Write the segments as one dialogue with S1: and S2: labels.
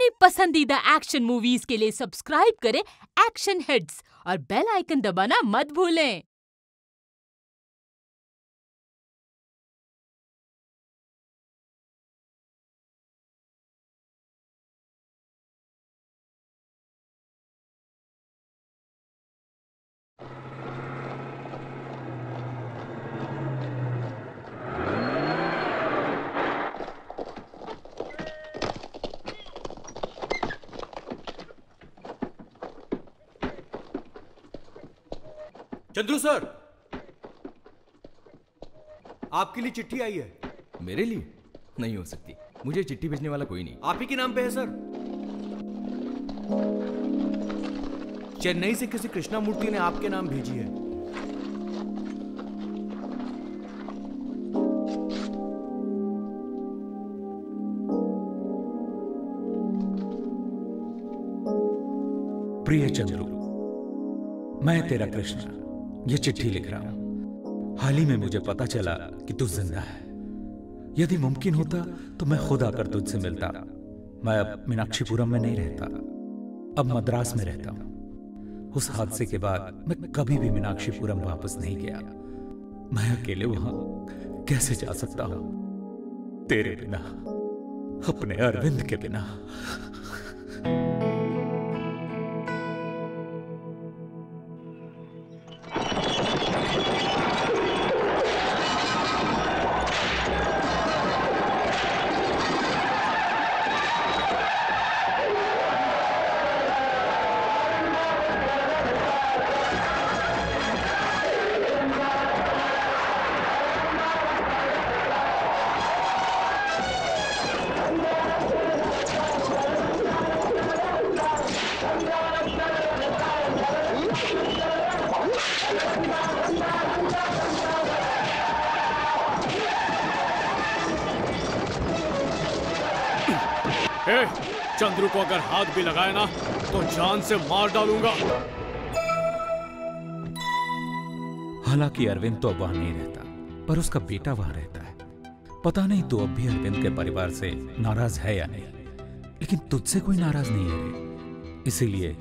S1: अपने पसंदीदा action movies के लिए सब्सक्राइब करें एक्शन हिट्स और बेल आइकन दबाना मत भूलें।
S2: चंद्रू सर। आपके लिए चिट्ठी आई है।
S3: मेरे लिए? नहीं हो सकती। मुझे चिट्ठी भेजने वाला कोई नहीं।
S2: आप ही के नाम पे है सर। चेन्नई से किसी कृष्णा मूर्ति ने आपके नाम भेजी है।
S4: प्रिय चंद्रू मैं तेरा कृष्ण। ये चिट्ठी लिख रहा हूँ। हाल ही में मुझे पता चला कि तू ज़िंदा है। यदि मुमकिन होता तो मैं खुद आकर तुझसे मिलता। मैं अब मीनाक्षीपुरम में नहीं रहता। अब मद्रास में रहता हूँ। उस हादसे के बाद मैं कभी भी मीनाक्षीपुरम वापस नहीं गया। मैं अकेले वहाँ कैसे जा सकता हूँ? तेरे बिना, अपने अरविंद के बिना।
S5: हाथ भी लगाए ना तो जान से मार डालूँगा।
S4: हालाँकि अरविंद तो अब वहाँ नहीं रहता, पर उसका बेटा वहाँ रहता है। पता नहीं तू तो अब भी अरविंद के परिवार से नाराज़ है या नहीं, लेकिन तुझसे कोई नाराज़ नहीं है इसीलिए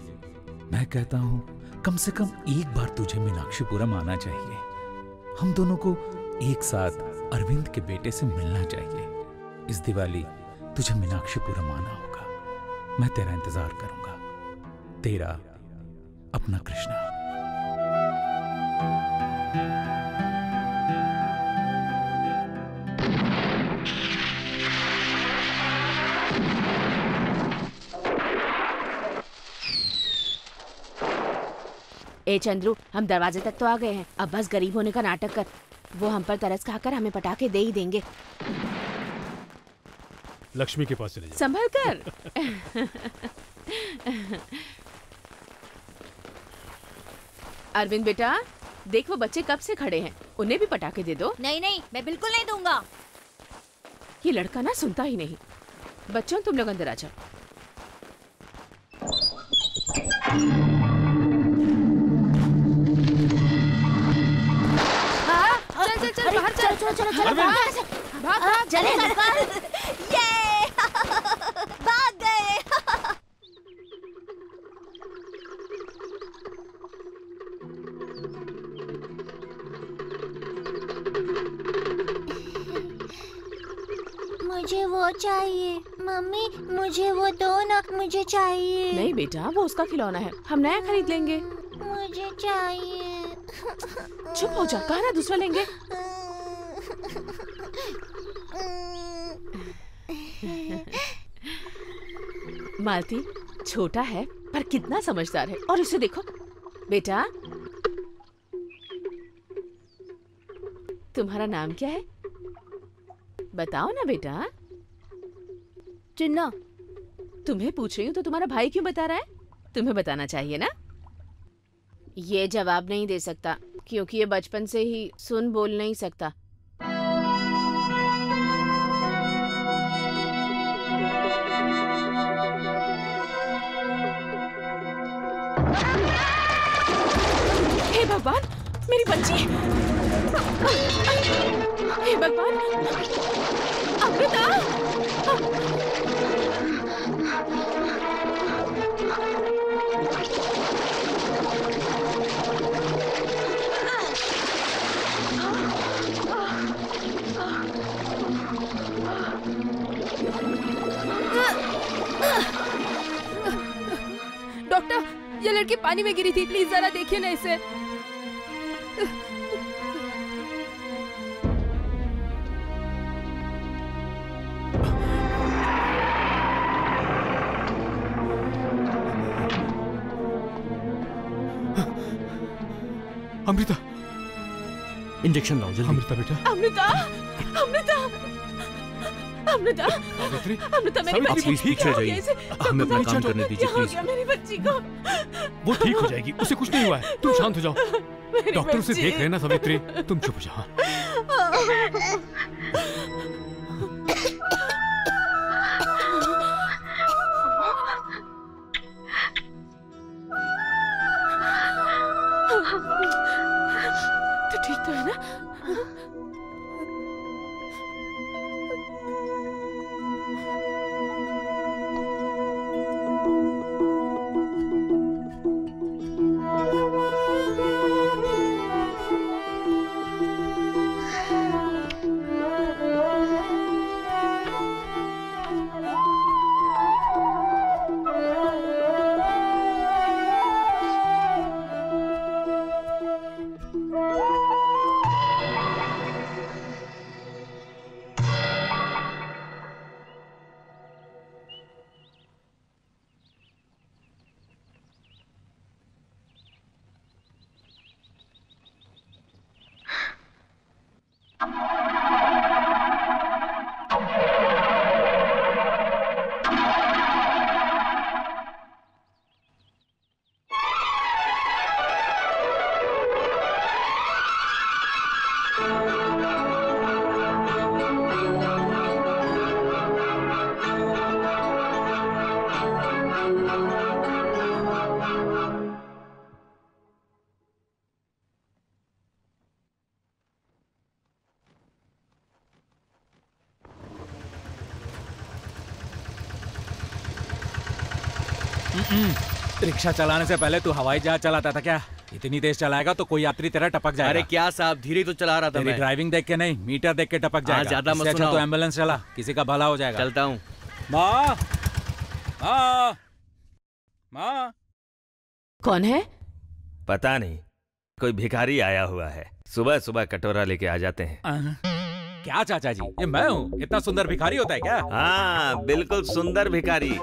S4: मैं कहता हूँ, कम से कम एक बार तुझे मीनाक्षीपुरम आना चाहिए। हम दोनों को एक साथ अरविंद के बेटे से मिलना चाहिए। इस दिवाली तुझे मीनाक्षीपुरम आना होगा। मैं तेरा इंतज़ार करूँगा। तेरा अपना कृष्णा।
S6: ए चंद्रू, हम दरवाजे तक तो आ गए हैं। अब बस गरीब होने का नाटक कर। वो हम पर तरस खाकर हमें पटाखे दे ही देंगे।
S5: लक्ष्मी के पास चले जाओ।
S6: संभल कर। अरविंद बेटा देख वो बच्चे कब से खड़े हैं। उन्हें भी पटाखे दे दो।
S7: नहीं नहीं मैं बिल्कुल नहीं दूँगा।
S6: ये लड़का ना सुनता ही नहीं। बच्चों तुम लोग अंदर आ जाओ। हाँ, चल चल चल बाहर चल।
S7: चलो चलो चलो
S6: भाग भाग। भाग
S7: चले ये भाग गए। मुझे वो चाहिए। मम्मी मुझे वो दो ना मुझे चाहिए।
S6: नहीं बेटा वो उसका खिलौना है। हम नया खरीद लेंगे।
S7: मुझे चाहिए।
S6: चुप हो जा कहा ना दूसरा लेंगे। मालती छोटा है पर कितना समझदार है। और इसे देखो। बेटा तुम्हारा नाम क्या है? बताओ ना बेटा।
S7: चुन्ना।
S6: तुम्हें पूछ रही हूँ तो तुम्हारा भाई क्यों बता रहा है? तुम्हें बताना चाहिए ना? ये जवाब नहीं दे सकता क्योंकि ये बचपन से ही सुन बोल नहीं सकता। भगवान, मेरी बच्ची। हे भगवान, अमृता।
S8: डॉक्टर, ये लड़की पानी में गिरी थी, प्लीज़ जरा देखिए ना इसे।
S5: अमृता।
S2: इंजेक्शन लाओ जल्दी।
S5: अमृता बेटा।
S6: अमृता अमृता अमृता अमृता मेरी बच्ची
S2: प्लीज़ पीछे
S6: हो
S2: जाइए। हमें अपना काम करने दीजिए, प्लीज़।
S6: मेरी बच्ची को।
S5: वो ठीक हो जाएगी उसे कुछ नहीं हुआ है। तुम शांत हो जाओ। डॉक्टर उसे देख रहे ना सावित्री। तुम चुप हो जाओ।
S4: रिक्शा चलाने से पहले तू हवाई जहाज़ चलाता था क्या? इतनी तेज चलाएगा तो कोई यात्री तेरा टपक जाएगा।
S2: अरे क्या साहब धीरे तो चला रहा था मैं।
S4: ड्राइविंग देख के नहीं मीटर देख के टपक जाएगा।
S2: ज़्यादा मत
S4: अच्छा तो एंबुलेंस चला किसी का भला हो जाएगा।
S2: चलता हूँ।
S4: माँ माँ माँ।
S6: कौन है?
S3: पता नहीं कोई भिखारी आया हुआ है। सुबह सुबह कटोरा लेके आ जाते हैं।
S4: क्या चाचा जी ये मैं हूँ? इतना सुंदर भिखारी होता है क्या?
S3: हाँ बिल्कुल सुंदर भिखारी।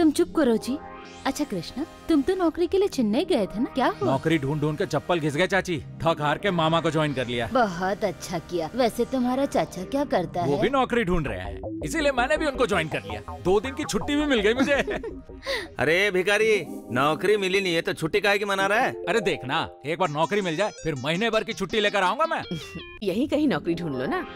S1: तुम चुप करो जी। अच्छा कृष्णा तुम तो नौकरी के लिए चेन्नई गए थे ना? क्या हुआ?
S4: नौकरी ढूंढ ढूंढ के चप्पल घिस गए चाची। थक हार के मामा को ज्वाइन कर लिया।
S1: बहुत अच्छा किया। वैसे तुम्हारा चाचा क्या करता
S4: वो
S1: है?
S4: भी नौकरी ढूंढ रहे हैं। इसीलिए मैंने भी उनको ज्वाइन कर लिया। दो दिन की छुट्टी भी मिल गई मुझे।
S3: अरे भिखारी नौकरी मिली नहीं है तो छुट्टी काहे की मना रहा है?
S4: अरे देखना एक बार नौकरी मिल जाए फिर महीने भर की छुट्टी लेकर आऊँगा मैं।
S6: यही कहीं नौकरी ढूंढ लो ना।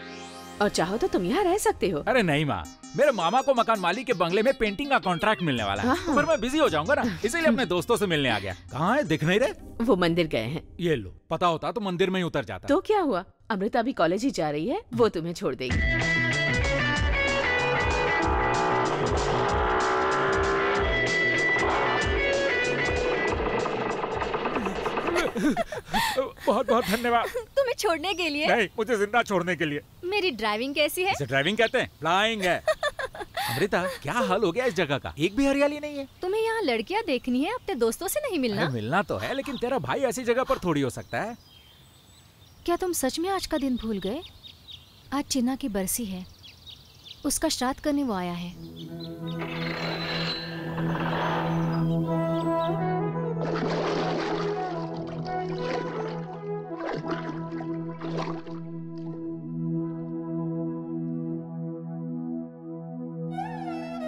S6: और चाहो तो तुम यहाँ रह सकते हो।
S4: अरे नहीं माँ मेरे मामा को मकान मालिक के बंगले में पेंटिंग का कॉन्ट्रैक्ट मिलने वाला है।
S6: हाँ।
S4: पर मैं बिज़ी हो जाऊँगा ना इसीलिए अपने दोस्तों से मिलने आ गया। कहाँ है? दिख नहीं रहे?
S6: वो मंदिर गए हैं।
S4: ये लो पता होता तो मंदिर में ही उतर जाता।
S6: तो क्या हुआ? अमृता अभी कॉलेज ही जा रही है वो तुम्हें छोड़ देगी।
S4: बहुत बहुत धन्यवाद।
S8: तुम्हें छोड़ने के लिए?
S4: नहीं मुझे ज़िंदा छोड़ने के लिए।
S8: मेरी ड्राइविंग कैसी है?
S4: इसे ड्राइविंग कहते हैं? फ्लाइंग है। अमृता क्या हाल हो गया इस जगह का? एक भी हरियाली नहीं है।
S8: तुम्हें यहाँ लड़कियाँ देखनी है अपने दोस्तों से नहीं मिलना?
S4: मिलना तो है लेकिन तेरा भाई ऐसी जगह पर थोड़ी हो सकता है।
S8: क्या तुम सच में आज का दिन भूल गए? आज चिन्ना की बरसी है। उसका श्राद्ध करने वो आया है।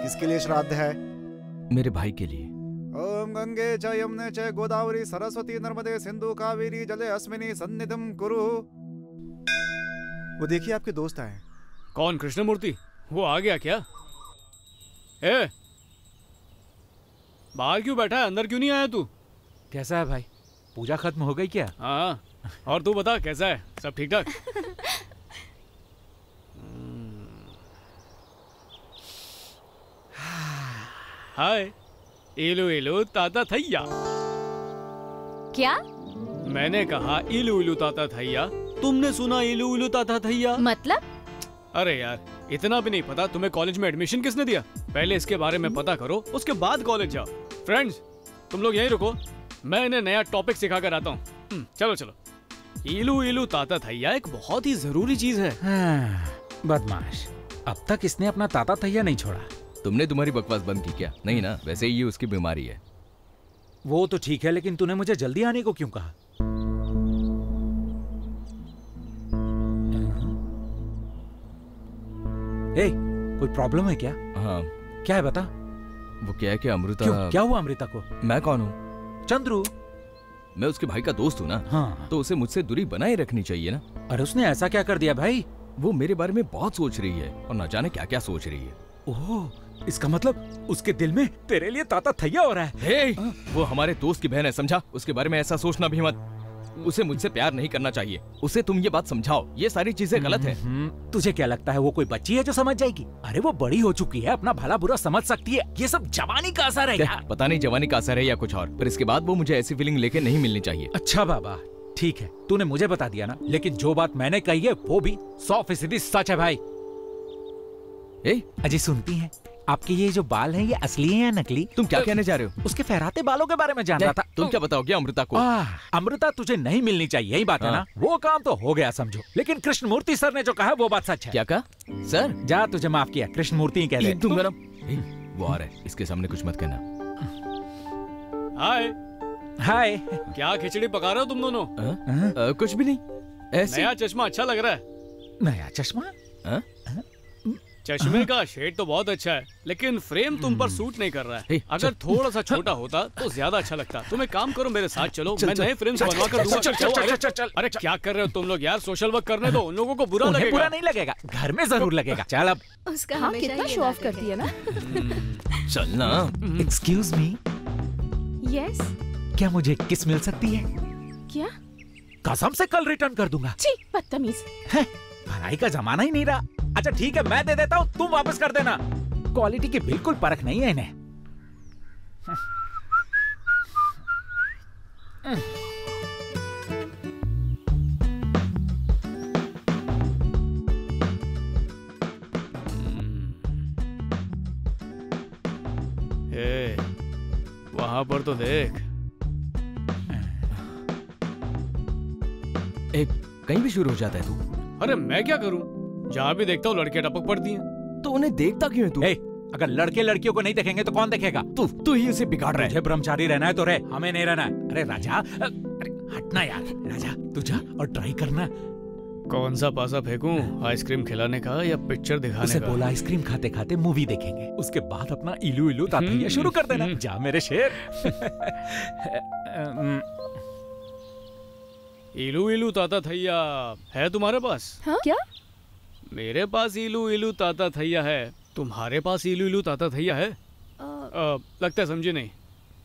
S9: किसके लिए श्राद्ध है?
S2: मेरे भाई के लिए।
S9: ओम गंगे च यमुने च गोदावरी सरस्वती नर्मदे सिंधु कावेरी जले अस्मिनी सन्निधिम कुरु। वो देखिए आपके दोस्त आए हैं।
S5: कौन कृष्णमूर्ति? वो आ गया क्या? ए बाहर क्यों बैठा है? अंदर क्यों नहीं आया तू?
S4: कैसा है भाई? पूजा खत्म हो गई क्या?
S5: हाँ और तू बता कैसा है? सब ठीक ठाक? हाय। इलू इलू ताता थैया।
S8: क्या?
S5: मैंने कहा इलू इलू ताता थैया। तुमने सुना इलू इलू ताता थैया?
S8: मतलब?
S5: अरे यार इतना भी नहीं पता तुम्हें कॉलेज में एडमिशन किसने दिया। पहले इसके बारे में पता करो उसके बाद कॉलेज जाओ। फ्रेंड्स तुम लोग यहीं रुको। मैं इन्हें नया टॉपिक सिखा कर आता हूँ। हम्म, चलो चलो। इलू इलू ताता थैया एक बहुत ही ज़रूरी चीज़ है।
S4: हाँ, बदमाश। अब तक इसने अपना ताता थैया नहीं छोड़ा।
S10: तुमने तुम्हारी बकवास बंद की क्या? नहीं ना? वैसे ही ये उसकी बीमारी है।
S4: वो तो ठीक है लेकिन तूने मुझे जल्दी आने को क्यों कहा? ए, कोई प्रॉब्लम है क्या?
S10: हाँ।
S4: क्या है बता?
S10: वो क्या है कि अमृता
S4: क्यों? क्या हुआ अमृता को?
S10: मैं कौन हूँ?
S4: चंद्रू।
S10: मैं उसके भाई का दोस्त हूँ ना।
S4: हाँ।
S10: तो उसे मुझसे दूरी बनाए रखनी चाहिए ना।
S4: अरे उसने ऐसा क्या कर दिया भाई?
S10: वो मेरे बारे में बहुत सोच रही है और न जाने क्या क्या सोच रही है।
S4: ओह इसका मतलब उसके दिल में तेरे लिए ताता थैया हो रहा है।
S10: हे, वो हमारे दोस्त की बहन है समझा? उसके बारे में ऐसा सोचना भी मत। उसे मुझसे प्यार नहीं करना चाहिए। उसे तुम ये बात समझाओ। ये सारी चीज़ें गलत है।
S4: हम्म, तुझे क्या लगता है वो कोई बच्ची है जो समझ जाएगी? अरे वो बड़ी हो चुकी है अपना भला बुरा समझ सकती है। ये सब जवानी का असर है यार।
S10: पता नहीं जवानी का असर है या कुछ और पर इसके बाद वो मुझे ऐसी फीलिंग लेके नहीं मिलनी चाहिए।
S4: अच्छा बाबा ठीक है। तूने मुझे बता दिया ना लेकिन जो बात मैंने कही है वो भी सौ फ़ीसदी सच है भाई।
S10: ए
S4: अजय सुनती हैं? आपके ये जो बाल हैं ये असली हैं या नकली?
S10: तुम क्या कहने जा रहे हो?
S4: उसके फहराते बालों के बारे में जान रहा था।
S10: तुम क्या बताओगे अमृता को?
S4: अमृता तुझे नहीं मिलनी चाहिए यही बात है ना? वो काम तो हो गया समझो। लेकिन कृष्णमूर्ति सर ने जो कहा वो बात सच है।
S10: क्या कहा? सर?
S4: जा तुझे माफ़ किया कृष्णमूर्ति ही कह दे
S10: तुम मेरा वो आ रहा है इसके सामने कुछ मत कहना।
S5: हाय।
S4: हाय।
S5: क्या खिचड़ी पका रहे हो तुम दोनों?
S10: कुछ भी नहीं ऐसे
S5: नया चश्मा अच्छा लग रहा है।
S4: नया चश्मा?
S10: हाँ?
S5: चश्मे का शेड तो बहुत अच्छा है लेकिन फ्रेम तुम पर सूट नहीं कर रहा है। अगर थोड़ा सा छोटा होता तो ज़्यादा अच्छा लगता। तुम एक काम करो मेरे साथ चलो। मैं नए फ्रेम से बनवा कर दूँगा
S4: चल, चल,
S5: चलो,
S4: चल,
S5: अरे-
S4: चल, चल,
S5: अरे क्या कर रहे हो तुम लोग यार? सोशल वर्क करने दो। उन लोगों को बुरा
S4: उन्हें बुरा नहीं लगेगा। घर में ज़रूर लगेगा। चल अब।
S8: उसका
S6: हाँ कितना शो ऑफ़ कर दिया ना?
S10: चल ना।
S4: एक्सक्यूज मी
S6: यस
S4: क्या मुझे किस मिल सकती है?
S6: क्या?
S4: कसम से कल रिटर्न कर दूँगा।
S6: बदतमीज।
S4: हैं, भलाई का जमाना ही नहीं रहा। अच्छा ठीक है मैं दे देता हूँ तुम वापस कर देना। क्वालिटी की बिल्कुल परख नहीं है इन्हें।
S5: ए, वहाँ पर तो देख।
S10: एक कहीं भी शुरू हो जाता है तू।
S5: अरे मैं क्या करूँ? जहाँ भी देखता हूँ लड़के टपक पड़ती हैं।
S10: तो उन्हें देखता क्यों है तू?
S4: ए, अगर लड़के लड़कियों को नहीं देखेंगे तो कौन देखेगा?
S10: तू तू ही उसे बिगाड़ रहा है।
S4: ब्रह्मचारी रहना है तो रहे हमें नहीं रहना है। अरे राजा अरे हटना यार। राजा तू जा और ट्राई करना।
S5: कौन सा पासा फेंकूं? आइसक्रीम खिलाने का या पिक्चर दिखाने
S4: उसे
S5: का?
S4: बोला आइसक्रीम खाते खाते मूवी देखेंगे। उसके बाद अपना इलू इलू तातैया शुरू कर देना। जा मेरे शेर।
S5: इलू इलू ताता थैया है तुम्हारे पास?
S6: हाँ? क्या?
S5: मेरे पास इलू इलू ताता थैया है। तुम्हारे पास इलू इलू ताता थैया है? अ, लगता है समझे नहीं।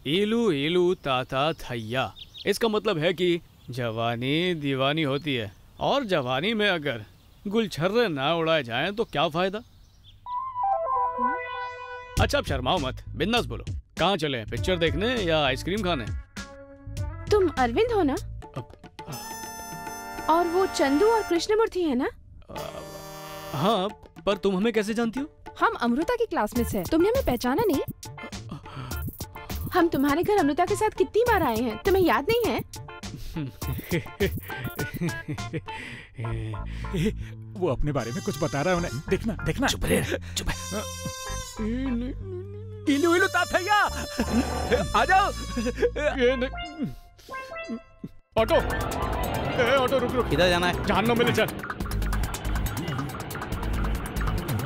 S5: इलू इलू ताता थैया। इसका मतलब है कि जवानी दीवानी होती है। और जवानी में अगर गुलछर्रे ना उड़ाए जाए तो क्या फ़ायदा? अच्छा अब शर्माओ मत। बिंदास बोलो। कहाँ चले पिक्चर देखने या आइसक्रीम खाने?
S6: तुम अरविंद हो ना? और वो चंदू और कृष्णमूर्ति है ना?
S5: हाँ पर तुम हमें कैसे जानती हो?
S6: हम अमृता की क्लासमेट्स हैं। तुमने हमें पहचाना नहीं? हम तुम्हारे घर अमृता के साथ कितनी बार आए हैं? तुम्हें याद नहीं है?
S4: वो अपने बारे में कुछ बता रहा है उन्हें। देखना देखना। चुप रहे। चुप इलू इलू तातैया आ जाओ।
S5: ये नहीं- ऑटो ऑटो रुक रुक।
S2: किधर जाना है?
S5: जहान्नम में ले चल।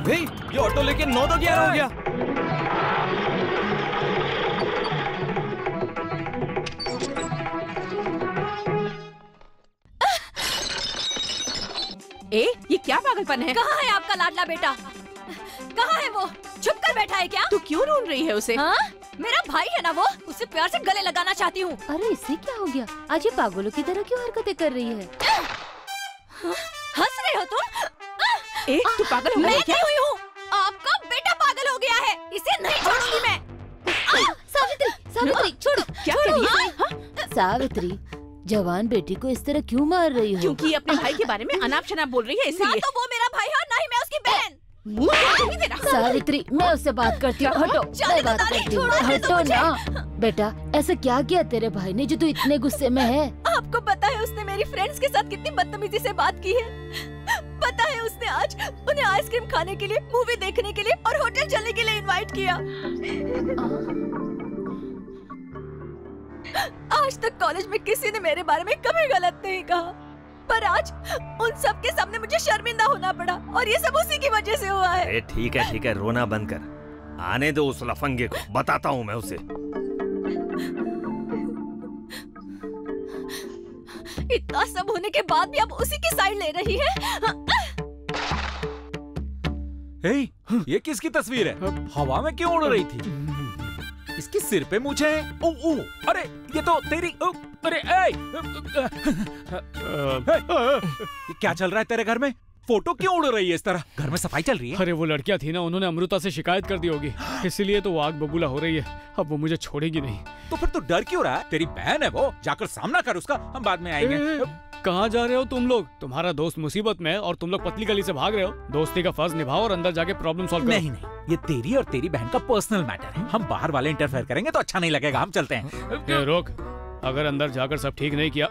S10: भाई ये ऑटो लेके नौ तो ग्यारह हो गया।
S6: ए ये क्या पागलपन है?
S8: कहाँ है आपका लाडला बेटा? कहाँ है वो? छुप कर बैठा है क्या?
S6: तू क्यों ढूंढ रही है उसे?
S8: हाँ? मेरा भाई है ना वो? उसे प्यार से गले लगाना चाहती हूँ।
S11: अरे इससे क्या हो गया? आज ये पागलों की तरह क्यों हरकतें कर रही है?
S8: हंस रहे हो तुम?
S6: ए तू पागल हो
S8: मैं
S6: क्या?
S8: हुई हूँ। आपका बेटा पागल हो गया है। इसे नहीं छोड़ूँगी मैं।
S11: सावित्री सावित्री छोड़
S6: क्या कर रही है? हाँ?
S11: सावित्री जवान बेटी को इस तरह क्यों मार रही हो?
S6: क्योंकि अपने भाई के बारे में अनाप शनाप बोल रही है
S8: ना तो वो मेरा भाई है और ना ही मैं उसकी बहन।
S11: सावित्री मैं उससे बात करती हूँ। हटो मैं बात करती हूँ। हटो ना। बेटा ऐसा क्या किया तेरे भाई ने जो तू इतने गुस्से में है?
S12: आपको पता है उसने मेरी फ्रेंड्स के साथ कितनी बदतमीजी से बात की है? पता है उसने आज उन्हें आइसक्रीम खाने के लिए मूवी देखने के लिए और होटल चलने के लिए इनवाइट किया। आज तक कॉलेज में किसी ने मेरे बारे में कभी गलत नहीं कहा। पर आज उन सब के सामने मुझे शर्मिंदा होना पड़ा और ये सब उसी की वजह से हुआ है।
S3: अरे ठीक है ठीक है रोना बंद कर। आने दो उस लफंगे को बताता हूँ मैं उसे।
S12: इतना सब होने के बाद भी आप उसी की साइड ले रही है?
S4: हे, ये किसकी तस्वीर है? हवा में क्यों उड़ रही थी? इसके सिर पे मुझे ओ, ओ, अरे ये तो तेरी ओ, अरे ए, ए, ए, ए, ए, ए, ए, ए, क्या चल रहा है तेरे घर में फ़ोटो क्यों उड़ रही है इस तरह? घर में सफ़ाई चल रही है?
S5: अरे वो लड़कियाँ थी ना उन्होंने अमृता से शिकायत कर दी होगी। इसीलिए तो वो आग बबूला हो रही है। अब वो मुझे छोड़ेगी नहीं।
S4: तो फिर तू डर क्यों रहा है? तेरी बहन है वो। जाकर सामना कर उसका हम बाद में आएँगे।
S5: कहाँ जा रहे हो तुम लोग? तुम्हारा दोस्त मुसीबत में है और तुम लोग पतली गली से भाग रहे हो। दोस्ती का फ़र्ज़ निभाओ और अंदर जाके प्रॉब्लम सॉल्व करो।
S4: नहीं नहीं। ये तेरी और तेरी बहन का पर्सनल मैटर है। हम बाहर वाले इंटरफेयर करेंगे तो अच्छा नहीं लगेगा। हम चलते हैं।
S5: रोक। अगर अंदर जाकर सब ठीक नहीं किया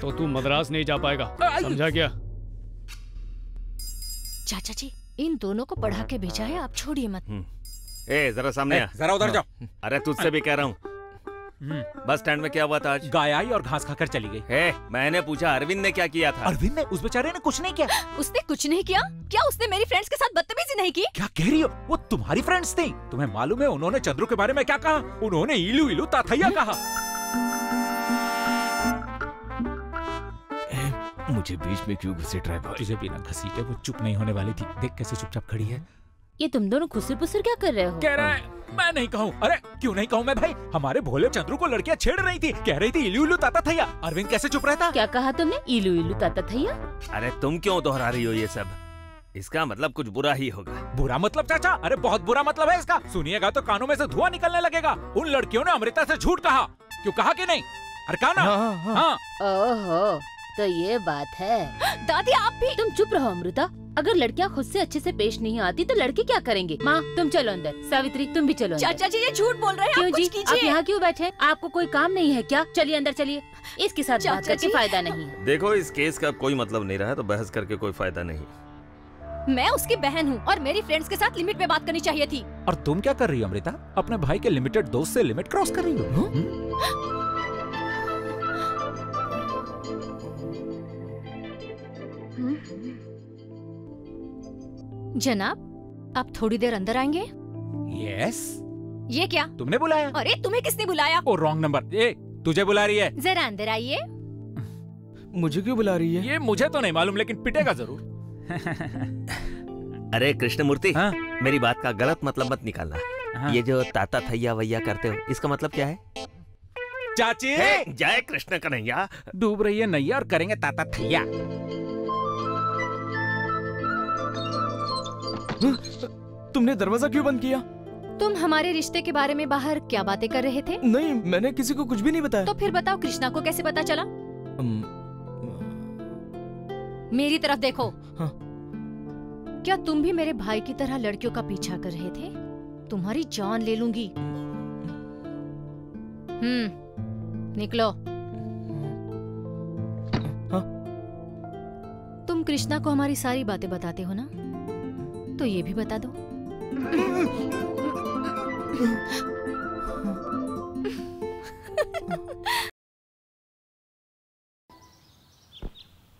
S5: तो तू मद्रास नहीं जा पाएगा। समझा क्या?
S8: चाचा जी इन दोनों को पढ़ा के भेजा है आप छोड़िए मत।
S3: ए जरा सामने आ
S4: जरा उधर जाओ।
S3: अरे तुझसे भी कह रहा हूँ। बस स्टैंड में क्या हुआ था आज?
S4: गाय आई और घास खाकर चली गई।
S3: है मैंने पूछा अरविंद ने क्या किया था?
S4: अरविंद ने उस बेचारे ने कुछ नहीं किया।
S12: उसने कुछ नहीं किया? क्या उसने मेरी फ्रेंड्स के साथ बदतमीजी नहीं की?
S4: क्या कह रही हो? वो तुम्हारी फ्रेंड्स थी। तुम्हें मालूम है उन्होंने चंद्रू के बारे में क्या कहा? उन्होंने इलू इलू ताथैया कहा।
S10: मुझे बीच में क्यों घुसे ड्राइवर?
S4: तुझे बिना घसीटे वो चुप नहीं होने वाली थी। देख कैसे चुपचाप खड़ी है।
S11: ये तुम दोनों खुसर पुसर क्या कर रहे हो?
S4: कह रहा है मैं नहीं कहूँ। अरे क्यों नहीं कहूँ मैं भाई? हमारे भोले चंद्रू को लड़कियाँ छेड़ रही थी। कह रही थी इलू इलू ताता थैया। अरविंद कैसे चुप रहता?
S11: क्या कहा तुमने? इलू इलू ताता थैया?
S3: अरे तुम क्यों दोहरा रही हो ये सब? इसका मतलब कुछ बुरा ही होगा।
S4: बुरा मतलब चाचा? अरे बहुत बुरा मतलब है इसका। सुनिएगा तो कानों में से धुआँ निकलने लगेगा। उन लड़कियों ने अमृता से झूठ कहा। क्यों कहा कि नहीं? अरे कहा ना
S10: हाँ, हाँ, हाँ।
S11: ओहो तो ये बात है।
S12: दादी आप भी
S11: तुम चुप रहो अमृता। अगर लड़कियाँ खुद से अच्छे से पेश नहीं आती तो लड़के क्या करेंगे? माँ तुम चलो अंदर। सावित्री तुम भी चलो
S12: चाचा जी ये झूठ बोल रहे हैं।
S11: क्यों जी?
S12: कुछ
S11: आप यहाँ क्यों बैठे हैं? आपको कोई काम नहीं है क्या? चलिए अंदर चलिए। इसके साथ बात करके फ़ायदा नहीं है।
S3: देखो इस केस का कोई मतलब नहीं रहा तो बहस करके कोई फ़ायदा नहीं।
S12: मैं उसकी बहन हूँ और मेरी फ्रेंड्स के साथ लिमिट में बात करनी चाहिए थी।
S4: और तुम क्या कर रही हो अमृता? अपने भाई के लिमिटेड दोस्त से लिमिट क्रॉस कर रही हो?
S8: जनाब आप थोड़ी देर अंदर आएँगे?
S4: यस
S12: ये क्या?
S4: तुमने बुलाया?
S12: अरे तुम्हें किसने बुलाया?
S4: ओ रॉन्ग नंबर ए तुझे बुला रही है।
S12: जरा अंदर आइए।
S10: मुझे क्यों बुला रही है?
S4: ये मुझे तो नहीं मालूम लेकिन पिटेगा ज़रूर।
S3: अरे कृष्णमूर्ति
S4: हाँ?
S3: मेरी बात का गलत मतलब मत निकालना।
S4: हाँ?
S3: ये जो ताता थैया वैया करते हो इसका मतलब क्या है?
S4: चाची!
S3: जय कृष्ण कन्हैया।
S4: डूब रही है नैया और करेंगे ताता थैया।
S10: तुमने दरवाज़ा क्यों बंद किया?
S8: तुम हमारे रिश्ते के बारे में बाहर क्या बातें कर रहे थे?
S10: नहीं मैंने किसी को कुछ भी नहीं बताया।
S8: तो फिर बताओ कृष्णा को कैसे पता चला? मेरी तरफ़ देखो।
S10: हाँ।
S8: क्या तुम भी मेरे भाई की तरह लड़कियों का पीछा कर रहे थे? तुम्हारी जान ले लूँगी। हम्म निकलो।
S10: हाँ?
S8: तुम कृष्णा को हमारी सारी बातें बताते हो ना? तो ये भी बता दो।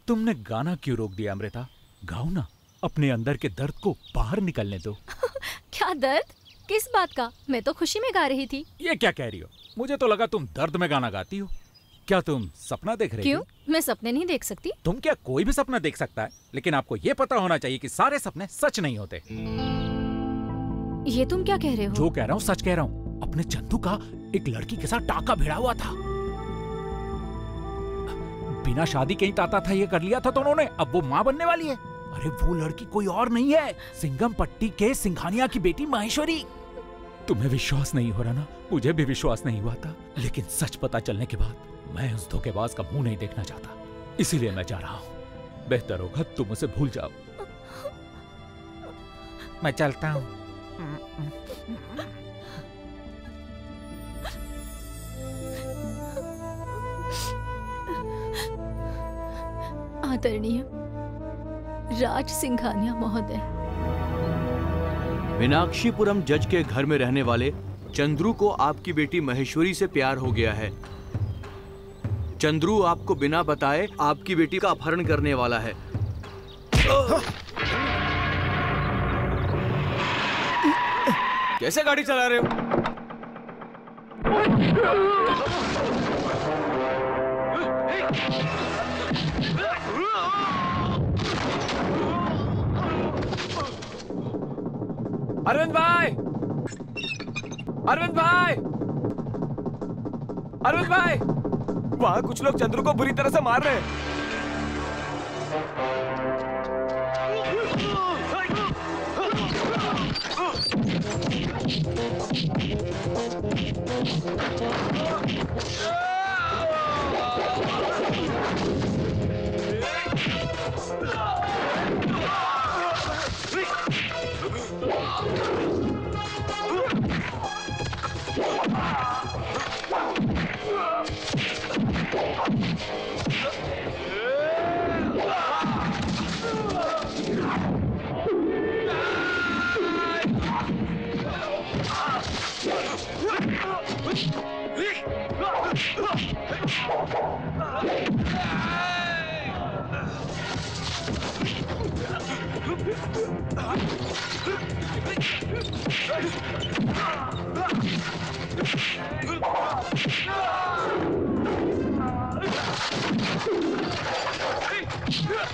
S4: तुमने गाना क्यों रोक दिया अमृता? गाओ ना अपने अंदर के दर्द को बाहर निकलने दो।
S8: क्या दर्द? किस बात का? मैं तो खुशी में गा रही थी।
S4: ये क्या कह रही हो? मुझे तो लगा तुम दर्द में गाना गाती हो। क्या तुम सपना देख रही
S8: क्यों? मैं सपने नहीं देख सकती।
S4: तुम क्या कोई भी सपना देख सकता है लेकिन आपको ये पता होना चाहिए कि सारे सपने सच नहीं होते।
S8: ये तुम क्या कह रहे हो?
S4: जो कह रहा हूँ सच कह रहा हूँ। अपने चंदू का एक लड़की के साथ टाका भिड़ा हुआ था। बिना शादी के ही ताता था ये कर लिया था तो उन्होंने। अब वो माँ बनने वाली है। अरे वो लड़की कोई और नहीं है। सिंगम पट्टी के सिंघानिया की बेटी माहेश्वरी। तुम्हें विश्वास नहीं हो रहा ना? मुझे भी विश्वास नहीं हुआ था। लेकिन सच पता चलने के बाद मैं उस धोखेबाज का मुँह नहीं देखना चाहता। इसीलिए मैं जा रहा हूँ। बेहतर होगा तुम उसे भूल जाओ। मैं चलता हूँ।
S12: आदरणीय राज सिंघानिया महोदय।
S2: मीनाक्षीपुरम जज के घर में रहने वाले चंद्रू को आपकी बेटी महेश्वरी से प्यार हो गया है। चंद्रू आपको बिना बताए आपकी बेटी का अपहरण करने वाला है।
S10: कैसे गाड़ी चला रहे हो? अरविंद भाई! अरविंद भाई! अरविंद भाई! वहाँ कुछ लोग चंद्रू को बुरी तरह से मार रहे हैं।
S13: ए,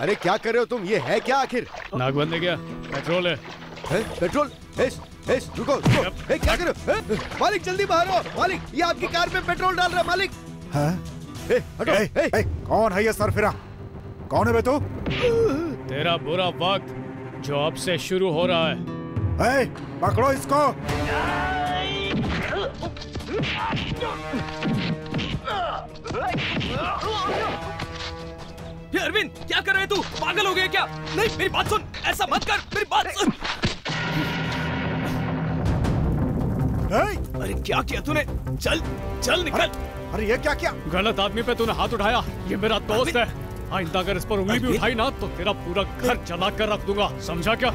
S13: अरे क्या कर रहे हो तुम? ये है क्या आखिर?
S5: नाक बंद है क्या? पेट्रोल है।
S13: है? पेट्रोल? एस, एस, रुको रुको। ए, क्या कर? रहे हो? मालिक जल्दी बाहर आओ। मालिक ये आपकी कार में पेट्रोल डाल रहा है मालिक।
S9: हाँ?
S13: ए, हटो।
S9: ए,
S13: ए,
S9: ए, कौन है ये सरफिरा? कौन है बे तू?
S5: तेरा बुरा वक्त जो अब से शुरू हो रहा है।
S9: ए, पकड़ो इसको।
S10: ये अरविंद क्या कर रहे है तू? पागल हो गया क्या? नहीं मेरी बात सुन। ऐसा मत कर मेरी बात सुन। अरे क्या किया तूने? चल चल निकल।
S9: अरे ये क्या किया?
S5: गलत आदमी पे तूने हाथ उठाया। ये मेरा दोस्त है। आइंदा अगर इस पर उंगली भी उठाई ना तो तेरा पूरा घर जला कर रख दूँगा। समझा क्या?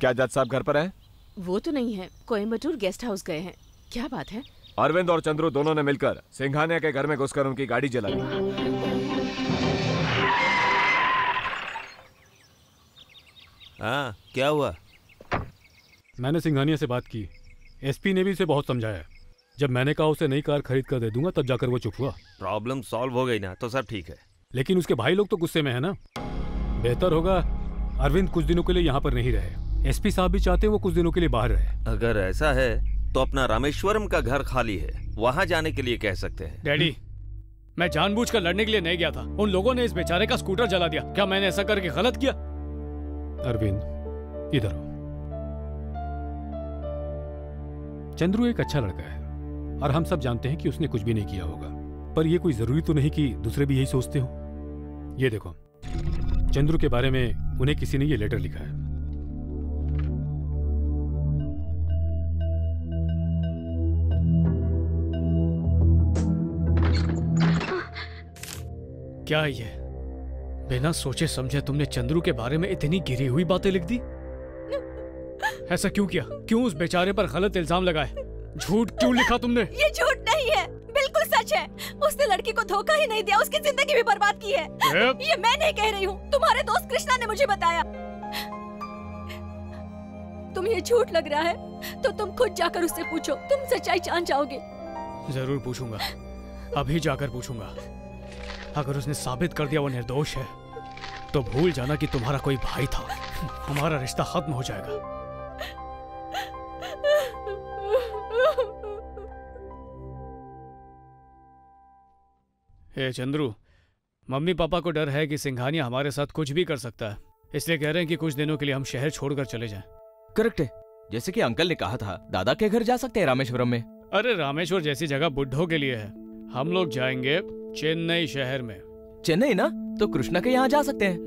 S10: क्या जज साहब घर पर है?
S6: वो तो नहीं है कोयम्बटूर गेस्ट हाउस गए हैं। क्या बात है?
S10: अरविंद और चंद्रू दोनों ने मिलकर सिंघानिया के घर में घुसकर उनकी गाड़ी जला दी।
S3: हाँ क्या हुआ?
S5: मैंने सिंघानिया से बात की। एसपी ने भी इसे बहुत समझाया। जब मैंने कहा उसे नई कार खरीद कर दे दूँगा तब जाकर वो चुप हुआ।
S3: प्रॉब्लम सॉल्व हो गई ना तो सब ठीक है।
S5: लेकिन उसके भाई लोग तो गुस्से में है ना? बेहतर होगा अरविंद कुछ दिनों के लिए यहाँ पर नहीं रहे। एसपी साहब भी चाहते हैं वो कुछ दिनों के लिए बाहर रहे।
S3: अगर ऐसा है तो अपना रामेश्वरम का घर खाली है। वहाँ जाने के लिए कह सकते हैं।
S5: डैडी मैं जानबूझकर लड़ने के लिए नहीं गया था। उन लोगों ने इस बेचारे का स्कूटर जला दिया। क्या मैंने ऐसा करके गलत किया? अरविंद इधर चंद्रू एक अच्छा लड़का है और हम सब जानते हैं कि उसने कुछ भी नहीं किया होगा। पर यह कोई ज़रूरी तो नहीं कि दूसरे भी यही सोचते हो। ये देखो चंद्रू के बारे में उन्हें किसी ने ये लेटर लिखा है। क्या ये बिना सोचे समझे तुमने चंद्रू के बारे में इतनी गिरी हुई बातें लिख दी। ऐसा क्यों किया? क्यों उस बेचारे पर गलत इल्ज़ाम लगाए? झूठ क्यों लिखा तुमने?
S12: ये झूठ नहीं है। बिल्कुल सच है। उसने लड़की को धोखा ही नहीं दिया उसकी ज़िंदगी भी बर्बाद की है? ये मैं नहीं कह रही हूँ। तुम्हारे दोस्त कृष्णा ने मुझे बताया। तुम ये झूठ लग रहा है? तो तुम खुद जाकर उससे पूछो। तुम सच्चाई जान जाओगे।
S5: ज़रूर पूछूँगा। अभी जाकर पूछूँगा। अगर उसने साबित कर दिया वो निर्दोष है तो भूल जाना कि तुम्हारा कोई भाई था। हमारा रिश्ता खत्म हो जाएगा। हे चंद्रू मम्मी पापा को डर है कि सिंघानिया हमारे साथ कुछ भी कर सकता है इसलिए कह रहे हैं कि कुछ दिनों के लिए हम शहर छोड़कर चले जाएँ।
S10: करेक्ट है। जैसे कि अंकल ने कहा था दादा के घर जा सकते हैं रामेश्वरम में।
S5: अरे रामेश्वर जैसी जगह बुढ़ों के लिए है। हम लोग जाएँगे चेन्नई शहर में।
S10: चेन्नई ना? तो कृष्णा के यहाँ जा सकते हैं।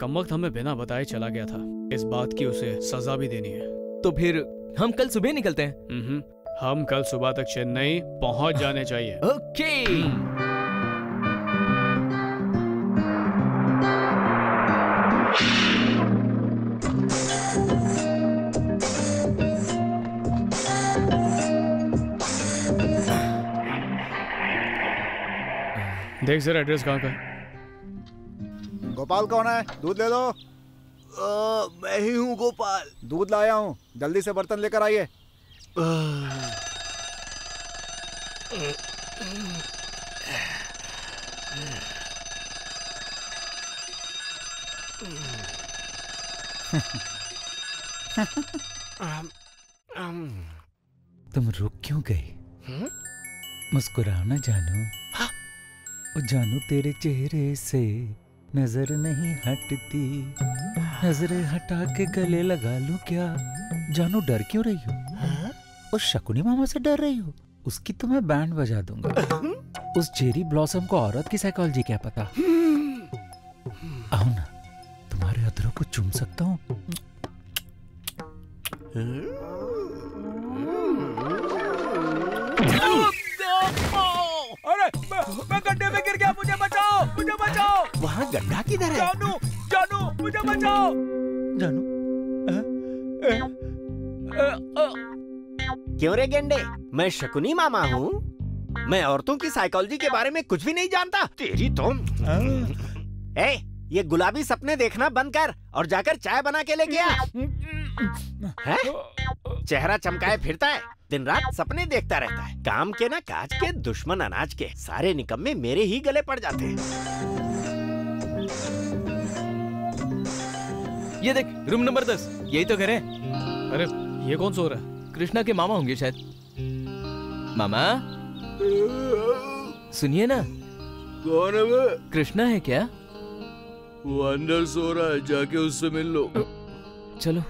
S5: कम वक्त हमें बिना बताए चला गया था। इस बात की उसे सजा भी देनी है।
S10: तो फिर हम कल सुबह निकलते हैं।
S5: हम्म, हम कल सुबह तक चेन्नई पहुँच जाने चाहिए।
S10: ओके।
S5: देख जरा एड्रेस कहाँ का है
S9: गोपाल कौन है दूध ले दो
S2: मैं ही हूँ गोपाल
S9: दूध लाया हूँ जल्दी से बर्तन लेकर आइए
S4: तुम रुक क्यों गई मुस्कुराना जानू ओ जानू तेरे चेहरे से नज़र नहीं हटती। नज़रें हटा के गले लगा लूँ क्या? जानू डर क्यों रही हो? उस शकुनी मामा से डर रही हो? उसकी तो मैं बैंड बजा दूँगा। उस चेरी ब्लॉसम को औरत की साइकोलॉजी क्या पता? आओ ना तुम्हारे अधरों को चूम सकता हूँ।
S14: अरे मैं, गड्ढे बचाओ।
S13: वहाँ गड्ढा किधर है?
S14: जानू जानू मुझे बचाओ।
S4: जानू?
S13: क्यों रे गेंडे? मैं शकुनी मामा हूँ। मैं औरतों की साइकोलॉजी के बारे में कुछ भी नहीं जानता। तेरी तो ए, ये गुलाबी सपने देखना बंद कर और जाकर चाय बना के ले गया है? चेहरा चमकाए फिरता है दिन रात सपने देखता रहता है। काम के ना काज के दुश्मन अनाज के सारे निकम्मे मेरे ही गले पड़ जाते हैं।
S10: ये देख रूम नंबर दस यही तो घर है।
S5: अरे ये कौन सो रहा है?
S10: कृष्णा के मामा होंगे शायद। मामा? सुनिए ना।
S2: कौन है वो?
S10: कृष्णा है क्या?
S2: वो अंदर सो रहा है जाके उससे मिल लो।
S10: चलो।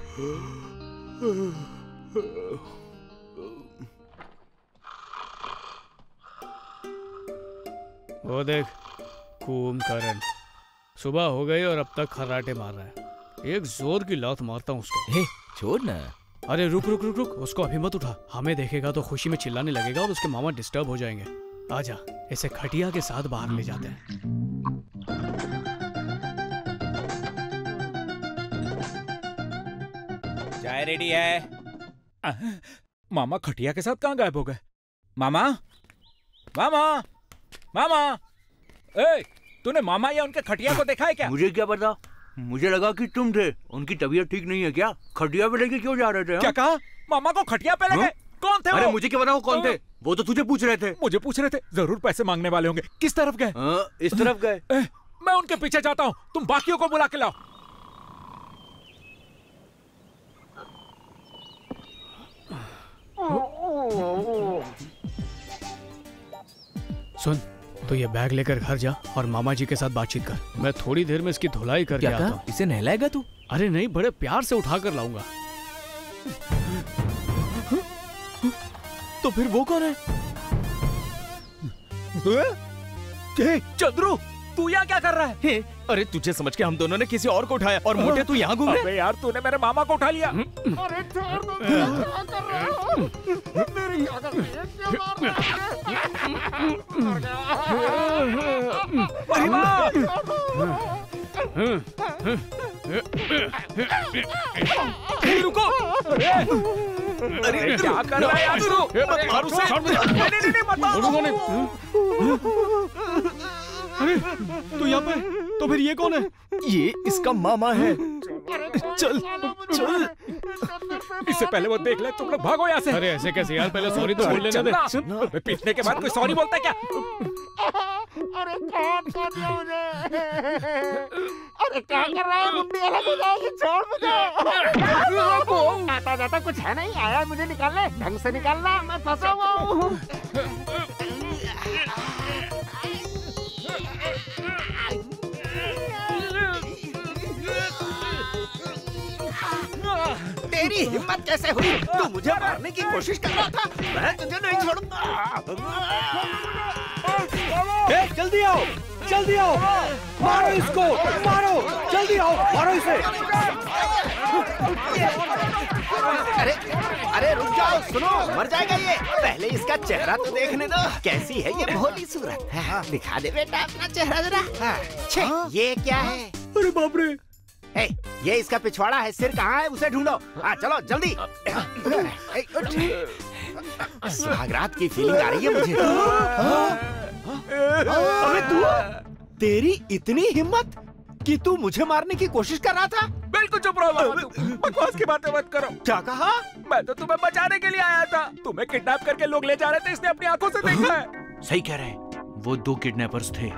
S5: वो देख कुंभकर्ण सुबह हो गई और अब तक खर्राटे मार रहा है। एक ज़ोर की लात मारता हूँ उसको।
S10: हे छोड़ ना।
S5: अरे रुक रुक रुक रुक उसको अभी मत उठा। हमें देखेगा तो खुशी में चिल्लाने लगेगा और उसके मामा डिस्टर्ब हो जाएँगे। आजा इसे खटिया के साथ बाहर ले जाते हैं।
S4: चाय रेडी है। मामा खटिया के साथ कहाँ गायब हो गए? मामा? मामा? मामा? ए तूने मामा या उनके खटिया को देखा है क्या?
S2: मुझे क्या पता? मुझे लगा कि तुम थे। उनकी तबीयत ठीक नहीं है क्या? खटिया पे लेके क्यों जा रहे थे
S4: क्या कहा? मामा को खटिया पे ले
S2: हाँ?
S4: कौन थे
S2: अरे
S4: वो?
S2: मुझे क्या पता वो कौन थे? वो तो तुझे पूछ रहे थे।
S4: मुझे पूछ रहे थे ज़रूर पैसे मांगने वाले होंगे। किस तरफ़ गए?
S2: हाँ, इस तरफ़ गए।
S4: मैं उनके पीछे जाता हूँ। तुम बाकियों को बुला के लाओ।
S5: सुन तो ये बैग लेकर घर जा और मामा जी के साथ बातचीत कर। मैं थोड़ी देर में इसकी धुलाई करके
S10: क्या
S5: आता? हूँ।
S10: इसे नहलाएगा तू?
S5: अरे नहीं बड़े प्यार से उठा कर लाऊँगा।
S10: तो फिर वो कौन है
S14: चंद्रू तू यहाँ क्या कर रहा है?
S10: हे, अरे तुझे समझ के हम दोनों ने किसी और को उठाया और मोटे तू यहाँ घूम रहे?
S4: यार तूने मेरे मामा को उठा लिया।
S14: अरे छोड़ दो क्या कर मेरी क्या कर रही है? क्या
S10: रुको! अरे क्या कर रहा है यार तू? मत मार उसे?
S14: नहीं नहीं नहीं मत मारो
S5: अरे तू यहाँ पे तो फिर ये कौन है?
S10: ये इसका मामा है। चल चल।
S4: इससे पहले वो देख ले तुम लोग भागो यहाँ से।
S5: अरे ऐसे कैसे यार? पहले सॉरी तो बोल लेने दे
S4: पीटने के बाद कोई सॉरी बोलता है क्या?
S14: अरे कौन कर दिया मुझे। अरे क्या कर रहा है? मुंडी अलग हो जाएगी छोड़ मुझे। आता जाता कुछ है नहीं आया मुझे निकालने। ढंग से निकालना मैं फंसा हुआ हूँ।
S13: तेरी हिम्मत कैसे हुई। तू मुझे मारने की कोशिश कर रहा था। मैं तुझे नहीं छोड़ूँगा।
S15: जल्दी आओ जल्दी आओ। मारो इसको मारो। जल्दी आओ मारो इसे।
S13: अरे अरे रुक जाओ सुनो मर जाएगा ये। पहले इसका चेहरा तो देखने दो। कैसी है ये भोली सूरत? हाँ, दिखा दे बेटा अपना चेहरा जरा। हाँ, ये क्या है?
S15: अरे बाप रे
S13: ए, ये इसका पिछवाड़ा है सिर कहाँ है उसे ढूंढो। हाँ चलो जल्दी। ए, सुहागरात की फीलिंग आ रही है मुझे। अबे तू तेरी इतनी हिम्मत कि तू मुझे मारने की कोशिश कर रहा था?
S4: बिल्कुल चुप रहो बकवास की बातें मत करो।
S13: क्या कहा?
S4: मैं तो तुम्हें बचाने के लिए आया था। तुम्हें किडनैप करके लोग ले जा रहे थे इसने अपनी आँखों से देखा है।
S2: सही कह रहे हैं वो दो किडनैपर्स थे।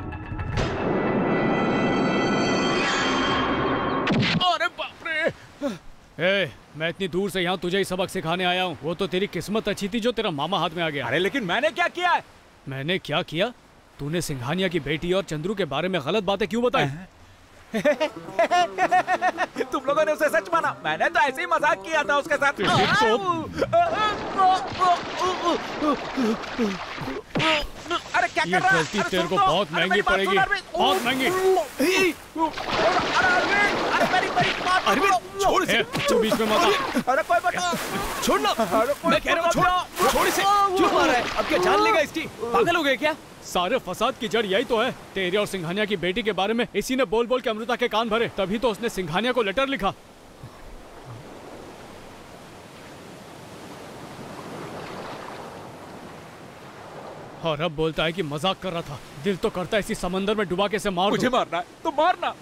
S5: ए, मैं इतनी दूर से यहाँ तुझे ही सबक सिखाने आया हूँ। वो तो तेरी किस्मत अच्छी थी जो तेरा मामा हाथ में आ गया।
S4: अरे लेकिन मैंने क्या किया है?
S5: मैंने क्या किया? तूने सिंघानिया की बेटी और चंद्रू के बारे में गलत बातें क्यों बताई?
S4: तुम लोगों ने उसे सच माना। मैंने तो ऐसे ही मज़ाक किया था उसके साथ। अरे क्या
S5: ये
S4: कर रहा है?
S5: तेरे को
S4: तो,
S5: बहुत महँगी पड़ेगी बहुत महँगी
S4: अरे
S5: छोड़ इसे। बीच में मत
S4: अरे कोई अरे कोई
S10: मैं कह रहा हूँ छोड़ छोड़ इसे क्यों मार रहा है अब क्या जान लेगा इसकी पागल हो गए क्या
S5: सारे फसाद की जड़ यही तो है तेरे और सिंघानिया की बेटी के बारे में इसी ने बोल बोल के अमृता के कान भरे तभी तो उसने सिंघानिया को लेटर लिखा और अब बोलता है कि मज़ाक कर रहा था। दिल तो करता है इसी समंदर में डुबा के से मार
S4: मुझे मारना है तो मारना।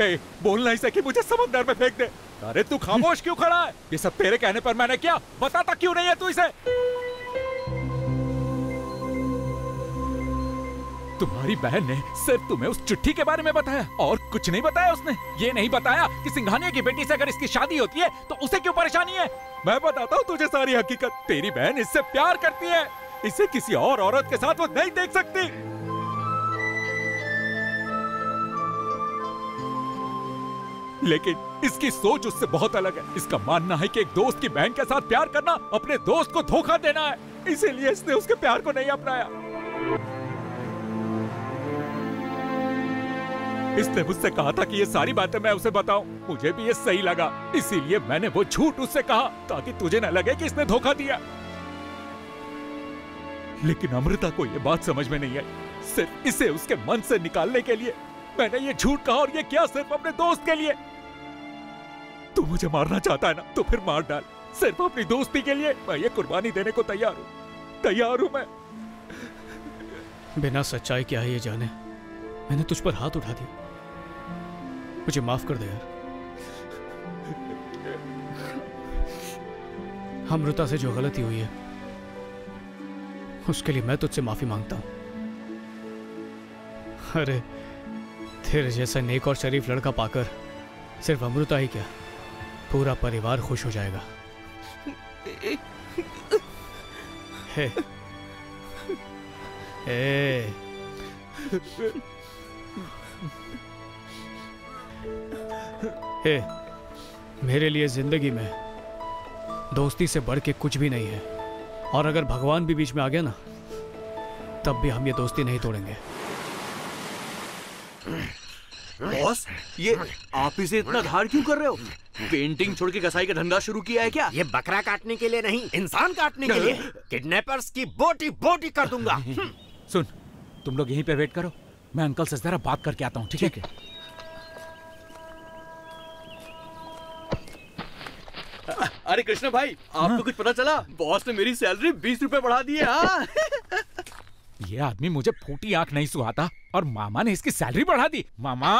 S4: ए, बोल नहीं सकी मुझे समंदर में फेंक दे। अरे तू खामोश क्यों खड़ा है? ये सब तेरे कहने पर मैंने किया। बताता क्यों नहीं है तू इसे? तुम्हारी बहन ने सिर्फ़ तुम्हें उस चिट्ठी के बारे में बताया और कुछ नहीं बताया उसने। ये नहीं बताया कि सिंघानिया की बेटी से अगर इसकी शादी होती है तो उसे क्यों परेशानी है? मैं बताता हूँ तुझे सारी हकीकत। तेरी बहन इससे प्यार करती है। इसे किसी और औरत के साथ वो नहीं देख सकती। लेकिन इसकी सोच उससे बहुत अलग है। इसका मानना है कि एक दोस्त की बहन के साथ प्यार करना अपने दोस्त को धोखा देना है। इसीलिए इसने उसके प्यार को नहीं अपनाया। इसने मुझसे कहा था कि ये सारी बातें मैं उसे बताऊँ। मुझे भी ये सही लगा। इसीलिए मैंने वो झूठ उससे कहा, ताकि तुझे न लगे कि इसने धोखा दिया। लेकिन अमृता को यह बात समझ में नहीं आई। सिर्फ़ इसे उसके मन से निकालने के लिए। मैंने ये झूठ कहा और ये किया सिर्फ़ अपने दोस्त के लिए? तू मुझे मारना चाहता है ना तो फिर मार डाल। सिर्फ़ अपनी दोस्ती के लिए मैं ये कुर्बानी देने को तैयार हूँ। तैयार हूँ मैं।
S5: बिना सच्चाई क्या है ये जाने। मैंने तुझ पर हाथ उठा दिया। मुझे माफ़ कर दे यार। अमृता से जो गलती हुई है उसके लिए मैं तुझसे माफ़ी माँगता हूँ। अरे, तेरे जैसा नेक और शरीफ लड़का पाकर सिर्फ़ अमृता ही क्या? पूरा परिवार खुश हो जाएगा। हे हे। हे, मेरे लिए ज़िंदगी में दोस्ती से बढ़ के कुछ भी नहीं है। और अगर भगवान भी बीच में आ गया ना तब भी हम ये दोस्ती नहीं तोड़ेंगे।
S2: बॉस ये आप इसे इतना धार क्यों कर रहे हो? पेंटिंग छोड़ के कसाई का धंधा शुरू किया है क्या?
S13: ये बकरा काटने के लिए नहीं इंसान काटने के लिए। किडनैपर्स की बोटी बोटी कर दूँगा।
S4: सुन तुम लोग यहीं पे वेट करो। मैं अंकल से जरा बात करके आता हूँ? ठीक है।
S2: अरे कृष्ण भाई आपको कुछ पता चला? बॉस ने मेरी सैलरी बीस रूपए बढ़ा दी है हाँ?
S4: ये आदमी मुझे फूटी आँख नहीं सुहाता और मामा ने इसकी सैलरी बढ़ा दी। मामा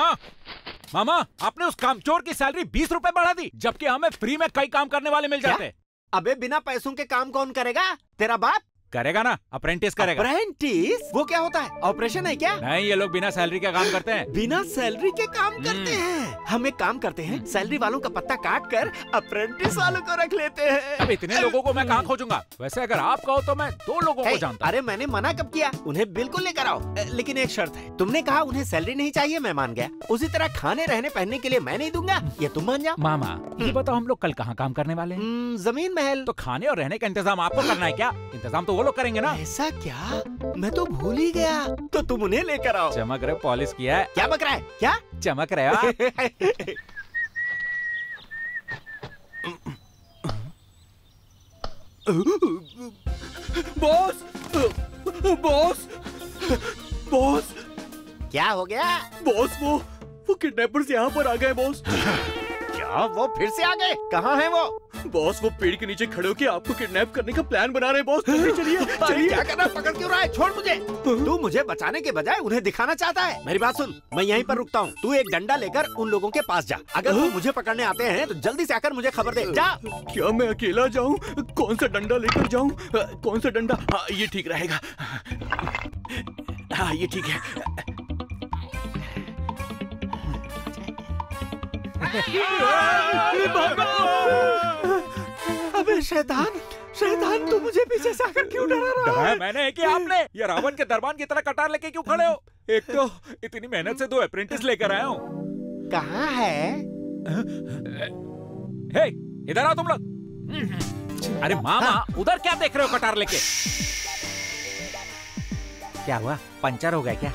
S4: मामा आपने उस कामचोर की सैलरी बीस रूपए बढ़ा दी जबकि हमें फ्री में कई काम करने वाले मिल जाते
S13: अबे बिना पैसों के काम कौन करेगा? तेरा बाप?
S4: करेगा ना? अप्रेंटिस करेगा।
S13: अप्रेंटिस वो क्या होता है? ऑपरेशन है क्या?
S4: नहीं ये लोग बिना सैलरी का काम करते हैं।
S13: बिना सैलरी के काम करते हैं? हम एक काम करते हैं सैलरी वालों का पत्ता काट कर अप्रेंटिस वालों को रख लेते हैं।
S4: अब इतने लोगों को मैं कहाँ खोजूँगा? वैसे अगर आप कहो तो मैं दो लोगों को जानता
S13: अरे मैंने मना कब किया? उन्हें बिल्कुल लेकर आओ। लेकिन एक शर्त है। तुमने कहा उन्हें सैलरी नहीं चाहिए मैं मान गया। उसी तरह खाने रहने पहनने के लिए मैं नहीं दूँगा ये तुम मान जाओ।
S4: मामा ये बताओ हम लोग कल कहाँ काम करने वाले
S13: ज़मीन महल।
S4: तो खाने और रहने का इंतज़ाम आपको करना है क्या? इंतज़ाम तो वो लोग करेंगे ना।
S13: ऐसा क्या? मैं तो भूल ही गया। तो तुम उन्हें लेकर आओ।
S4: चमक रहे पॉलिश किया है।
S13: क्या बक रहा है? क्या?
S4: चमक रहे हो
S15: बॉस! बॉस! बॉस!
S13: क्या हो गया?
S15: बॉस वो वो किडनैपर्स यहाँ पर आ गए बॉस।
S13: क्या वो फिर से आ गए कहाँ है वो?
S15: बॉस वो पेड़ के नीचे खड़े होकर आपको किडनैप करने का प्लान बना रहे बॉस। चलिए चलिए।
S13: क्या करना पकड़ क्यों रहा है? छोड़ मुझे। तू मुझे बचाने के बजाय उन्हें दिखाना चाहता है। मेरी बात सुन मैं यहीं पर रुकता हूँ। तू एक डंडा लेकर उन लोगों के पास जा। अगर वो मुझे पकड़ने आते हैं तो जल्दी ऐसी आकर मुझे खबर दे। जा।
S15: क्या मैं अकेला जाऊँ? कौन सा डंडा लेकर जाऊँ? कौन सा डंडा? हाँ ये ठीक रहेगा। हाँ ये ठीक है।
S13: अबे शैतान शैतान तू मुझे पीछे से आकर क्यों डरा रहा है?
S4: मैंने है कि आपने? ये रावण के दरबान की तरह कटार लेके क्यों खड़े हो? एक तो इतनी मेहनत से दो अप्रेंटिस लेकर आया हूँ।
S13: कहाँ है?
S4: हे इधर आओ तुम लोग। अरे मामा उधर क्या देख रहे हो कटार लेके? क्या हुआ? पंचर हो गया क्या?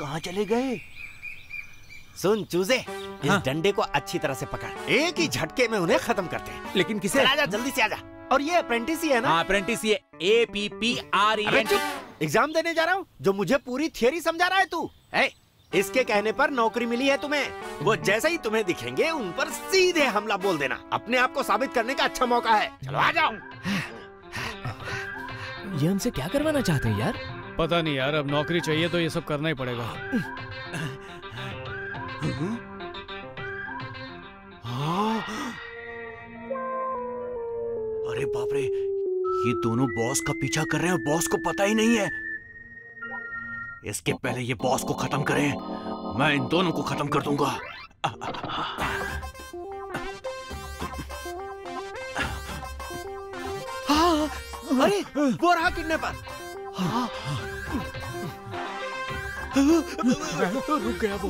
S13: कहाँ चले गए? सुन चूजे इस
S4: हाँ।
S13: डंडे को अच्छी तरह से पकड़। एक ही झटके में उन्हें खत्म करते हैं।
S4: लेकिन किसे?
S13: चला जा जल्दी से आजा और ये अप्रेंटिस ही है ना?
S4: हाँ अप्रेंटिस ये A P P R
S13: exam देने जा रहा हूँ जो मुझे पूरी थियरी समझा रहा है तू। ए, इसके कहने पर नौकरी मिली है तुम्हें। वो जैसे ही तुम्हें दिखेंगे उन पर सीधे हमला बोल देना। अपने आप को साबित करने का अच्छा मौका है। चलो आ जाओ।
S10: ये हमसे क्या करवाना चाहते हैं यार?
S5: पता नहीं यार अब नौकरी चाहिए तो ये सब करना ही पड़ेगा।
S2: अरे बाप रे ये दोनों बॉस का पीछा कर रहे हैं और बॉस को पता ही नहीं है। इसके पहले ये बॉस को खत्म करें मैं इन दोनों को खत्म कर दूँगा।
S13: अरे वो रहा किडनैपर। हाँ,
S5: रुक गया वो।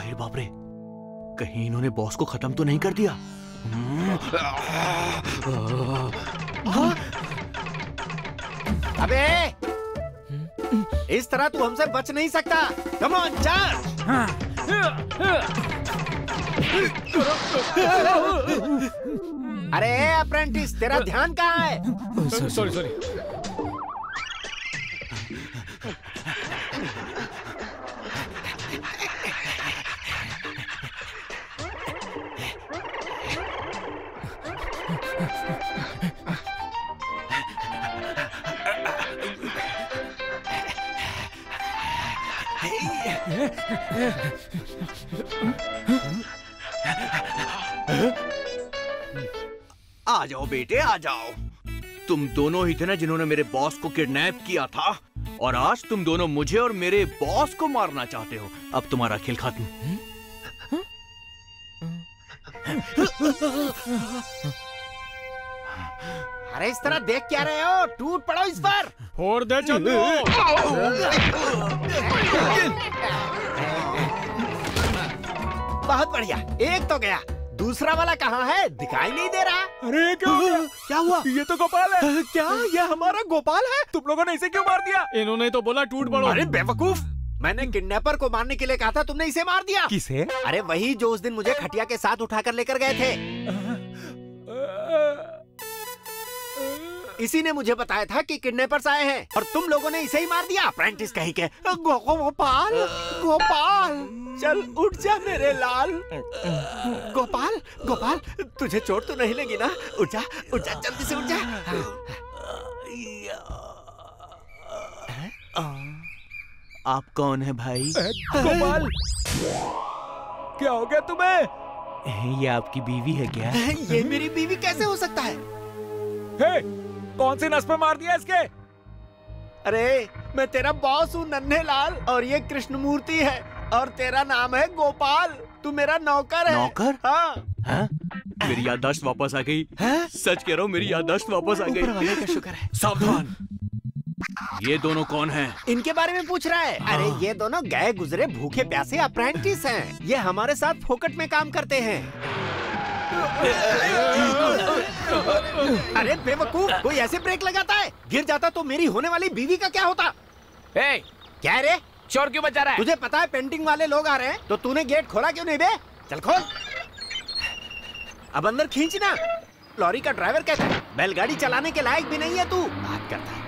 S2: अरे बाप रे कहीं इन्होंने बॉस को खत्म तो नहीं कर दिया?
S13: हाँ। अबे इस तरह तू हमसे बच नहीं सकता। कम ऑन चल अरे अप्रेंटिस तेरा ध्यान कहाँ है?
S5: सॉरी सॉरी
S2: आ जाओ बेटे आ जाओ। तुम दोनों ही थे ना जिन्होंने मेरे बॉस को किडनैप किया था। और आज तुम दोनों मुझे और मेरे बॉस को मारना चाहते हो। अब तुम्हारा खेल खत्म।
S13: अरे इस तरह देख क्या रहे हो? टूट पड़ो इस पर।
S5: फोड़ दे चंदू।
S13: बहुत बढ़िया। एक तो गया। दूसरा वाला कहाँ है? दिखाई नहीं दे रहा।
S4: अरे क्या हो गया?
S13: क्या हुआ?
S4: ये तो गोपाल है।
S13: क्या? ये हमारा गोपाल है?
S4: तुम लोगों ने इसे क्यों मार दिया?
S5: इन्होंने तो बोला टूट पड़ो।
S13: अरे बेवकूफ़। मैंने किडनैपर को मारने के लिए कहा था तुमने इसे मार दिया।
S4: किसे?
S13: अरे वही जो उस दिन मुझे खटिया के साथ उठाकर लेकर गए थे। इसी ने मुझे बताया था कि किडनैपर्स आए हैं और तुम लोगों ने इसे ही मार दिया। अप्रेंटिस कहीं के गो, गोपाल गोपाल चल उठ जा मेरे लाल। गोपाल गोपाल तुझे चोट तो नहीं लगी ना? उठ जा उठ जा जल्दी से उठ जा।
S2: आप कौन है भाई?
S4: गोपाल। क्या हो गया तुम्हें?
S2: ये आपकी बीवी है क्या?
S13: ये मेरी बीवी कैसे हो सकता है?
S4: हे, कौन सी नस पे मार दिया इसके?
S13: अरे मैं तेरा बॉस हूँ नन्हे लाल और ये कृष्णमूर्ति है। और तेरा नाम है गोपाल। तू मेरा नौकर है।
S2: नौकर?
S13: हाँ।
S2: हाँ? मेरी याददाश्त वापस आ गई। है? सच कह रहा हूँ मेरी याददाश्त वापस आ गई।
S13: का शुक्र है।
S2: सावधान। ये दोनों कौन हैं?
S13: इनके बारे में पूछ रहा है। अरे ये दोनों गए गुजरे भूखे प्यासे अप्रेंटिस हैं। ये हमारे साथ फोकट में काम करते हैं। अरे बेवकूफ़ कोई ऐसे ब्रेक लगाता है? गिर जाता तो मेरी होने वाली बीवी का क्या होता?
S10: ए,
S13: क्या रे?
S10: चोर क्यों बचा रहा है?
S13: तुझे पता है पेंटिंग वाले लोग आ रहे हैं तो तूने गेट खोला क्यों नहीं बे? चल खोल। अब अंदर खींच ना। लॉरी का ड्राइवर कहता है, बैलगाड़ी चलाने के लायक भी नहीं है तू। बात करता है।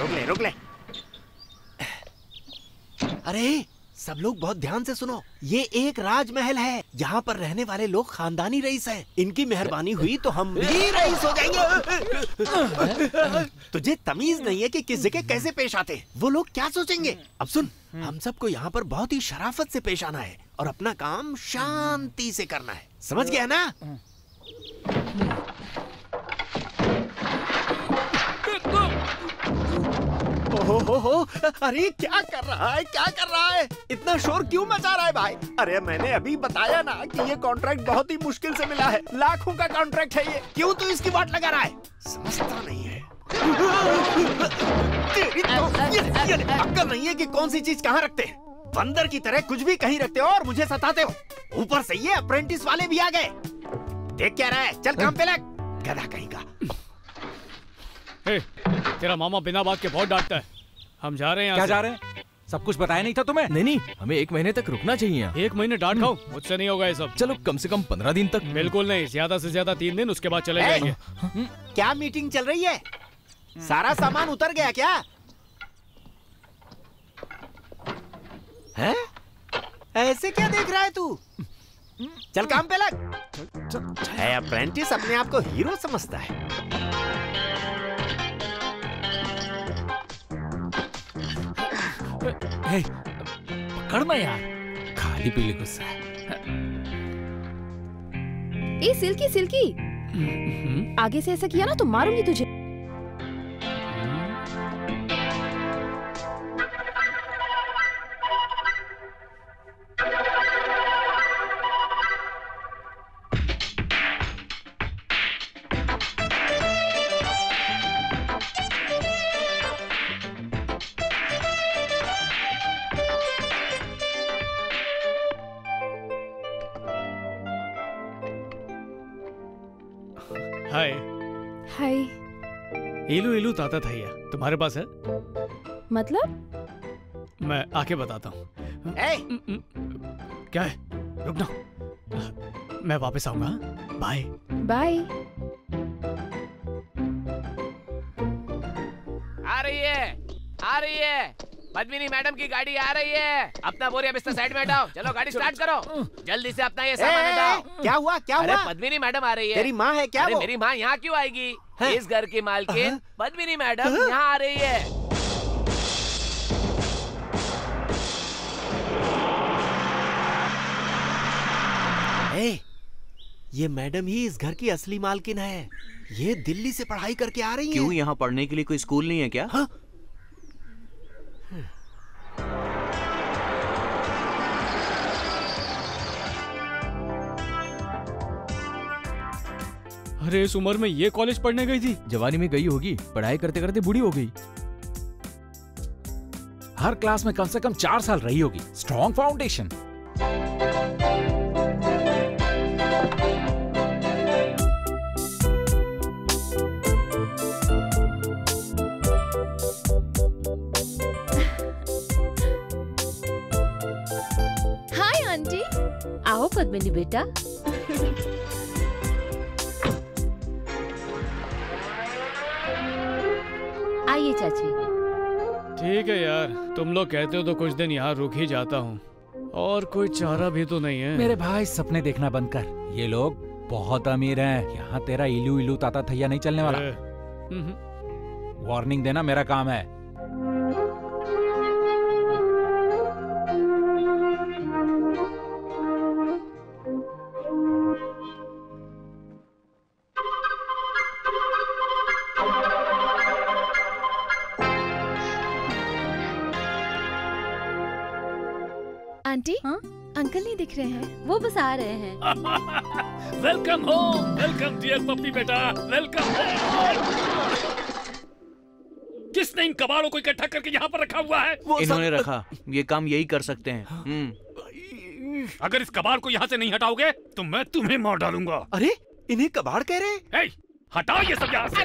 S13: रुक ले रुक ले। अरे सब लोग बहुत ध्यान से सुनो। ये एक राजमहल है यहाँ पर रहने वाले लोग खानदानी रईस हैं। इनकी मेहरबानी हुई तो हम भी रईस हो जाएँगे। तुझे तमीज नहीं है कि किस जगह कैसे पेश आते वो लोग क्या सोचेंगे? अब सुन, हम सबको यहाँ पर बहुत ही शराफत से पेश आना है और अपना काम शांति से करना है। समझ गया ना? ओहो हो हो। अरे क्या कर रहा है क्या कर रहा है? इतना शोर क्यों मचा रहा है भाई? अरे मैंने अभी बताया ना कि ये कॉन्ट्रैक्ट बहुत ही मुश्किल से मिला है। लाखों का कॉन्ट्रैक्ट है ये। क्यों तू इसकी बात लगा रहा है? समझता नहीं है। तेरी तो अक्ल नहीं है कि कौन सी चीज़ कहाँ रखते हैं। बंदर की तरह कुछ भी कहीं रखते हो और मुझे सताते हो। ऊपर से ये अप्रेंटिस वाले भी आ गए। देख क्या रहा है? चल काम पे लग। गधा कहीं का
S5: हे, तेरा मामा बिना बात के बहुत डांटता है। हम जा रहे हैं
S4: क्या जा रहे हैं? सब कुछ बताया नहीं था तुम्हें?
S10: नहीं नहीं हमें एक महीने तक रुकना चाहिए
S5: एक महीने डांट खाओ मुझसे नहीं होगा ये सब।
S10: चलो कम से कम पंद्रह दिन तक।
S5: बिल्कुल नहीं ज़्यादा से ज़्यादा तीन दिन उसके बाद चले जाएँगे।
S13: क्या मीटिंग चल रही है? सारा सामान उतर गया क्या? है? ऐसे क्या देख रहा है तू? चल काम पे लग। अप्रेंटिस अपने आप को हीरो समझता है।
S4: हे, पकड़ मैं यार। खाली पीली गुस्सा है।
S12: ए सिल्की सिल्की। आगे से ऐसा किया ना तो मारूँगी तुझे।
S5: इलू नीलू ताता थैया तुम्हारे पास है?
S12: मतलब?
S5: मैं आके बताता हूँ। क्या है? रुकना मैं वापस आऊँगा हाँ? बाय
S12: बाय
S16: आ रही है आ रही है। पद्मिनी मैडम की गाड़ी आ रही है। अपना बोरिया बिस्तर साइड में हटाओ। चलो गाड़ी स्टार्ट करो। जल्दी से अपना ये सामान हटाओ।
S13: क्या हुआ क्या हुआ?
S16: पद्मिनी मैडम आ रही है।
S13: तेरी माँ है क्या
S16: अरे
S13: वो?
S16: मेरी माँ यहाँ क्यों आएगी?
S13: हैं?
S16: इस घर की मालकिन
S13: हाँ?
S16: पद्मिनी मैडम
S13: हाँ?
S16: यहाँ आ रही है।
S13: ए, ये मैडम ही इस घर की असली मालकिन है। ये दिल्ली से पढ़ाई करके आ रही है।
S2: क्यों यहाँ पढ़ने के लिए कोई स्कूल नहीं है क्या?
S13: हाँ?
S5: अरे इस उम्र में ये कॉलेज पढ़ने गई थी।
S10: जवानी में गई होगी पढ़ाई करते करते बूढ़ी हो गई।
S4: हर क्लास में कम से कम चार साल रही होगी। स्ट्रॉन्ग फाउंडेशन
S12: हाय आंटी
S11: आओ पद्मिनी बेटा।
S5: तुम लोग कहते हो तो कुछ दिन यहाँ रुक ही जाता हूँ। और कोई चारा भी तो नहीं है।
S4: मेरे भाई सपने देखना बंद कर। ये लोग बहुत अमीर हैं। यहाँ तेरा इलू इलू ताता थैया नहीं चलने वाला। वार्निंग देना मेरा काम है।
S8: दिख रहे हैं।
S11: वो बस आ रहे हैं।
S17: Welcome home welcome dear puppy बेटा वेलकम किसने इन कबाड़ों को इकट्ठा करके यहाँ पर रखा हुआ है?
S2: इन्होंने रखा ये काम यही कर सकते हैं। हम्म।
S17: अगर इस कबाड़ को यहाँ से नहीं हटाओगे तो मैं तुम्हें मार डालूँगा।
S13: अरे इन्हें कबाड़ कह रहे
S17: हैं? हटाओ ये सब यहाँ से।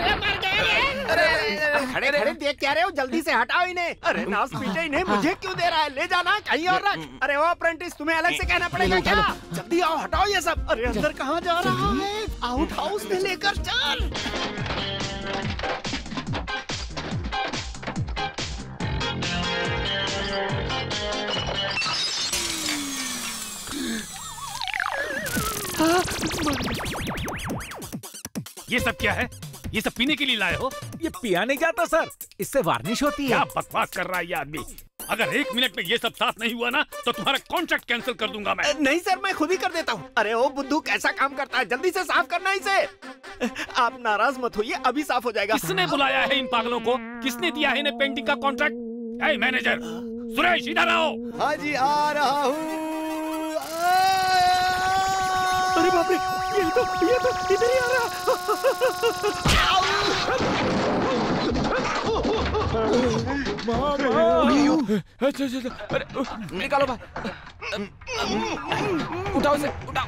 S13: अरे खड़े खड़े। देख क्या रहे हो? जल्दी से हटाओ इन्हें। अरे नास पीटे इन्हें मुझे क्यों दे रहा है? ले जाना कहीं और रख। अरे ओ अप्रेंटिस तुम्हें अलग से कहना पड़ेगा क्या? जल्दी आओ हटाओ ये सब। अरे अंदर कहाँ जा रहा है? आउट हाउस में लेकर चल।
S17: ये सब क्या है? ये सब पीने के लिए लाए हो?
S4: ये पिया नहीं जाता सर। इससे वार्निश होती है।
S17: क्या बकवास कर रहा है ये आदमी? अगर एक मिनट में ये सब साफ़ नहीं हुआ ना तो तुम्हारा कॉन्ट्रैक्ट कैंसिल कर दूँगा मैं।
S13: नहीं सर मैं खुद ही कर देता हूँ। अरे ओ बुद्धू कैसा काम करता है? जल्दी से साफ़ करना इसे। आप नाराज़ मत होइए अभी साफ़ हो जाएगा।
S17: किसने बुलाया है इन पागलों को? किसने दिया है इन्हें पेंटिंग का कॉन्ट्रैक्ट ए मैनेजर सुरेश इधर आओ।
S15: हाँ जी आ रहा हूँ।
S13: अरे बाप रे! ये तो ये तो इधर ही आ रहा।
S10: अच्छा अच्छा अरे निकालो भाई। उठाओ इसे उठाओ।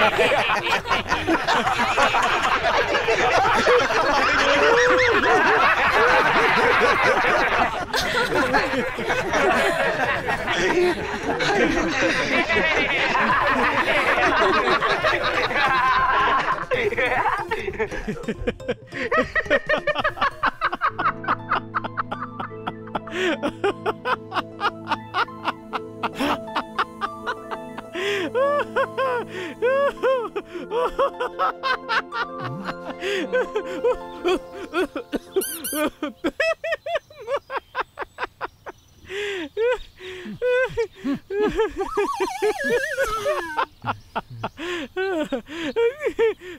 S10: Ha ha ha ha!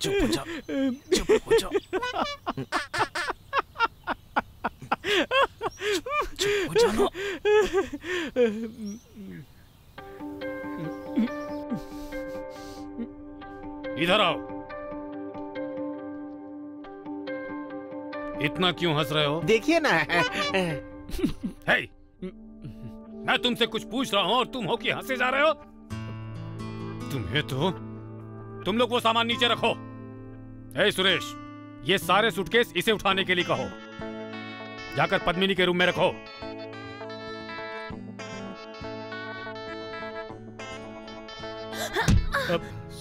S17: चुप हो जाओ चुप हो जाओ चुप हो जाओ इधर आओ। इतना क्यों हंस रहे हो?
S13: देखिए ना।
S17: हे मैं तुमसे कुछ पूछ रहा हूँ और तुम हो कि हंसे जा रहे हो? तुम्हें तो तुम लोग वो सामान नीचे रखो। हे सुरेश ये सारे सूटकेस इसे उठाने के लिए कहो। जाकर पद्मिनी के रूम में रखो।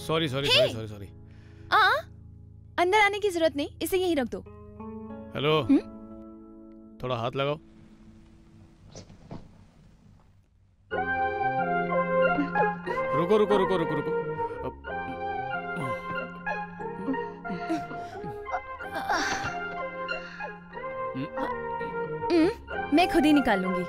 S17: Sorry sorry sorry sorry sorry
S8: अंदर आने की ज़रूरत नहीं इसे यहीं रख दो।
S17: हेलो थोड़ा हाथ लगाओ। रुको रुको रुको रुको रुको।
S8: हम्म, मैं खुद ही निकाल लूँगी।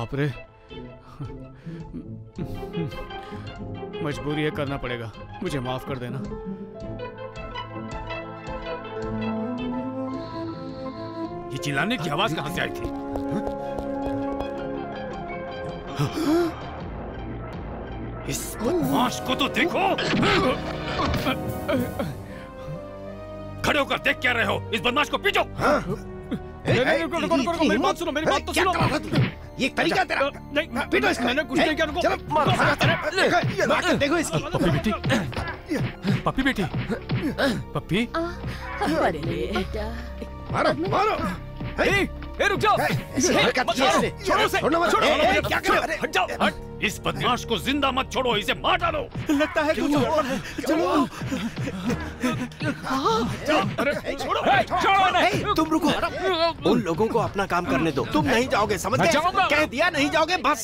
S17: बाप रे। मजबूरी है करना पड़ेगा। मुझे माफ़ कर देना।
S4: ये चिल्लाने की आवाज़ कहाँ से आई थी? इस बदमाश को तो देखो। खड़े होकर देख क्या रहे हो। इस बदमाश को पीछो
S5: नहीं, नहीं, रुको, रुको, रुको, रुको, मेरी बात सुनो, मेरी बात तो सुनो।
S15: ये तरीका तेरा
S5: नहीं,
S15: पीटो इसको
S5: मैंने कुछ नहीं किया, रुको।
S15: चलो मार, मार, देखो, मार के देखो इसकी
S4: पप्पी बेटी पप्पी बेटी पप्पी
S6: अरे बेटा
S15: मारो मारो
S5: ए, ए, रुक जाओ छोड़ो,
S15: इसने।
S5: छोड़ो उसे,
S15: छोड़ो मत।
S5: छोड़ो,
S15: क्या कर रहे हो?
S4: हट जाओ हट इस बदमाश को ज़िंदा मत छोड़ो इसे मार डालो
S15: लगता है कुछ और है चलो
S5: छोड़ो
S13: तुम रुको उन लोगों को अपना काम करने दो तुम नहीं जाओगे समझ गए कह दिया नहीं जाओगे बस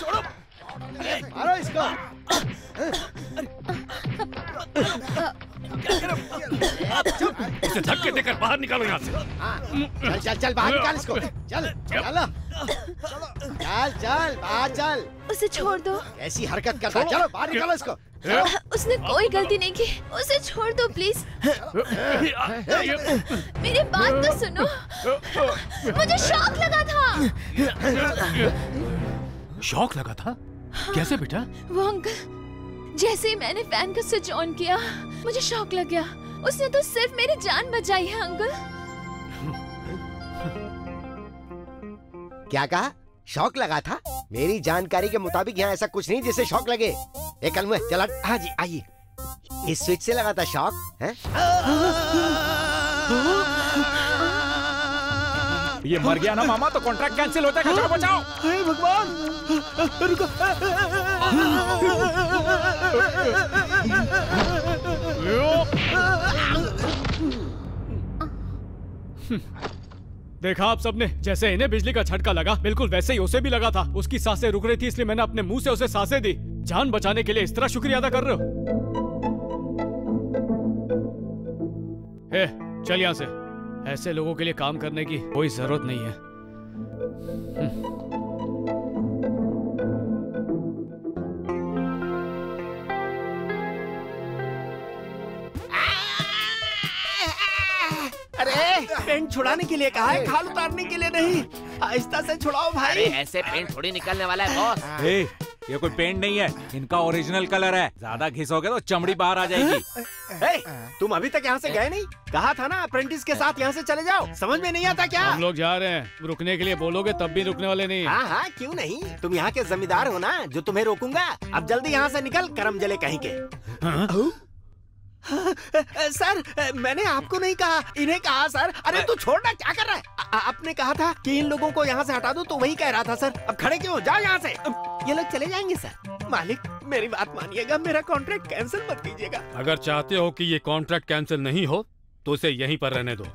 S13: छोड़ो
S15: मारो इसको
S4: उसे धक्के देकर बाहर निकालो यहाँ से।
S15: चल चल चल बाहर निकाल इसको। चल चलो चल चल बाहर चल।
S8: उसे छोड़ दो।
S15: ऐसी हरकत करता है। चलो बाहर निकालो इसको।
S8: उसने कोई गलती नहीं की। उसे छोड़ दो प्लीज़ मेरी बात तो सुनो। मुझे शौक लगा था।
S4: शौक लगा था? कैसे बेटा?
S8: वो अंकल जैसे ही मैंने फ़ैन का स्विच ऑन किया मुझे शौक लग गया। उसने तो सिर्फ़ मेरी जान बचाई है अंकल।
S15: क्या कहा? शौक लगा था? मेरी जानकारी के मुताबिक यहाँ ऐसा कुछ नहीं जिससे शौक लगे। एक कल चला। हाँ जी आइए। इस स्विच से लगा था शौक है?
S4: ये मर गया ना मामा तो कॉन्ट्रैक्ट कैंसिल हो जाएगा चलो बचाओ।
S15: हे भगवान! रुको।
S5: देखा आप सबने जैसे इन्हें बिजली का झटका लगा बिल्कुल वैसे ही उसे भी लगा था। उसकी साँसें रुक रही थी इसलिए मैंने अपने मुँह से उसे साँसें दी। जान बचाने के लिए इस तरह शुक्रिया अदा कर रहे हो चल यहाँ से। ऐसे लोगों के लिए काम करने की कोई ज़रूरत नहीं है।
S13: अरे पेंट छुड़ाने के लिए कहा है खाल उतारने के लिए नहीं। आहिस्ता से छुड़ाओ
S16: अरे
S13: भाई
S16: ऐसे पेंट थोड़ी निकलने वाला है बॉस।
S4: ए, ये कोई पेंट नहीं है इनका ओरिजिनल कलर है। ज़्यादा घिसोगे तो चमड़ी बाहर आ जाएगी।
S13: ए, तुम अभी तक यहाँ से गए नहीं? कहा था ना अप्रेंटिस के साथ यहाँ से चले जाओ। समझ में नहीं आता क्या?
S5: हम लोग जा रहे हैं। रुकने के लिए बोलोगे तब भी रुकने वाले नहीं।
S13: हाँ हाँ क्यों नहीं? तुम यहाँ के जमींदार हो ना जो तुम्हें रोकूँगा। अब जल्दी यहाँ से निकल करम जले कहीं के। सर मैंने आपको नहीं कहा। इन्हें कहा सर। अरे तू छोड़ना क्या कर रहा है? आ- आपने कहा था कि इन लोगों को यहाँ से हटा दो तो वही कह रहा था सर। अब खड़े क्यों हो? जाओ यहाँ से। ये लोग चले जाएँगे सर। मालिक मेरी बात मानिएगा मेरा कॉन्ट्रैक्ट कैंसिल मत कीजिएगा।
S4: अगर चाहते हो कि ये कॉन्ट्रैक्ट कैंसिल नहीं हो तो उसे यहीं पर रहने दो।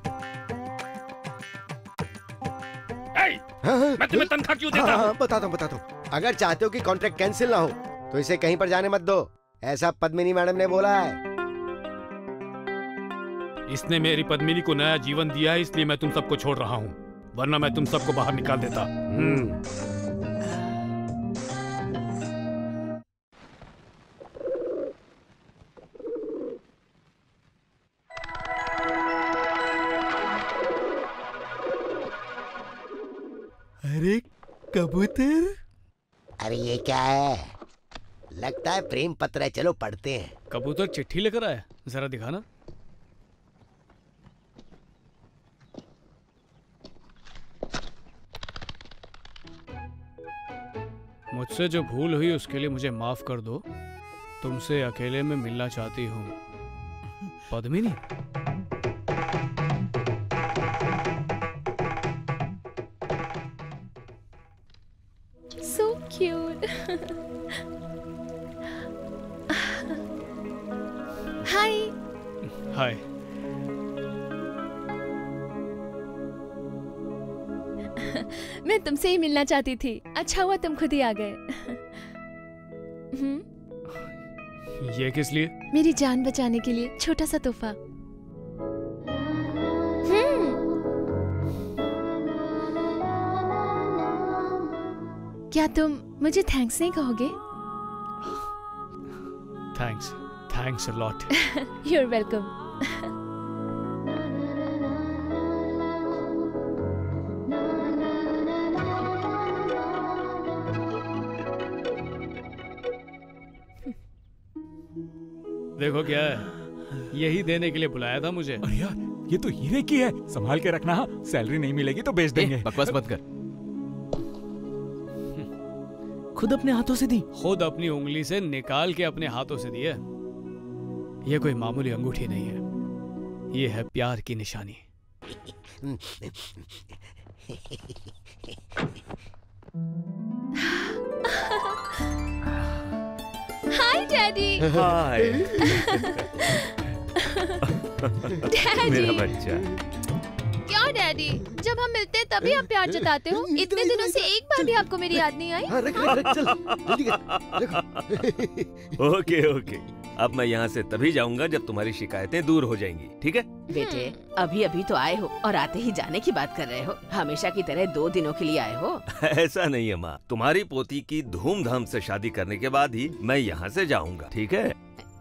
S15: मैं
S4: तुम्हें तनख्वाह क्यों देता
S15: हाँ,
S4: हूँ?
S15: हाँ, बताता हूँ बताता हूँ। अगर चाहते हो कि कॉन्ट्रैक्ट कैंसिल ना हो तो इसे कहीं पर जाने मत दो। ऐसा पद्मिनी मैडम ने बोला है।
S4: इसने मेरी पद्मिनी को नया जीवन दिया है इसलिए मैं तुम सबको छोड़ रहा हूँ। वरना मैं तुम सबको बाहर निकाल देता।
S15: अरे कबूतर? अरे ये क्या है? लगता है प्रेम पत्र है चलो पढ़ते हैं।
S5: कबूतर चिट्ठी लेकर आया जरा दिखाना। मुझसे जो भूल हुई उसके लिए मुझे माफ़ कर दो तुमसे अकेले में मिलना चाहती हूँ पद्मिनी
S8: So cute. Hi.
S5: हाय
S8: मैं तुमसे ही मिलना चाहती थी। अच्छा हुआ तुम खुद ही आ गए। हम्म,
S5: ये किस लिए?
S8: मेरी जान बचाने के लिए छोटा सा तोहफा। हम्म, क्या तुम मुझे थैंक्स नहीं कहोगे?
S5: Thanks thanks a lot
S8: You're welcome.
S5: देखो क्या है? यही देने के लिए बुलाया था मुझे।
S4: अरे यार ये तो हीरे की है। संभाल के रखना। सैलरी नहीं मिलेगी तो बेच देंगे।
S10: बकवास मत कर। खुद अपने हाथों से दी।
S5: खुद अपनी उंगली से निकाल के अपने हाथों से दी है। ये कोई मामूली अंगूठी नहीं है। ये है प्यार की निशानी।
S12: हाय डैडी
S3: हाय
S12: डैडी
S3: मेरा बच्चा।
S12: क्या डैडी जब हम मिलते हैं तभी आप प्यार जताते हो? इतने दिनों से एक बार भी आपको मेरी याद नहीं आई?
S3: Okay okay. अब मैं यहाँ से तभी जाऊँगा जब तुम्हारी शिकायतें दूर हो जाएँगी ठीक है?
S6: बेटे अभी अभी तो आए हो और आते ही जाने की बात कर रहे हो। हमेशा की तरह दो दिनों के लिए आए हो।
S3: ऐसा नहीं है माँ तुम्हारी पोती की धूमधाम से शादी करने के बाद ही मैं यहाँ से जाऊँगा ठीक है?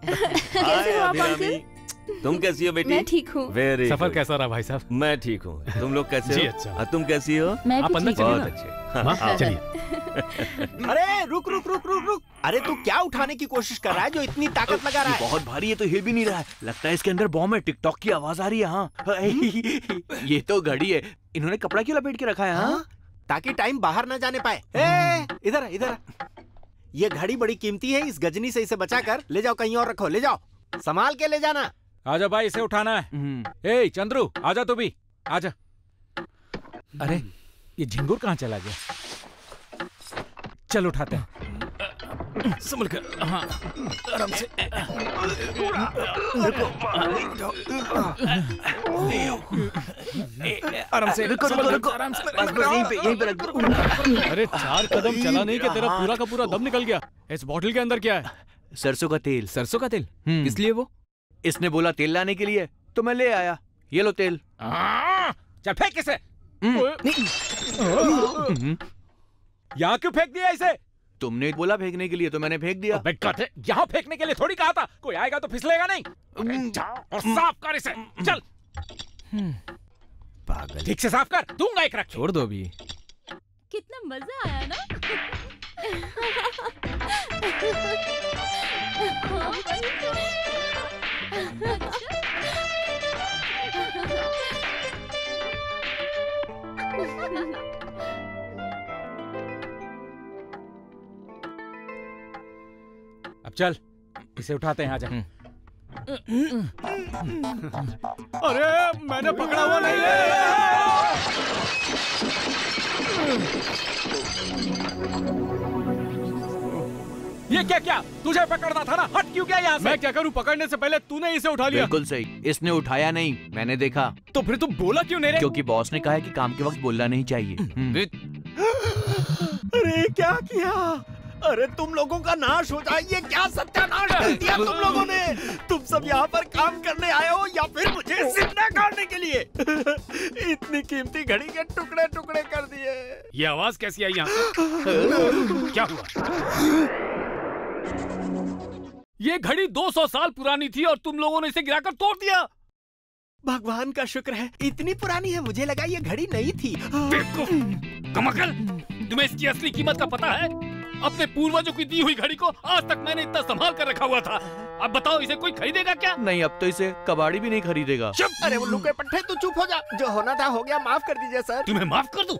S12: हो
S3: तुम कैसी हो बेटी?
S12: मैं ठीक हूँ।
S3: वेरी
S5: सफ़र कैसा रहा भाई साहब?
S3: मैं ठीक हूँ। तुम लोग कैसे
S5: जी,
S3: हो?
S5: अच्छा।
S3: हाँ, तुम कैसी हो?
S12: मैं
S5: आप अंदर
S3: बहुत अच्छे। हाँ, आओ।
S5: चलिए।
S13: अरे रुक रुक रुक रुक रुक। अरे तू क्या उठाने की कोशिश कर रहा है जो इतनी ताकत लगा रहा है?
S2: बहुत भारी है तो हिल भी नहीं रहा है। लगता है इसके अंदर बॉम्ब है टिकटॉक की आवाज़ आ रही है हाँ। ये तो घड़ी है। इन्होंने कपड़ा क्यों लपेट के रखा है हाँ?
S13: हाँ? ताकि टाइम बाहर न जाने पाए। इधर इधर। ये घड़ी बड़ी कीमती है इस गजनी से इसे बचा कर ले जाओ कहीं और रखो ले जाओ। संभाल के ले जाना।
S4: आजा भाई इसे उठाना है। ए चंद्रू आजा तू भी। आजा। अरे ये झिंगुर कहाँ चला गया? चल उठाते हैं।
S5: संभल कर। हाँ आराम से।
S2: आराम से रुको रुको रुको। आराम से। बस बस यहीं पे यहीं पे रख दो।
S5: अरे चार कदम चला नहीं कि तेरा पूरा का पूरा दम निकल गया। इस बोतल के अंदर क्या है?
S2: सरसों का तेल।
S10: सरसों का तेल?
S2: हम्म।
S10: इसलिए वो?
S2: इसने बोला तेल लाने के लिए तो मैं ले आया। ये लो तेल।
S4: आ, चल फेंक इसे।
S2: हम्म।
S4: यहाँ क्यों फेंक दिया इसे?
S2: तुमने बोला फेंकने के लिए तो मैंने फेंक दिया।
S4: यहाँ फेंकने के लिए थोड़ी कहा था। कोई आएगा तो फिसलेगा नहीं। और साफ़ कर इसे। चल।
S10: पागल।
S4: ठीक से साफ़ कर। दूँगा एक रख।
S10: छोड़ दो अभी।
S1: कितना मज़ा आया ना।
S4: अब चल इसे उठाते हैं आजा।
S5: अरे मैंने पकड़ा हुआ नहीं। है
S4: ये क्या क्या? तुझे पकड़ना था ना? हट क्यों क्या यहाँ से?
S5: मैं क्या करूँ? पकड़ने से पहले तूने इसे उठा लिया।
S2: बिल्कुल सही। इसने उठाया नहीं मैंने देखा।
S5: तो फिर तुम बोला क्यों नहीं
S2: क्योंकि बॉस ने कहा है कि काम के वक्त बोलना नहीं चाहिए। हम्म।
S13: अरे क्या किया? अरे तुम लोगों का नाश हो जाए ये क्या सत्यानाश कर दिया तुम लोगों ने? तुम सब यहाँ पर काम करने आए हो या फिर मुझे ज़िंदा करने के लिए? इतनी कीमती घड़ी के टुकड़े टुकड़े कर दिए।
S5: ये आवाज़ कैसी आई यहाँ क्या हुआ? ये घड़ी 200 साल पुरानी थी और तुम लोगों ने इसे गिराकर तोड़ दिया।
S13: भगवान का शुक्र है इतनी पुरानी है मुझे लगा ये घड़ी नहीं थी।
S5: कमकल तुम्हें इसकी असली कीमत का पता है? अपने पूर्वजों की दी हुई घड़ी को आज तक मैंने इतना संभाल कर रखा हुआ था। अब बताओ इसे कोई खरीदेगा क्या?
S2: नहीं अब तो इसे कबाड़ी भी नहीं खरीदेगा।
S13: चुप! अरे वो लुके पट्टे तू चुप हो जा। जो होना था हो गया माफ़ कर दीजिए सर।
S5: तुम्हें माफ़ कर दूँ?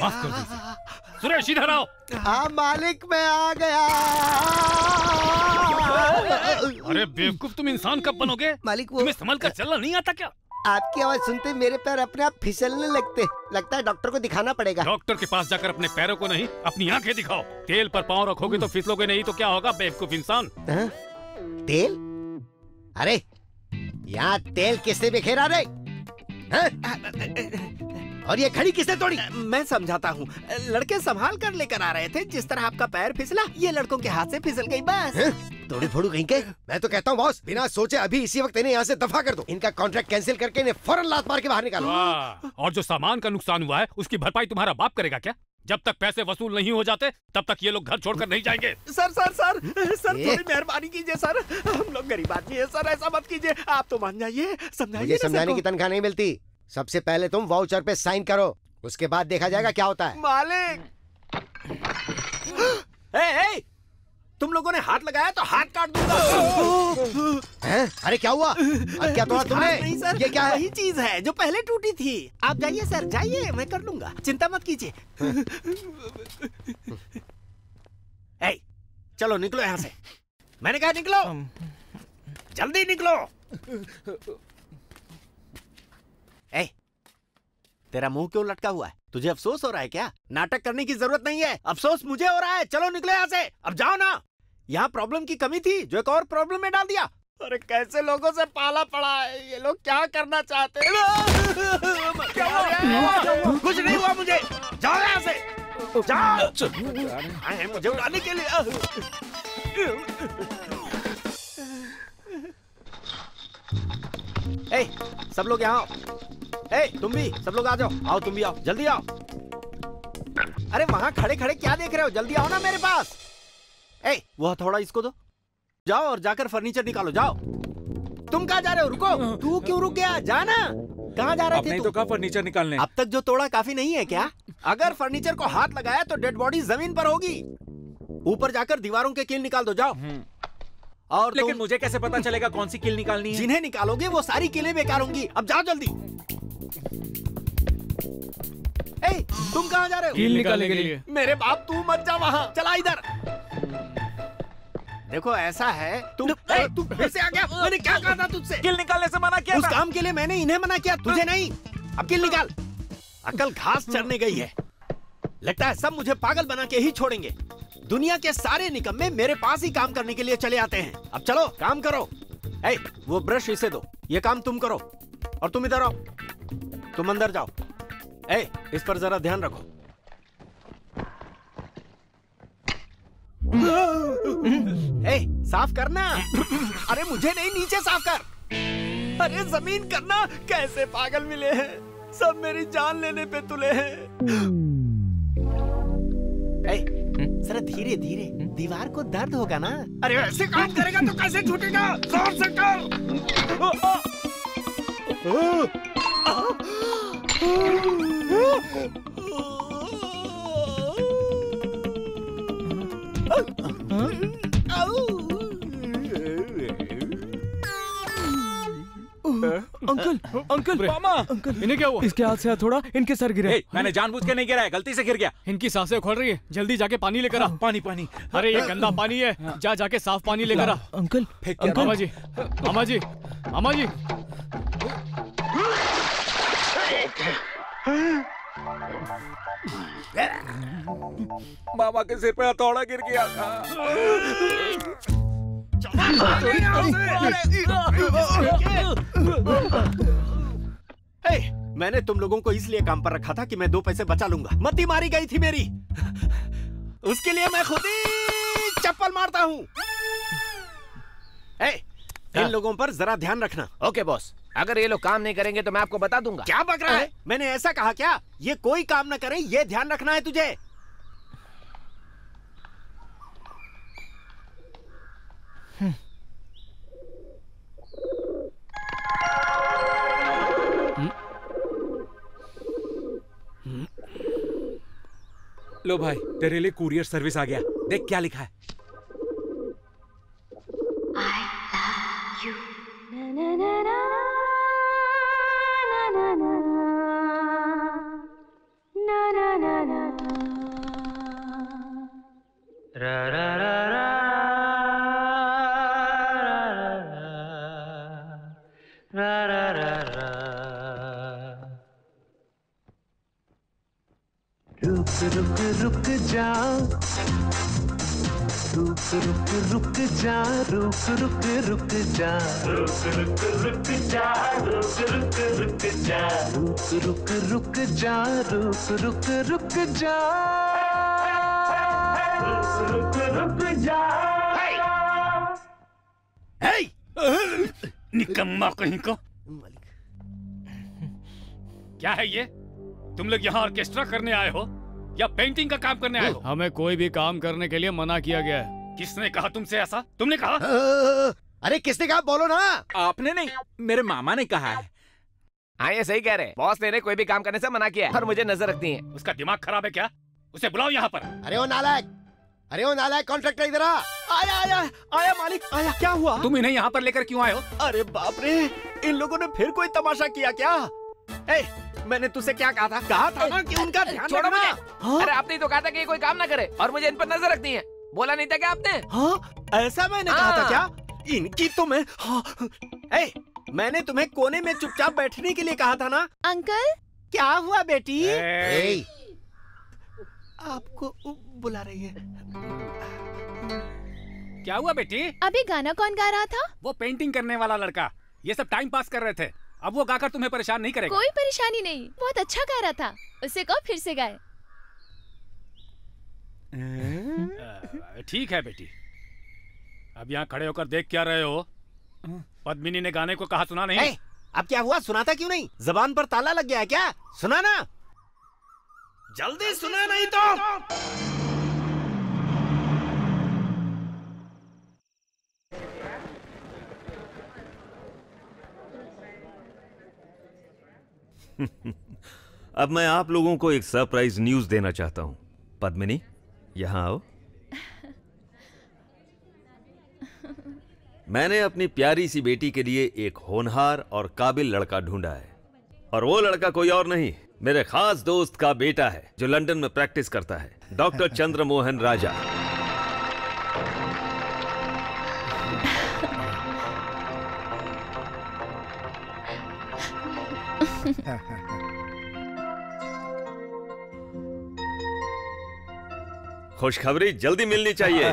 S5: माफ़ कर दीजिए। सुरेश इधर आओ।
S15: हाँ मालिक मैं आ गया।
S5: अरे बेवकूफ़ तुम इंसान कब बनोगे?
S15: मालिक वो
S5: तुम्हें संभल कर चलना नहीं आता क्या?
S15: आपकी आवाज़ सुनते मेरे पैर अपने आप फिसलने लगते लगता है डॉक्टर को दिखाना पड़ेगा।
S5: डॉक्टर के पास जाकर अपने पैरों को नहीं अपनी आँखें दिखाओ। तेल पर पाँव रखोगे तो फिसलोगे नहीं तो क्या होगा बेवकूफ़ इंसान?
S15: हाँ? तेल? अरे यहाँ तेल किसने बिखेरा रे? हाँ? और ये घड़ी किसने तोड़ी?
S13: मैं समझाता हूँ। लड़के संभाल कर लेकर आ रहे थे जिस तरह आपका पैर फिसला ये लड़कों के हाथ से फिसल गई बस।
S15: हाँ? तोड़ी फोड़ू कहीं के मैं तो कहता हूँ बॉस बिना सोचे अभी इसी वक्त इन्हें यहाँ से दफ़ा कर दो। इनका कॉन्ट्रैक्ट कैंसिल करके इन्हें फ़ौरन लात मार के बाहर निकालो।
S5: और जो सामान का नुकसान हुआ है उसकी भरपाई तुम्हारा बाप करेगा क्या? जब तक पैसे वसूल नहीं हो जाते तब तक ये लोग घर छोड़कर नहीं जाएँगे।
S13: सर सर सर सर थोड़ी मेहरबानी कीजिए सर। हम लोग गरीब आदमी है सर ऐसा मत कीजिए। आप तो मान जाइए समझाइए
S15: समझाने
S13: की
S15: तनख्वाह नहीं मिलती। सबसे पहले तुम वाउचर पे साइन करो। उसके बाद देखा जाएगा क्या होता है।
S13: मालिक! ए, ए, तुम लोगों ने हाथ लगाया तो हाथ काट दूँगा।
S15: हैं? अरे क्या हुआ? अब क्या तोड़ा तुमने?
S13: नहीं सर।
S15: ये क्या है?
S13: वही चीज़ है जो पहले टूटी थी। आप जाइए सर जाइए मैं कर लूँगा। चिंता मत कीजिए। चलो निकलो यहाँ से। मैंने कहा निकलो। जल्दी निकलो ए, तेरा मुँह क्यों लटका हुआ है? तुझे अफसोस हो रहा है क्या? नाटक करने की ज़रूरत नहीं है। अफसोस मुझे हो रहा है। चलो निकले यहाँ से। अब जाओ ना। यहाँ प्रॉब्लम की कमी थी जो एक और प्रॉब्लम में डाल दिया। अरे कैसे लोगों से पाला पड़ा है? ये लोग क्या करना चाहते हैं? कुछ नहीं हुआ मुझे। जाओ यहाँ से। जाओ। मुझे उड़ाने के लिए। ए, सब लोग यहाँ आओ ए, तुम भी सब लोग आ जाओ आओ तुम भी आओ जल्दी आओ अरे वहाँ खड़े खड़े क्या देख रहे हो जल्दी आओ ना मेरे पास ए, वो हथौड़ा इसको दो जाओ और जाकर फर्नीचर निकालो जाओ तुम कहाँ जा रहे हो रुको तू क्यों रुक गया जाना कहाँ जा रहे थे
S4: तो कहा फर्नीचर निकालने
S13: अब तक जो तोड़ा काफ़ी नहीं है क्या अगर फर्नीचर को हाथ लगाया तो डेड बॉडी ज़मीन पर होगी। ऊपर जाकर दीवारों के कील निकाल दो। जाओ। और
S4: लेकिन
S13: तुम-
S4: मुझे कैसे पता चलेगा कौन सी किल निकालनी है?
S13: जिन्हें निकालोगे वो सारी किलें बेकार होंगी। अब जाओ जल्दी। ए, तुम कहाँ जा रहे हो?
S5: कील निकालने के लिए।
S13: मेरे बाप तू मत जा वहाँ। चला इधर। देखो ऐसा है तुम ए, तू फिर से आ गया। मैंने क्या कहा था तुझसे?
S4: किल निकालने से मना किया
S13: उस काम के लिए मैंने इन्हें मना किया तुझे नहीं। अब किल निकाल। अकल घास चढ़ने गई है। लगता है सब मुझे पागल बना के ही छोड़ेंगे। दुनिया के सारे निकम्मे मेरे पास ही काम करने के लिए चले आते हैं। अब चलो काम करो। ए, वो ब्रश इसे दो। ये काम तुम करो। और तुम इधर आओ। तुम अंदर जाओ। ए, इस पर जरा ध्यान रखो। ए, साफ़ करना। अरे मुझे नहीं नीचे साफ़ कर। अरे ज़मीन करना। कैसे पागल मिले हैं? सब मेरी जान लेने पे तुले हैं। जरा धीरे धीरे दीवार को दर्द होगा ना अरे ऐसे काम करेगा तो कैसे छूटेगा ज़ोर से कर
S10: अंकल अंकल
S5: मामा।
S10: अंकल
S5: इन्हें क्या हुआ?
S10: इसके हाथ से थोड़ा इनके सर गिरे।
S4: मैंने जानबूझ के नहीं गिरा है गलती से गिर गया।
S5: इनकी साँसें खोल रही है। जल्दी जाके पानी लेकर आ।
S4: पानी पानी।
S5: अरे ये गंदा पानी है। जा जाके साफ़ पानी लेकर आ।
S10: अंकल
S4: फेंक
S5: अंकल मामा जी मामा जी मामा जी।
S4: मामा के सिर पे हथौड़ा गिर गया। था
S13: ए, मैंने तुम लोगों को इसलिए काम पर रखा था कि मैं दो पैसे बचा लूँगा। मती मारी गई थी मेरी। उसके लिए मैं खुद ही चप्पल मारता हूँ। ए, इन लोगों पर जरा ध्यान रखना।
S16: ओके बॉस अगर ये लोग काम नहीं करेंगे तो मैं आपको बता दूँगा।
S13: क्या बक रहा है? मैंने ऐसा कहा क्या? ये कोई काम ना करे ये ध्यान रखना है तुझे।
S4: लो भाई तेरे लिए कुरियर सर्विस आ गया। देख क्या लिखा है।
S17: रुक रुक रुक जा। रुक रुक रुक जा रुक रुक रुक जा। रुक रुक रुक जा रुक रुक रुक जा। रुक रुक रुक जा रुक रुक रुक जा। रुक रुक रुक जा।
S5: निकम्मा कहीं का। क्या है ये? तुम लोग यहाँ ऑर्केस्ट्रा करने आए हो? या पेंटिंग का काम करने आए हो? हमें कोई भी काम करने के लिए मना किया गया है। किसने कहा तुमसे ऐसा? तुमने कहा?
S15: अरे किसने कहा? बोलो ना।
S4: आपने नहीं मेरे मामा ने कहा है।
S16: हाँ ये सही कह रहे हैं। बॉस ने कोई भी काम करने से मना किया है और मुझे नज़र रखती है।
S5: उसका दिमाग खराब है क्या? उसे बुलाओ यहाँ पर।
S15: अरे ओ नालायक। अरे वो नालायक कॉन्ट्रैक्टर इधर आ।
S10: आया आया आया मालिक आया। क्या हुआ?
S4: तुम इन्हें यहाँ पर लेकर क्यों आए हो?
S13: अरे बाप रे इन लोगों ने फिर कोई तमाशा किया क्या? ए, मैंने तुझसे क्या कहा था? कहा था ना कि उनका ध्यान
S16: छोड़ो। मुझे। अरे आपने तो कहा था कि ये कोई काम ना करे और मुझे इन पर नज़र रखनी है। बोला नहीं था क्या आपने?
S13: हाँ? ऐसा मैंने कहा था
S16: हाँ।
S13: क्या? इनकी तो मैं हाँ, ए, मैंने तुम्हें कोने में चुपचाप बैठने के लिए कहा था ना?
S12: अंकल?
S13: क्या हुआ बेटी?
S15: ए,
S13: आपको बुला रही है।
S4: क्या हुआ बेटी?
S12: अभी गाना कौन गा रहा था?
S4: वो पेंटिंग करने वाला लड़का। ये सब टाइम पास कर रहे थे। अब वो गाकर तुम्हें परेशान नहीं करेगा।
S12: कोई परेशानी नहीं। बहुत अच्छा गा रहा था। उसे कहो फिर से गाए।
S4: ठीक है बेटी। अब यहाँ खड़े होकर देख क्या रहे हो। पद्मिनी ने गाने को कहा सुना नहीं?
S13: ए, अब क्या हुआ? सुनाता क्यों नहीं? जबान पर ताला लग गया है क्या? सुना ना? जल्दी सुना नहीं तो।
S3: अब मैं आप लोगों को एक सरप्राइज़ न्यूज़ देना चाहता हूँ। पद्मिनी यहाँ आओ। मैंने अपनी प्यारी सी बेटी के लिए एक होनहार और काबिल लड़का ढूंढा है। और वो लड़का कोई और नहीं मेरे खास दोस्त का बेटा है जो लंदन में प्रैक्टिस करता है डॉक्टर चंद्रमोहन राजा। खुशखबरी जल्दी मिलनी चाहिए।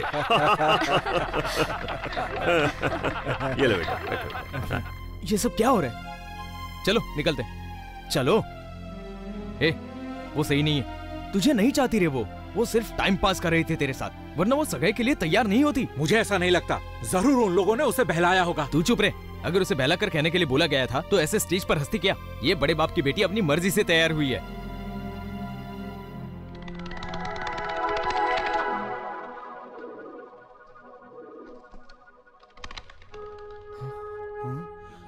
S3: ये लो बेटा बैठो।
S10: ये सब क्या हो रहा है? चलो निकलते। चलो। ए वो सही नहीं है। तुझे नहीं चाहती रे वो। वो सिर्फ़ टाइम पास कर रही थी तेरे साथ। वरना वो सगाई के लिए तैयार नहीं होती।
S4: मुझे ऐसा नहीं लगता। ज़रूर उन लोगों ने उसे बहलाया होगा।
S10: तू चुप रहे। अगर उसे बहला कर कहने के लिए बोला गया था तो ऐसे स्टेज पर हंसती क्या। ये बड़े बाप की बेटी अपनी मर्ज़ी से तैयार हुई है।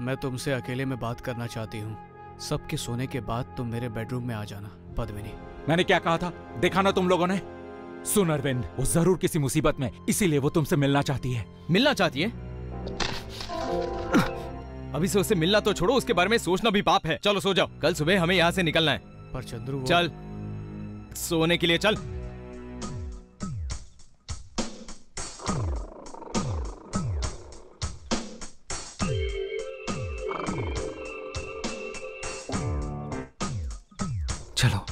S5: मैं तुमसे अकेले में बात करना चाहती हूँ। सबके सोने के बाद तुम मेरे बेडरूम में आ जाना पद्मिनी।
S4: मैंने क्या कहा था? देखा ना तुम लोगों ने? सुन अरविंद वो ज़रूर किसी मुसीबत में इसीलिए वो तुमसे मिलना चाहती है।
S10: मिलना चाहती है? अभी से उससे मिलना तो छोड़ो उसके बारे में सोचना भी पाप है। चलो सो जाओ कल सुबह हमें यहाँ से निकलना है।
S5: पर चंद्रू वो-
S10: चल। सोने के लिए चल।
S4: चलो।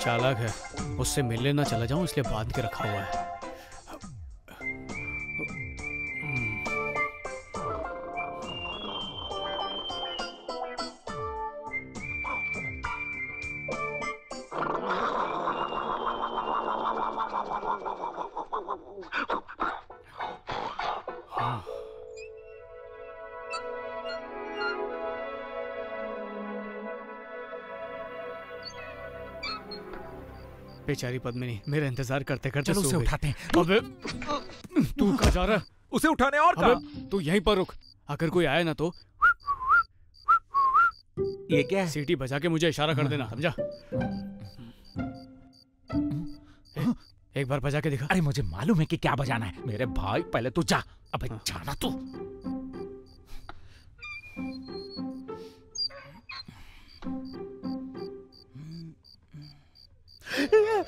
S5: चालाक है। उससे मिलने ना चला जाऊँ इसलिए बाँध के रखा हुआ है। बेचारी पद्मिनी मेरा इंतज़ार करते करते
S4: चलो उसे उठाते हैं।
S5: अबे तू कहाँ जा रहा
S4: उसे उठाने और कहा?
S5: तू यहीं पर रुक। अगर कोई आया ना तो?
S4: ये क्या है?
S5: सीटी बजा के मुझे इशारा कर देना समझा? एक बार बजा के दिखा।
S4: अरे मुझे मालूम है कि क्या बजाना है। मेरे भाई पहले तू जा। अबे जाना तू। Huh?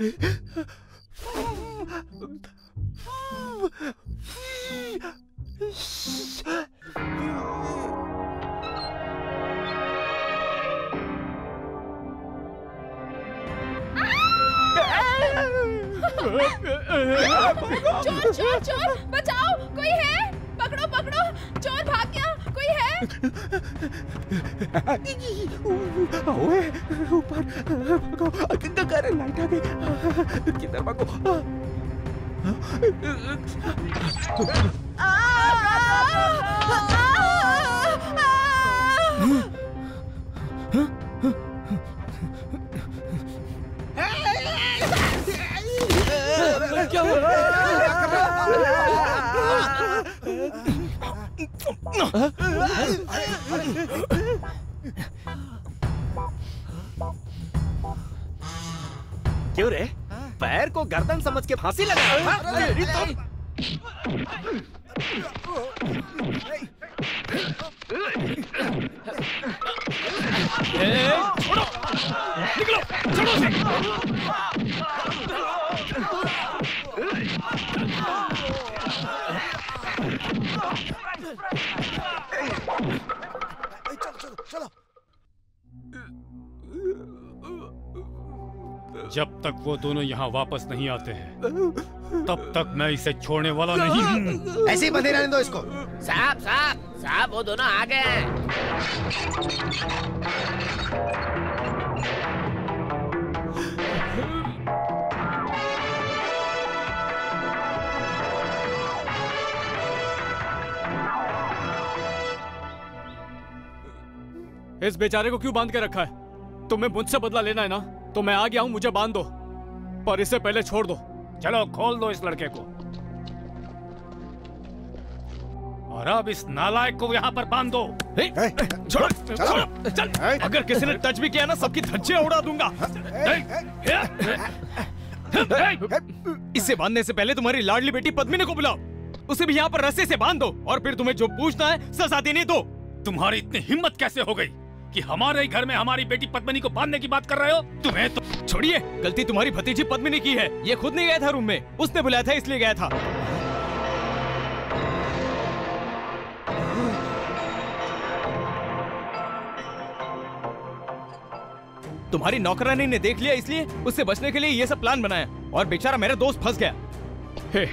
S12: चोर चोर चोर बचाओ कोई है पकड़ो पकड़ो चोर भाग गया कोई है
S14: ओए ऊपर भागो कर लाइट आ गई किधर भागो
S12: आ, आ, आ, आ,
S13: क्यों रे पैर को गर्दन समझ के फांसी लगा निकलो, तेरी तो-
S5: जब तक वो दोनों यहाँ वापस नहीं आते हैं तब तक मैं इसे छोड़ने वाला नहीं हूँ।
S15: ऐसे ही बंधे रहने दो इसको।
S16: साहब साहब साहब वो दोनों आ गए हैं।
S5: इस बेचारे को क्यों बाँध के रखा है? तुम्हें मुझसे बदला लेना है ना? तो मैं आ गया हूँ मुझे बाँध दो। पर इससे पहले छोड़ दो। चलो खोल दो इस लड़के को। और अब इस नालायक को यहाँ पर बाँध दो।
S10: छोड़ो छोड़ो चल। अगर किसी ने टच भी किया ना सबकी धज्जियाँ उड़ा दूँगा। इसे बांधने से पहले तुम्हारी लाडली बेटी पद्मिनी को बुलाओ। उसे भी यहाँ पर रस्से से बाँध दो और फिर तुम्हें जो पूछना है सजा देने दो।
S5: तुम्हारी इतनी हिम्मत कैसे हो गई? कि हमारे घर में हमारी बेटी पद्मिनी को बांधने की बात कर रहे हो? तुम्हें तो
S10: छोड़िए। गलती तुम्हारी भतीजी पद्मिनी की है। ये खुद नहीं गया था रूम में। उसने बुलाया था इसलिए गया था। तुम्हारी नौकरानी ने देख लिया इसलिए उससे बचने के लिए ये सब प्लान बनाया। और बेचारा मेरा दोस्त फंस गया।
S5: हे,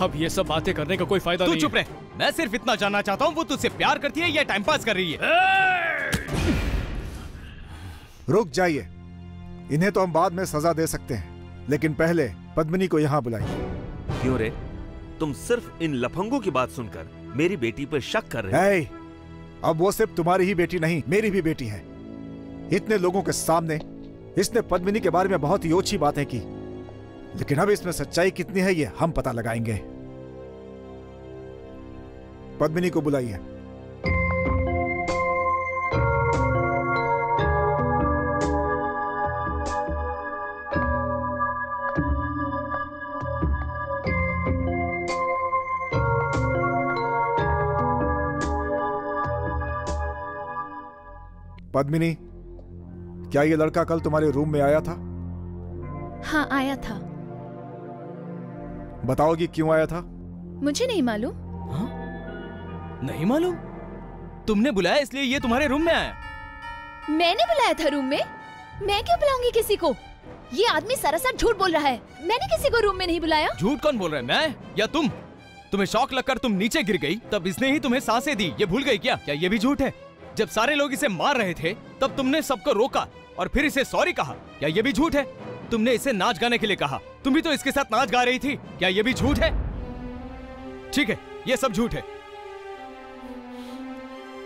S5: अब ये सब बातें करने का कोई फ़ायदा
S10: तू
S5: नहीं
S10: चुप रहे। मैं सिर्फ़ इतना जानना चाहता हूँ वो तुझसे प्यार करती है या टाइम पास कर रही है।
S9: रुक जाइए। इन्हें तो हम बाद में सजा दे सकते हैं लेकिन पहले पद्मिनी को यहाँ बुलाइए।
S3: क्यों रे? तुम सिर्फ़ इन लफंगों की बात सुनकर मेरी बेटी पर शक कर रहे हो।
S9: अब वो सिर्फ़ तुम्हारी ही बेटी नहीं मेरी भी बेटी है। इतने लोगों के सामने इसने पद्मिनी के बारे में बहुत ही ओछी बातें की। लेकिन अब इसमें सच्चाई कितनी है ये हम पता लगाएँगे। पद्मिनी को बुलाइए। पद्मिनी क्या ये लड़का कल तुम्हारे रूम में आया था?
S8: हाँ आया था।
S9: बताओगी क्यों आया था?
S8: मुझे नहीं मालूम।
S10: नहीं मालूम? तुमने बुलाया इसलिए ये तुम्हारे रूम में आया।
S8: मैंने बुलाया था रूम में? मैं क्यों बुलाऊँगी किसी को? ये आदमी सरासर झूठ बोल रहा है। मैंने किसी को रूम में नहीं बुलाया।
S10: झूठ कौन बोल रहा है मैं या तुम? तुम्हें शौक लगकर तुम नीचे गिर गई तब इसने ही तुम्हें साँसें दी। ये भूल गई क्या? क्या ये भी झूठ है? जब सारे लोग इसे मार रहे थे तब तुमने सबको रोका और फिर इसे सॉरी कहा। क्या ये भी झूठ है? तुमने इसे नाच गाने के लिए कहा। तुम भी तो इसके साथ नाच गा रही थी। क्या ये भी झूठ है? ठीक है ये सब झूठ है।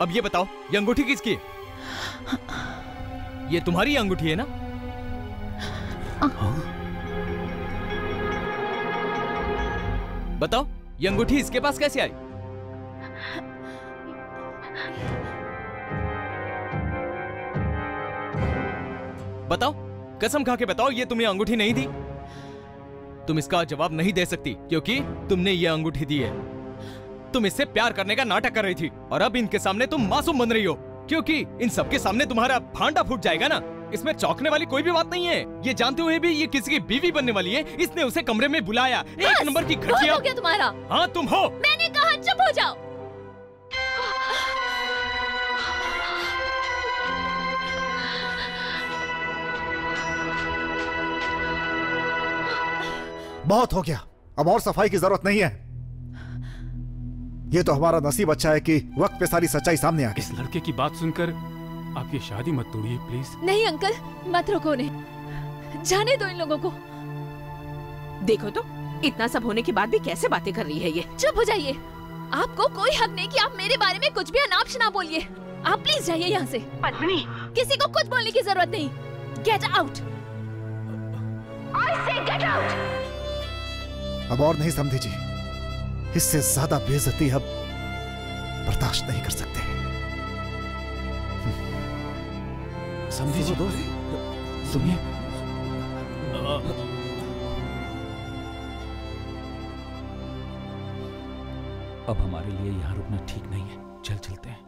S10: अब ये बताओ ये अंगूठी किसकी है? ये तुम्हारी अंगूठी है ना? बताओ ये अंगूठी इसके पास कैसे आई? बताओ कसम खा के बताओ ये तुम्हें अंगूठी नहीं दी? तुम इसका जवाब नहीं दे सकती क्योंकि तुमने ये अंगूठी दी है। तुम इससे प्यार करने का नाटक कर रही थी और अब इनके सामने तुम मासूम बन रही हो क्योंकि इन सबके सामने तुम्हारा भांडा फूट जाएगा ना। इसमें चौंकने वाली कोई भी बात नहीं है। ये जानते हुए भी ये किसी की बीवी बनने वाली है इसने उसे कमरे में बुलाया एक नंबर की घटिया
S8: हो गया तुम्हारा।
S10: हाँ तुम हो।
S8: मैंने कहा चुप हो जाओ।
S9: बहुत हो गया। अब और सफ़ाई की ज़रूरत नहीं है। ये तो हमारा नसीब अच्छा है कि वक्त पे सारी सच्चाई सामने आ गई।
S5: इस लड़के की बात सुनकर आप ये शादी मत तोड़िए प्लीज़
S6: नहीं अंकल मत रोको उन्हें। जाने दो इन लोगों को। देखो तो इतना सब होने के बाद भी कैसे बातें कर रही है ये?
S8: चुप हो जाइए। आपको कोई हक नहीं कि आप मेरे बारे में कुछ भी अनाप शनाप बोलिए। आप प्लीज़ जाइए यहाँ से।
S6: पद्मिनी।
S8: किसी को कुछ बोलने की ज़रूरत नहीं। गेट आउट गेट आउट
S9: अब और नहीं समझी जी। इससे ज़्यादा बेजती अब बर्दाश्त नहीं कर सकते।
S4: समझे जी। दोस्त सुनिए। अब हमारे लिए यहाँ रुकना ठीक नहीं है। चल चलते हैं।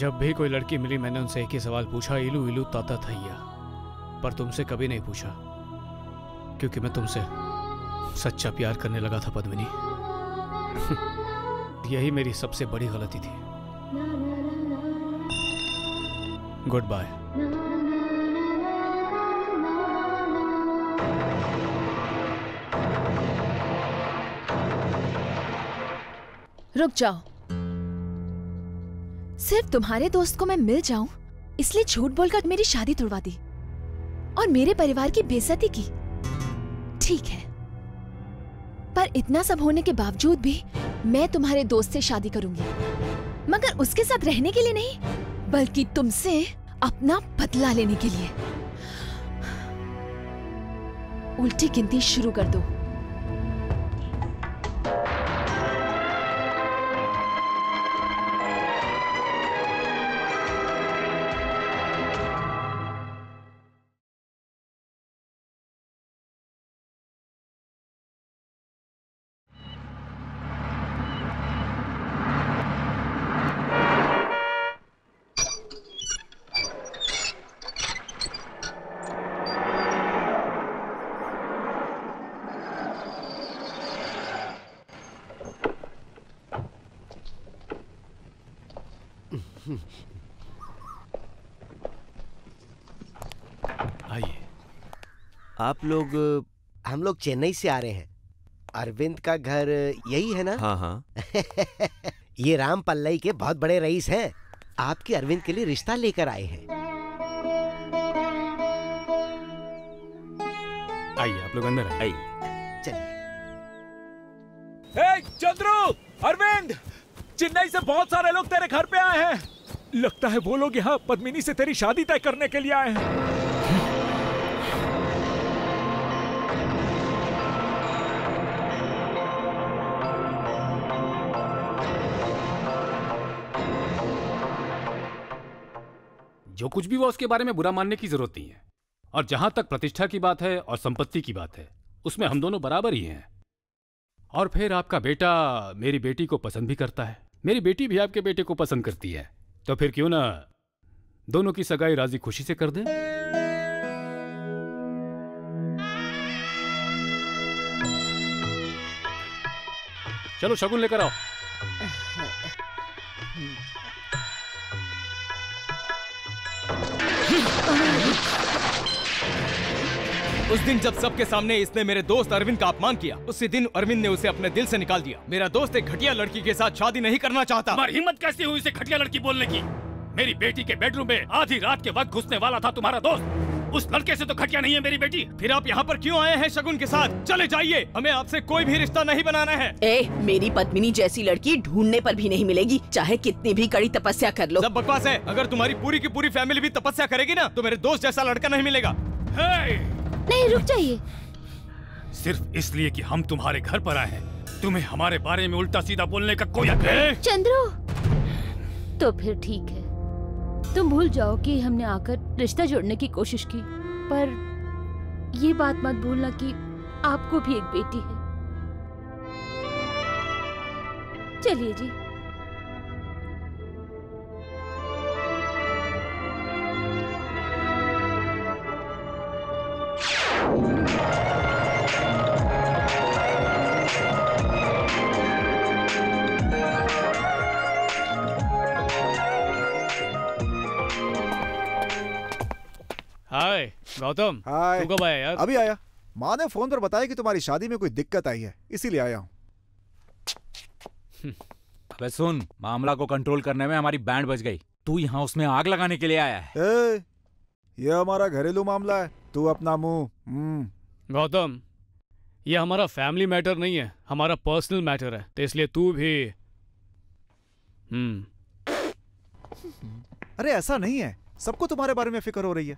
S5: जब भी कोई लड़की मिली, मैंने उनसे एक ही सवाल पूछा, इलू इलू, ताता थैया। पर तुमसे कभी नहीं पूछा, क्योंकि मैं तुमसे सच्चा प्यार करने लगा था, पद्मिनी। यही मेरी सबसे बड़ी गलती थी। गुड बाय
S8: रुक जाओ। सिर्फ़ तुम्हारे दोस्त को मैं मिल जाऊँ, इसलिए झूठ बोलकर मेरी शादी तुड़वा दी और मेरे परिवार की बेइज्जती की। ठीक है। पर इतना सब होने के बावजूद भी मैं तुम्हारे दोस्त से शादी करूँगी। मगर उसके साथ रहने के लिए नहीं, बल्कि तुमसे अपना बदला लेने के लिए। उल्टी गिनती शुरू कर दो।
S15: आप लोग हम लोग चेन्नई से आ रहे हैं। अरविंद का घर यही है ना?
S3: हाँ हाँ।
S15: ये राम पल्लई के बहुत बड़े रईस हैं। आपके अरविंद के लिए रिश्ता लेकर आए हैं।
S5: आइए आप लोग अंदर
S3: आइए।
S4: ए, चंद्रू! अरविंद! चेन्नई से बहुत सारे लोग तेरे घर पे आए हैं। लगता है वो लोग यहाँ पद्मिनी से तेरी शादी तय करने के लिए आए हैं। कुछ भी वो उसके बारे में बुरा मानने की ज़रूरत नहीं है। और जहाँ तक प्रतिष्ठा की बात है और संपत्ति की बात है, उसमें हम दोनों बराबर ही हैं। और फिर आपका बेटा मेरी बेटी को पसंद भी करता है। मेरी बेटी भी आपके बेटे को पसंद करती है। तो फिर क्यों ना दोनों की सगाई राज़ी खुशी से कर दें? चलो शगुन लेकर आओ।
S10: उस दिन जब सबके सामने इसने मेरे दोस्त अरविंद का अपमान किया, उसी दिन अरविंद ने उसे अपने दिल से निकाल दिया। मेरा दोस्त एक घटिया लड़की के साथ शादी नहीं करना चाहता।
S4: हमारी हिम्मत कैसी हुई इसे घटिया लड़की बोलने की? मेरी बेटी के बेडरूम में आधी रात के वक्त घुसने वाला था तुम्हारा दोस्त। उस लड़के से तो घटिया नहीं है मेरी बेटी।
S10: फिर आप यहाँ पर क्यों आए हैं शगुन के साथ? चले जाइए। हमें आपसे कोई भी रिश्ता नहीं बनाना है।
S6: ए, मेरी पद्मिनी जैसी लड़की ढूँढने पर भी नहीं मिलेगी। चाहे कितनी भी कड़ी तपस्या कर लो।
S10: सब बकवास है। अगर तुम्हारी पूरी की पूरी फैमिली भी तपस्या करेगी ना तो मेरे दोस्त जैसा लड़का नहीं मिलेगा।
S11: नहीं रुक जाइए।
S4: सिर्फ़ इसलिए कि हम तुम्हारे घर पर आए हैं। तुम्हें हमारे बारे में उल्टा सीधा बोलने का कोई हक है
S11: चंद्रू तो फिर ठीक है। तुम भूल जाओ कि हमने आकर रिश्ता जोड़ने की कोशिश की। पर ये बात मत भूलना कि आपको भी एक बेटी है। चलिए जी।
S5: गौतम
S9: हाय।
S5: तू कब आया यार?
S9: अभी आया। माँ ने फ़ोन पर बताया कि तुम्हारी शादी में कोई दिक्कत आई है इसीलिए आया हूँ।
S4: अबे सुन मामला को कंट्रोल करने में हमारी बैंड बज गई। तू यहाँ उसमें आग लगाने के लिए आया है।
S9: ए, ये हमारा घरेलू मामला है तू अपना मुँह हम्म।
S5: गौतम ये हमारा फैमिली मैटर नहीं है हमारा पर्सनल मैटर है तो इसलिए तू भी हम्म।
S9: अरे ऐसा नहीं है सबको तुम्हारे बारे में फ़िक्र हो रही है।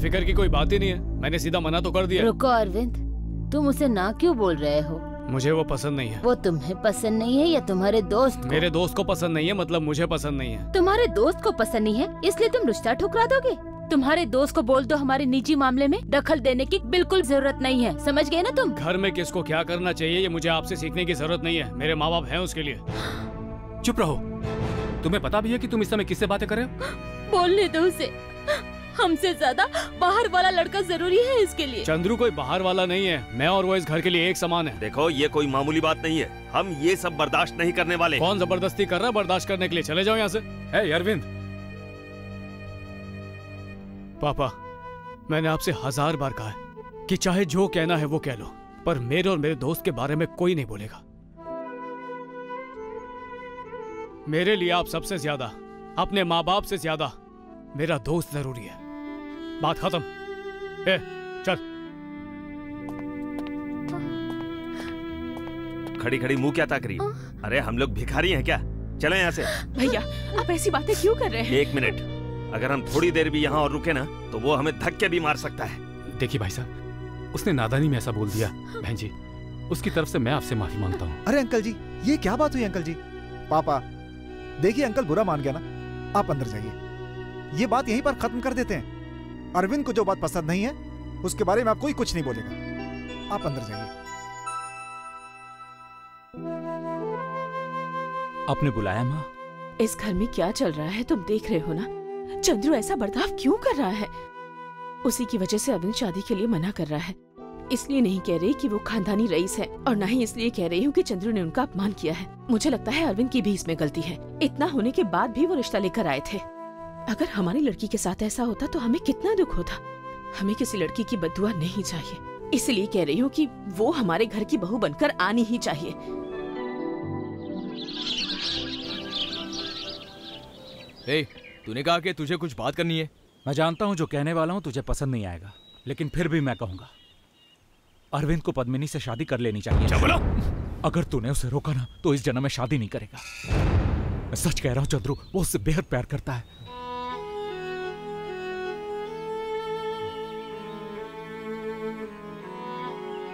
S5: फिकर की कोई बात ही नहीं है। मैंने सीधा मना तो कर दिया
S11: रुको अरविंद तुम उसे ना क्यों बोल रहे हो?
S5: मुझे वो पसंद नहीं है।
S11: वो तुम्हें पसंद नहीं है या तुम्हारे दोस्त को?
S5: मेरे दोस्त को पसंद नहीं है मतलब मुझे पसंद नहीं है।
S11: तुम्हारे दोस्त को पसंद नहीं है इसलिए तुम रिश्ता ठुकरा दोगे? तुम्हारे दोस्त को बोल दो हमारे निजी मामले में दखल देने की बिल्कुल ज़रूरत नहीं है। समझ गए ना तुम?
S5: घर में किसको क्या करना चाहिए ये मुझे आपसे सीखने की ज़रूरत नहीं है। मेरे माँ बाप हैं उसके लिए।
S4: चुप रहो। तुम्हें पता भी है कि तुम इस समय किससे बातें कर रहे हो?
S11: बोलने दो उसे। हमसे ज़्यादा बाहर वाला लड़का ज़रूरी है इसके लिए।
S5: चंद्रू कोई बाहर वाला नहीं है। मैं और वो इस घर के लिए एक समान है।
S3: देखो ये कोई मामूली बात नहीं है। हम ये सब बर्दाश्त नहीं करने वाले।
S5: कौन ज़बरदस्ती कर रहा है बर्दाश्त करने के लिए? चले जाओ यहाँ से।
S4: है अरविंद।
S5: पापा मैंने आपसे हज़ार बार कहा है कि चाहे जो कहना है वो कह लो पर मेरे और मेरे दोस्त के बारे में कोई नहीं बोलेगा। मेरे लिए आप सबसे ज़्यादा अपने माँ बाप से ज़्यादा मेरा दोस्त ज़रूरी है। बात खत्म। ए, चल।
S3: खड़ी खड़ी मुँह क्या ताक रही? अरे हम लोग भिखारी हैं क्या? चले यहाँ से।
S6: भैया आप ऐसी बातें क्यों कर रहे हैं?
S3: एक मिनट। अगर हम थोड़ी देर भी यहाँ और रुके ना तो वो हमें धक्के भी मार सकता है।
S4: देखिए भाई साहब उसने नादानी में ऐसा बोल दिया। बहन जी उसकी तरफ़ से मैं आपसे माफ़ी माँगता हूँ।
S9: अरे अंकल जी ये क्या बात हुई अंकल जी? पापा देखिए अंकल बुरा मान गया ना आप अंदर जाइए। ये बात यहीं पर खत्म कर देते हैं। अरविंद को जो बात पसंद नहीं है उसके बारे में आप कोई कुछ नहीं बोलेगा। आप अंदर जाइए।
S4: आपने बुलाया माँ?
S6: इस घर में क्या चल रहा है तुम देख रहे हो ना? चंद्रू ऐसा बर्ताव क्यों कर रहा है? उसी की वजह से अरविंद शादी के लिए मना कर रहा है। इसलिए नहीं कह रही कि वो खानदानी रईस है और न ही इसलिए कह रही हूँ कि चंद्रू ने उनका अपमान किया है। मुझे लगता है अरविंद की भी इसमें गलती है। इतना होने के बाद भी वो रिश्ता लेकर आए थे। अगर हमारी लड़की के साथ ऐसा होता तो हमें कितना दुख होता। हमें किसी लड़की की बदुआ नहीं चाहिए। इसलिए कह रही हूँ कि वो हमारे घर की बहू बनकर आनी ही चाहिए।
S10: ए, तूने कहा कि तुझे कुछ बात करनी है?
S4: मैं जानता हूँ जो कहने वाला हूँ तुझे पसंद नहीं आएगा लेकिन फिर भी मैं कहूँगा। अरविंद को पद्मिनी से शादी कर लेनी चाहिए। अगर तूने उसे रोका ना तो इस जन्म में शादी नहीं करेगा। मैं सच कह रहा हूँ चंद्रू वो उससे बेहद प्यार करता है।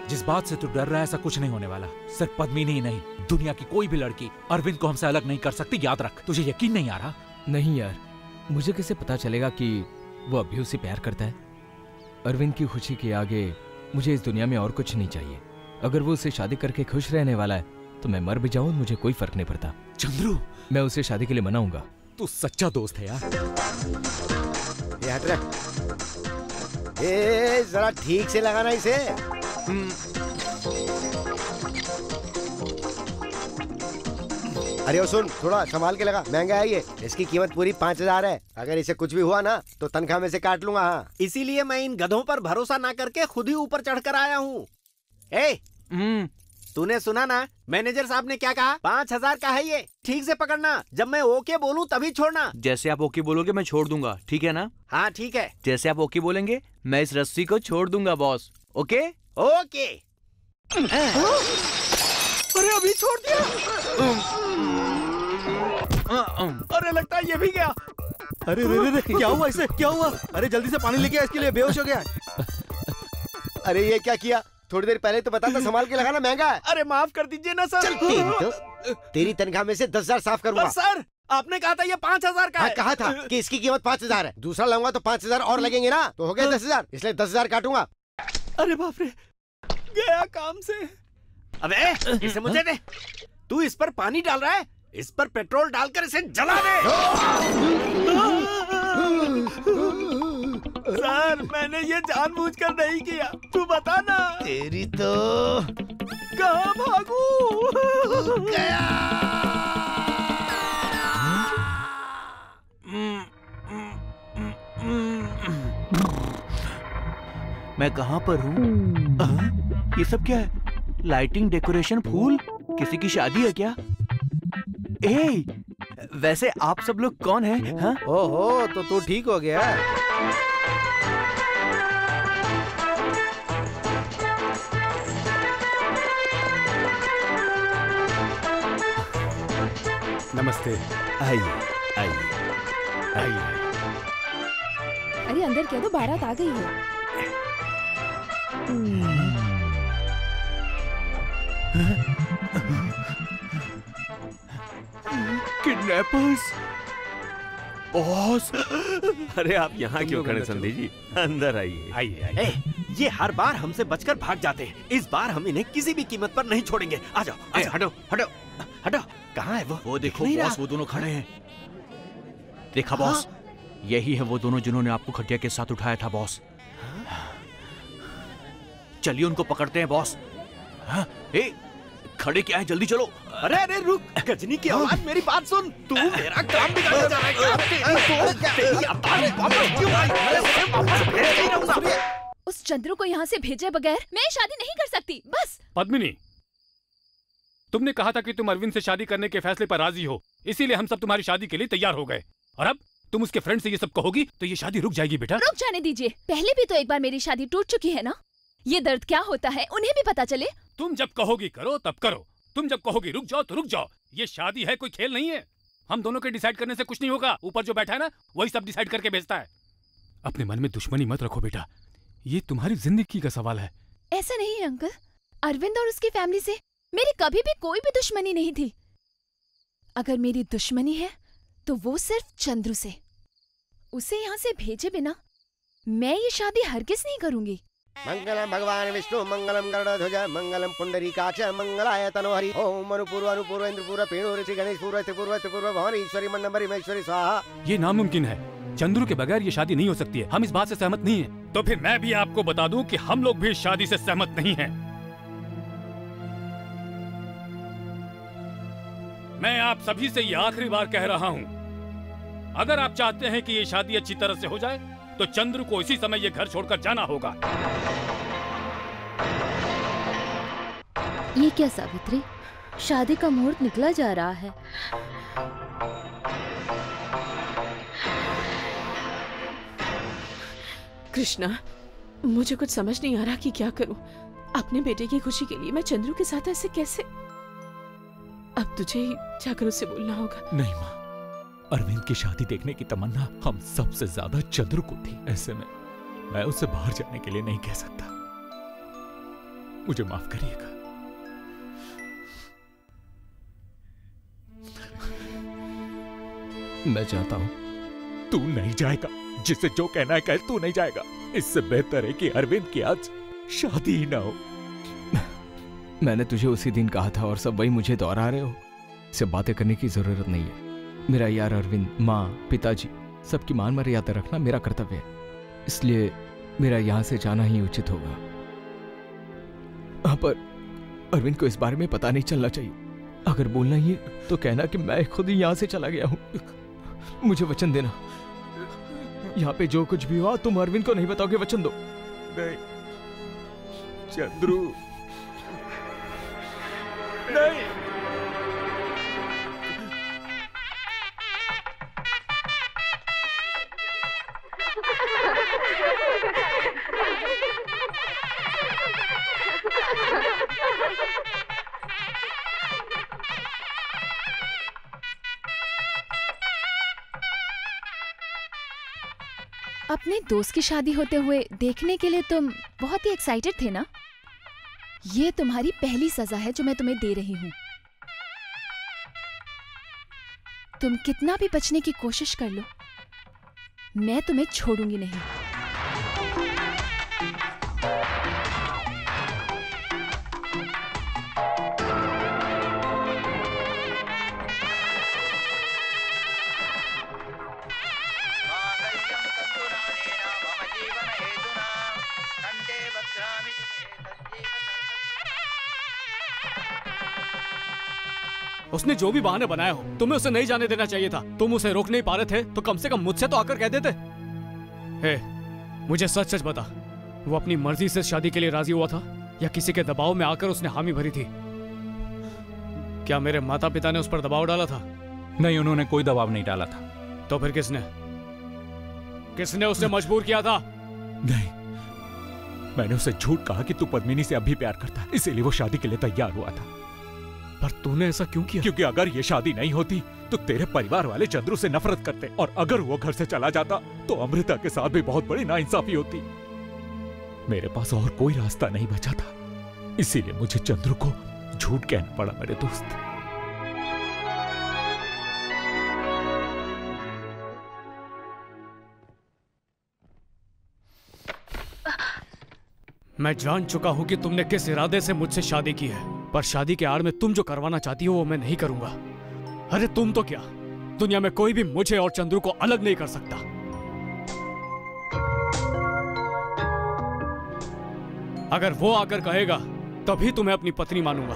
S4: जिस बात से तू डर रहा है ऐसा कुछ नहीं होने वाला। सिर्फ़ पद्मिनी ही नहीं दुनिया की कोई भी लड़की अरविंद को हमसे अलग नहीं कर सकती याद रख। तुझे यकीन नहीं आ रहा?
S10: नहीं यार मुझे कैसे पता चलेगा कि वो अभी उसे प्यार करता है? अरविंद की खुशी के आगे मुझे इस दुनिया में और कुछ नहीं चाहिए। अगर वो उसे शादी करके खुश रहने वाला है तो मैं मर भी जाऊँ मुझे कोई फ़र्क नहीं पड़ता।
S4: चंद्रू!
S10: मैं उसे शादी के लिए मनाऊँगा।
S4: तू सच्चा दोस्त है यार।
S15: ये हट ए जरा ठीक से लगाना इसे। अरे ओ सुन थोड़ा संभाल के लगा। महँगा है ये। इसकी कीमत पूरी पाँच हज़ार है। अगर इसे कुछ भी हुआ ना तो तनख्वाह में से काट लूँगा हाँ।
S13: इसीलिए मैं इन गधों पर भरोसा ना करके खुद ही ऊपर चढ़कर आया हूँ। ए तूने सुना ना मैनेजर साहब ने क्या कहा? पाँच हज़ार का है ये। ठीक से पकड़ना। जब मैं ओके बोलूँ तभी छोड़ना।
S2: जैसे आप ओके बोलोगे मैं छोड़ दूँगा। ठीक है ना?
S13: हाँ ठीक है।
S2: जैसे आप ओके बोलेंगे मैं इस रस्सी को छोड़ दूँगा बॉस। ओके?
S13: ओके।
S14: अरे अभी छोड़ दिया। अरे लगता है ये भी गया। अरे रे रे रे क्या हुआ इसे? क्या हुआ? अरे जल्दी से पानी लेके इसके लिए बेहोश हो गया।
S15: अरे ये क्या किया? थोड़ी देर पहले तो बता था संभाल के लगाना महँगा है।
S13: अरे माफ़ कर दीजिए ना सर।
S15: तेरी तो तेरी तनख्वाह में से दस हज़ार साफ़ करूँगा।
S13: सर आपने कहा था ये पाँच हज़ार का
S15: हाँ,
S13: है।
S15: कहा था कि इसकी कीमत पाँच हज़ार है। दूसरा लाऊँगा तो पाँच हज़ार और लगेंगे ना? तो हो गया दस हज़ार इसलिए दस हज़ार काटूँगा।
S13: अरे बाप रे। गया काम से। अबे इसे मुझे दे। तू इस पर पानी डाल रहा है। इस पर पेट्रोल डालकर इसे जला दे। सर मैंने ये जानबूझकर नहीं किया। तू बता ना।
S15: तेरी तो
S13: कहाँ भागू? गया।
S2: मैं कहाँ पर हूँ? ये सब क्या है? लाइटिंग डेकोरेशन फूल? किसी की शादी है क्या? ए वैसे आप सब लोग कौन हैं हाँ?
S15: ओहो तो तू ठीक हो गया।
S4: नमस्ते।
S3: आइए आइए
S4: आइए।
S8: अरे अंदर कह दो बारात आ गई है।
S2: किडनैपर्स बॉस
S3: अरे आप यहाँ क्यों खड़े संधि जी? अंदर आइए।
S13: आइए आइए। ये हर बार हमसे बचकर भाग जाते हैं। इस बार हम इन्हें किसी भी कीमत पर नहीं छोड़ेंगे। आ जाओ आ जाओ। हटो हटो। हटो। कहाँ है वो?
S2: वो देखो बॉस वो दोनों खड़े हैं। देखा बॉस यही है वो दोनों जिन्होंने आपको खटिया के साथ उठाया था बॉस चलिए उनको पकड़ते हैं बॉस हाँ, ए, खड़े क्या है? जल्दी चलो.
S13: अरे अरे रुक. गजनी की औलाद मेरी बात सुन. तू मेरा काम बिगाड़ने जा रहा है? तेरी तो तेरी उस
S8: चंद्रू को यहाँ से भेजे बगैर मैं शादी नहीं कर सकती. बस.
S4: पद्मिनी तुमने कहा था कि तुम अरविंद से शादी करने के फैसले पर राज़ी हो. इसीलिए हम सब तुम्हारी शादी के लिए तैयार हो गए. और अब तुम उसके फ्रेंड से ये सब कहोगी तो ये शादी रुक जाएगी बेटा.
S8: रुक जाने दीजिए. पहले भी तो एक बार मेरी शादी टूट चुकी है ना? ये दर्द क्या होता है उन्हें भी पता चले।
S4: तुम जब कहोगी करो तब करो। तुम जब कहोगी रुक जाओ तो रुक जाओ। ये शादी है कोई खेल नहीं है। हम दोनों के डिसाइड करने से कुछ नहीं होगा। ऊपर जो बैठा है ना वही सब डिसाइड करके भेजता है। अपने मन में दुश्मनी मत रखो बेटा। ये तुम्हारी ज़िंदगी का सवाल है।
S8: ऐसा नहीं है अंकल। अरविंद और उसकी फैमिली से मेरी कभी भी कोई भी दुश्मनी नहीं थी। अगर मेरी दुश्मनी है तो वो सिर्फ़ चंद्रू से। उसे यहाँ से भेजे बिना मैं ये शादी हरगिज नहीं करूँगी।
S15: मंगलम भगवान विष्णु मंगलम गरुड़ध्वज मंगलम पुंडरीकाच मंगलाय तनोहरि। ओम अनुपूर्व अनुपूर्व इंद्रपूर्व पेणु, ऋषि गणेश पूर्व त्रिपूर्व त्रिपूर्व भवानी ईश्वरी मंडमरी महेश्वरी, स्वाहा।
S4: ये नामुमकिन है। चंद्रू के बगैर ये शादी नहीं हो सकती है। हम इस बात से सहमत नहीं है। तो फिर मैं भी आपको बता दूँ कि हम लोग भी इस शादी से सहमत नहीं हैं। मैं आप सभी से ये आखिरी बार कह रहा हूँ। अगर आप चाहते हैं कि ये शादी अच्छी तरह से हो जाए तो चंद्र को इसी समय ये घर छोड़कर जाना होगा।
S11: ये क्या सावित्री? शादी का मुहूर्त निकला जा रहा है।
S6: कृष्णा मुझे कुछ समझ नहीं आ रहा कि क्या करूँ। अपने बेटे की खुशी के लिए मैं चंद्रू के साथ ऐसे कैसे? अब तुझे ही जाकर उससे बोलना होगा।
S4: नहीं माँ। अरविंद की शादी देखने की तमन्ना हम सबसे ज़्यादा चंद्र को थी, ऐसे में मैं उससे बाहर जाने के लिए नहीं कह सकता। मुझे माफ़ करिएगा।
S10: मैं चाहता हूँ
S4: तू नहीं जाएगा। जिसे जो कहना है कह, तू नहीं जाएगा। इससे बेहतर है कि अरविंद की आज शादी ही ना हो।
S10: मैंने तुझे उसी दिन कहा था और सब वही मुझे दोहरा रहे हो। इससे बातें करने की ज़रूरत नहीं है। मेरा यार अरविंद, माँ, पिताजी, सबकी मान मर्यादा रखना मेरा कर्तव्य है। इसलिए मेरा यहाँ से जाना ही उचित होगा। हाँ पर अरविंद को इस बारे में पता नहीं चलना चाहिए। अगर बोलना ही है तो कहना कि मैं खुद ही यहाँ से चला गया हूँ। मुझे वचन देना। यहाँ पे जो कुछ भी हुआ, तुम अरविंद को नहीं बताओगे, वचन दो।
S4: नहीं, चंद्रू। नहीं।
S8: दोस्त की शादी होते हुए देखने के लिए तुम बहुत ही एक्साइटेड थे ना? ये तुम्हारी पहली सजा है जो मैं तुम्हें दे रही हूँ। तुम कितना भी बचने की कोशिश कर लो, मैं तुम्हें छोड़ूँगी नहीं।
S5: उसने जो भी बहाने बनाए हो तुम्हें उसे नहीं जाने देना चाहिए था। तुम उसे रोक नहीं पा रहे थे तो कम से कम मुझसे तो आकर कह देते। हे मुझे सच सच बता वो अपनी मर्ज़ी से शादी के लिए राज़ी हुआ था या किसी के दबाव में आकर उसने हामी भरी थी? क्या मेरे माता पिता ने उस पर दबाव डाला था?
S4: नहीं उन्होंने कोई दबाव नहीं डाला था।
S5: तो फिर किसने? किसने उसे मजबूर किया था?
S4: नहीं मैंने उसे झूठ कहा कि तू पद्मिनी से अभी प्यार करता है इसीलिए वो शादी के लिए तैयार हुआ था।
S5: पर तूने ऐसा क्यों किया?
S17: क्योंकि अगर ये शादी नहीं होती तो तेरे परिवार वाले चंद्रू से नफरत करते। और अगर वो घर से चला जाता तो अमृता के साथ भी बहुत बड़ी नाइंसाफी होती। मेरे पास और कोई रास्ता नहीं बचा था। इसीलिए मुझे चंद्रू को झूठ कहना पड़ा, मेरे दोस्त।
S5: मैं जान चुका हूँ कि तुमने किस इरादे से मुझसे शादी की है। पर शादी के आड़ में तुम जो करवाना चाहती हो, वो मैं नहीं करूँगा। अरे तुम तो क्या? दुनिया में कोई भी मुझे और चंद्रू को अलग नहीं कर सकता। अगर वो आकर कहेगा, तभी तुम्हें अपनी पत्नी मानूँगा।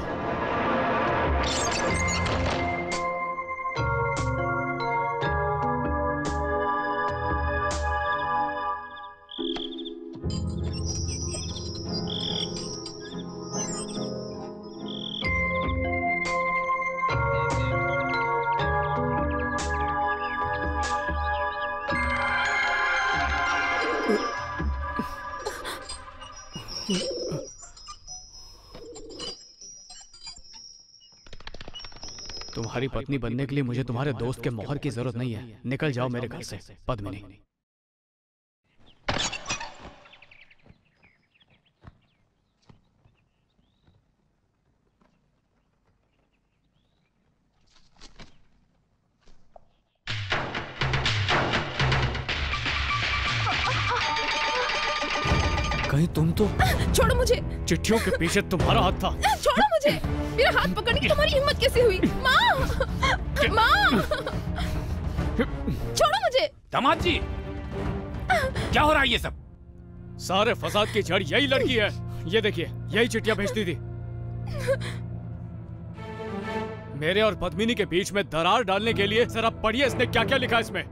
S5: तुम्हारी पत्नी बनने के लिए मुझे तुम्हारे दोस्त के मोहर की ज़रूरत नहीं है। निकल जाओ मेरे घर से। पद्मिनी। कहीं तुम तो
S18: छोड़ो मुझे।
S5: चिट्ठियों के पीछे तुम्हारा हाथ था।
S18: छोड़ो मुझे। मेरा हाथ पकड़ने की तुम्हारी हिम्मत कैसे हुई? माँ! माँ! छोड़ो मुझे।
S17: दामाद जी क्या हो रहा है ये सब?
S5: सारे फसाद की जड़ यही लड़की है। ये देखिए यही चिट्ठियाँ भेजती थी। मेरे और पद्मिनी के बीच में दरार डालने के लिए जरा पढ़िए इसने क्या क्या लिखा इसमें।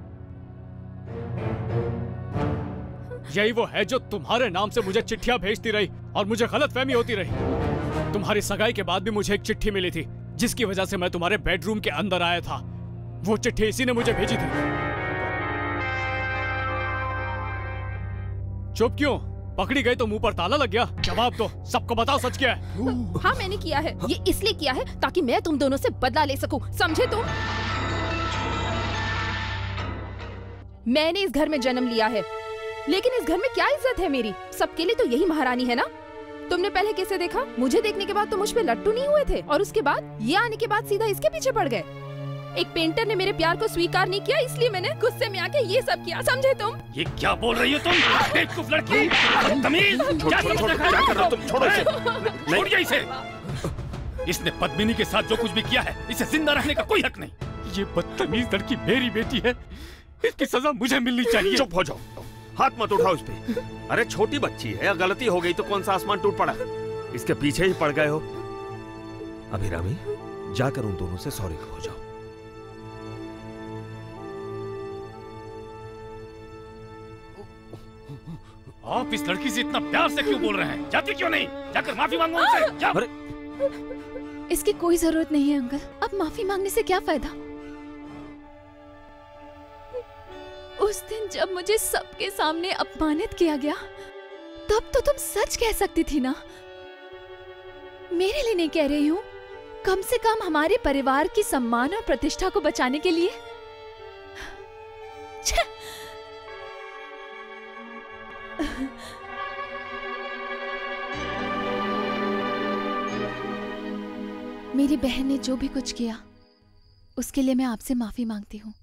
S5: यही वो है जो तुम्हारे नाम से मुझे चिट्ठियाँ भेजती रही और मुझे गलत फहमी होती रही। तुम्हारी सगाई के बाद भी मुझे एक चिट्ठी मिली थी, जिसकी वजह से मैं तुम्हारे बेडरूम के अंदर आया था। वो चिट्ठी इसी ने मुझे भेजी थी। चुप क्यों? पकड़ी गई तो मुँह पर ताला लग गया। जवाब दो, सबको बताओ सच क्या है।
S18: हाँ मैंने किया है। ये इसलिए किया है ताकि मैं तुम दोनों से बदला ले सकूँ, समझे तुम? मैंने इस घर में जन्म लिया है। लेकिन इस घर में क्या इज़्ज़त है मेरी? सबके लिए तो यही महारानी है ना? तुमने पहले कैसे देखा? मुझे देखने के बाद तो मुझ पे लट्टू नहीं हुए थे। और उसके बाद? ये आने के बाद सीधा इसके पीछे पड़ गए। एक पेंटर ने मेरे प्यार को स्वीकार नहीं किया इसलिए मैंने गुस्से में आके ये सब किया। समझे तुम?
S17: ये क्या बोल रही हो तुम? बेवकूफ़ लड़की! बदतमीज! क्या
S3: छोड़ो,
S17: समझ
S3: छोड़ो,
S17: रखा है?
S3: क्या कर रहे तुम? छोड़ो इसे।
S17: छोड़िए इसे। इसने पद्मिनी के साथ जो कुछ भी किया है इसे ज़िंदा रहने का कोई हक नहीं। ये बदतमीज लड़की मेरी बेटी है। इसकी सजा मुझे मिलनी चाहिए।
S3: चुप हो जाओ। हाथ मत उठाओ इस पे। अरे छोटी बच्ची है गलती हो गई तो कौन सा आसमान टूट पड़ा? इसके पीछे ही पड़ गए हो। अभिरामी जाकर उन दोनों से सॉरी हो जाओ।
S17: आप इस लड़की से इतना प्यार से क्यों बोल रहे हैं? जाती क्यों नहीं? जाकर माफ़ी मांगो उनसे। जाओ।
S8: इसकी कोई ज़रूरत नहीं है अंकल। अब माफ़ी मांगने से क्या फ़ायदा? उस दिन जब मुझे सबके सामने अपमानित किया गया, तब तो तुम सच कह सकती थी ना? मेरे लिए नहीं कह रही हूँ। कम से कम हमारे परिवार की सम्मान और प्रतिष्ठा को बचाने के लिए। मेरी बहन ने जो भी कुछ किया, उसके लिए मैं आपसे माफ़ी मांगती हूँ।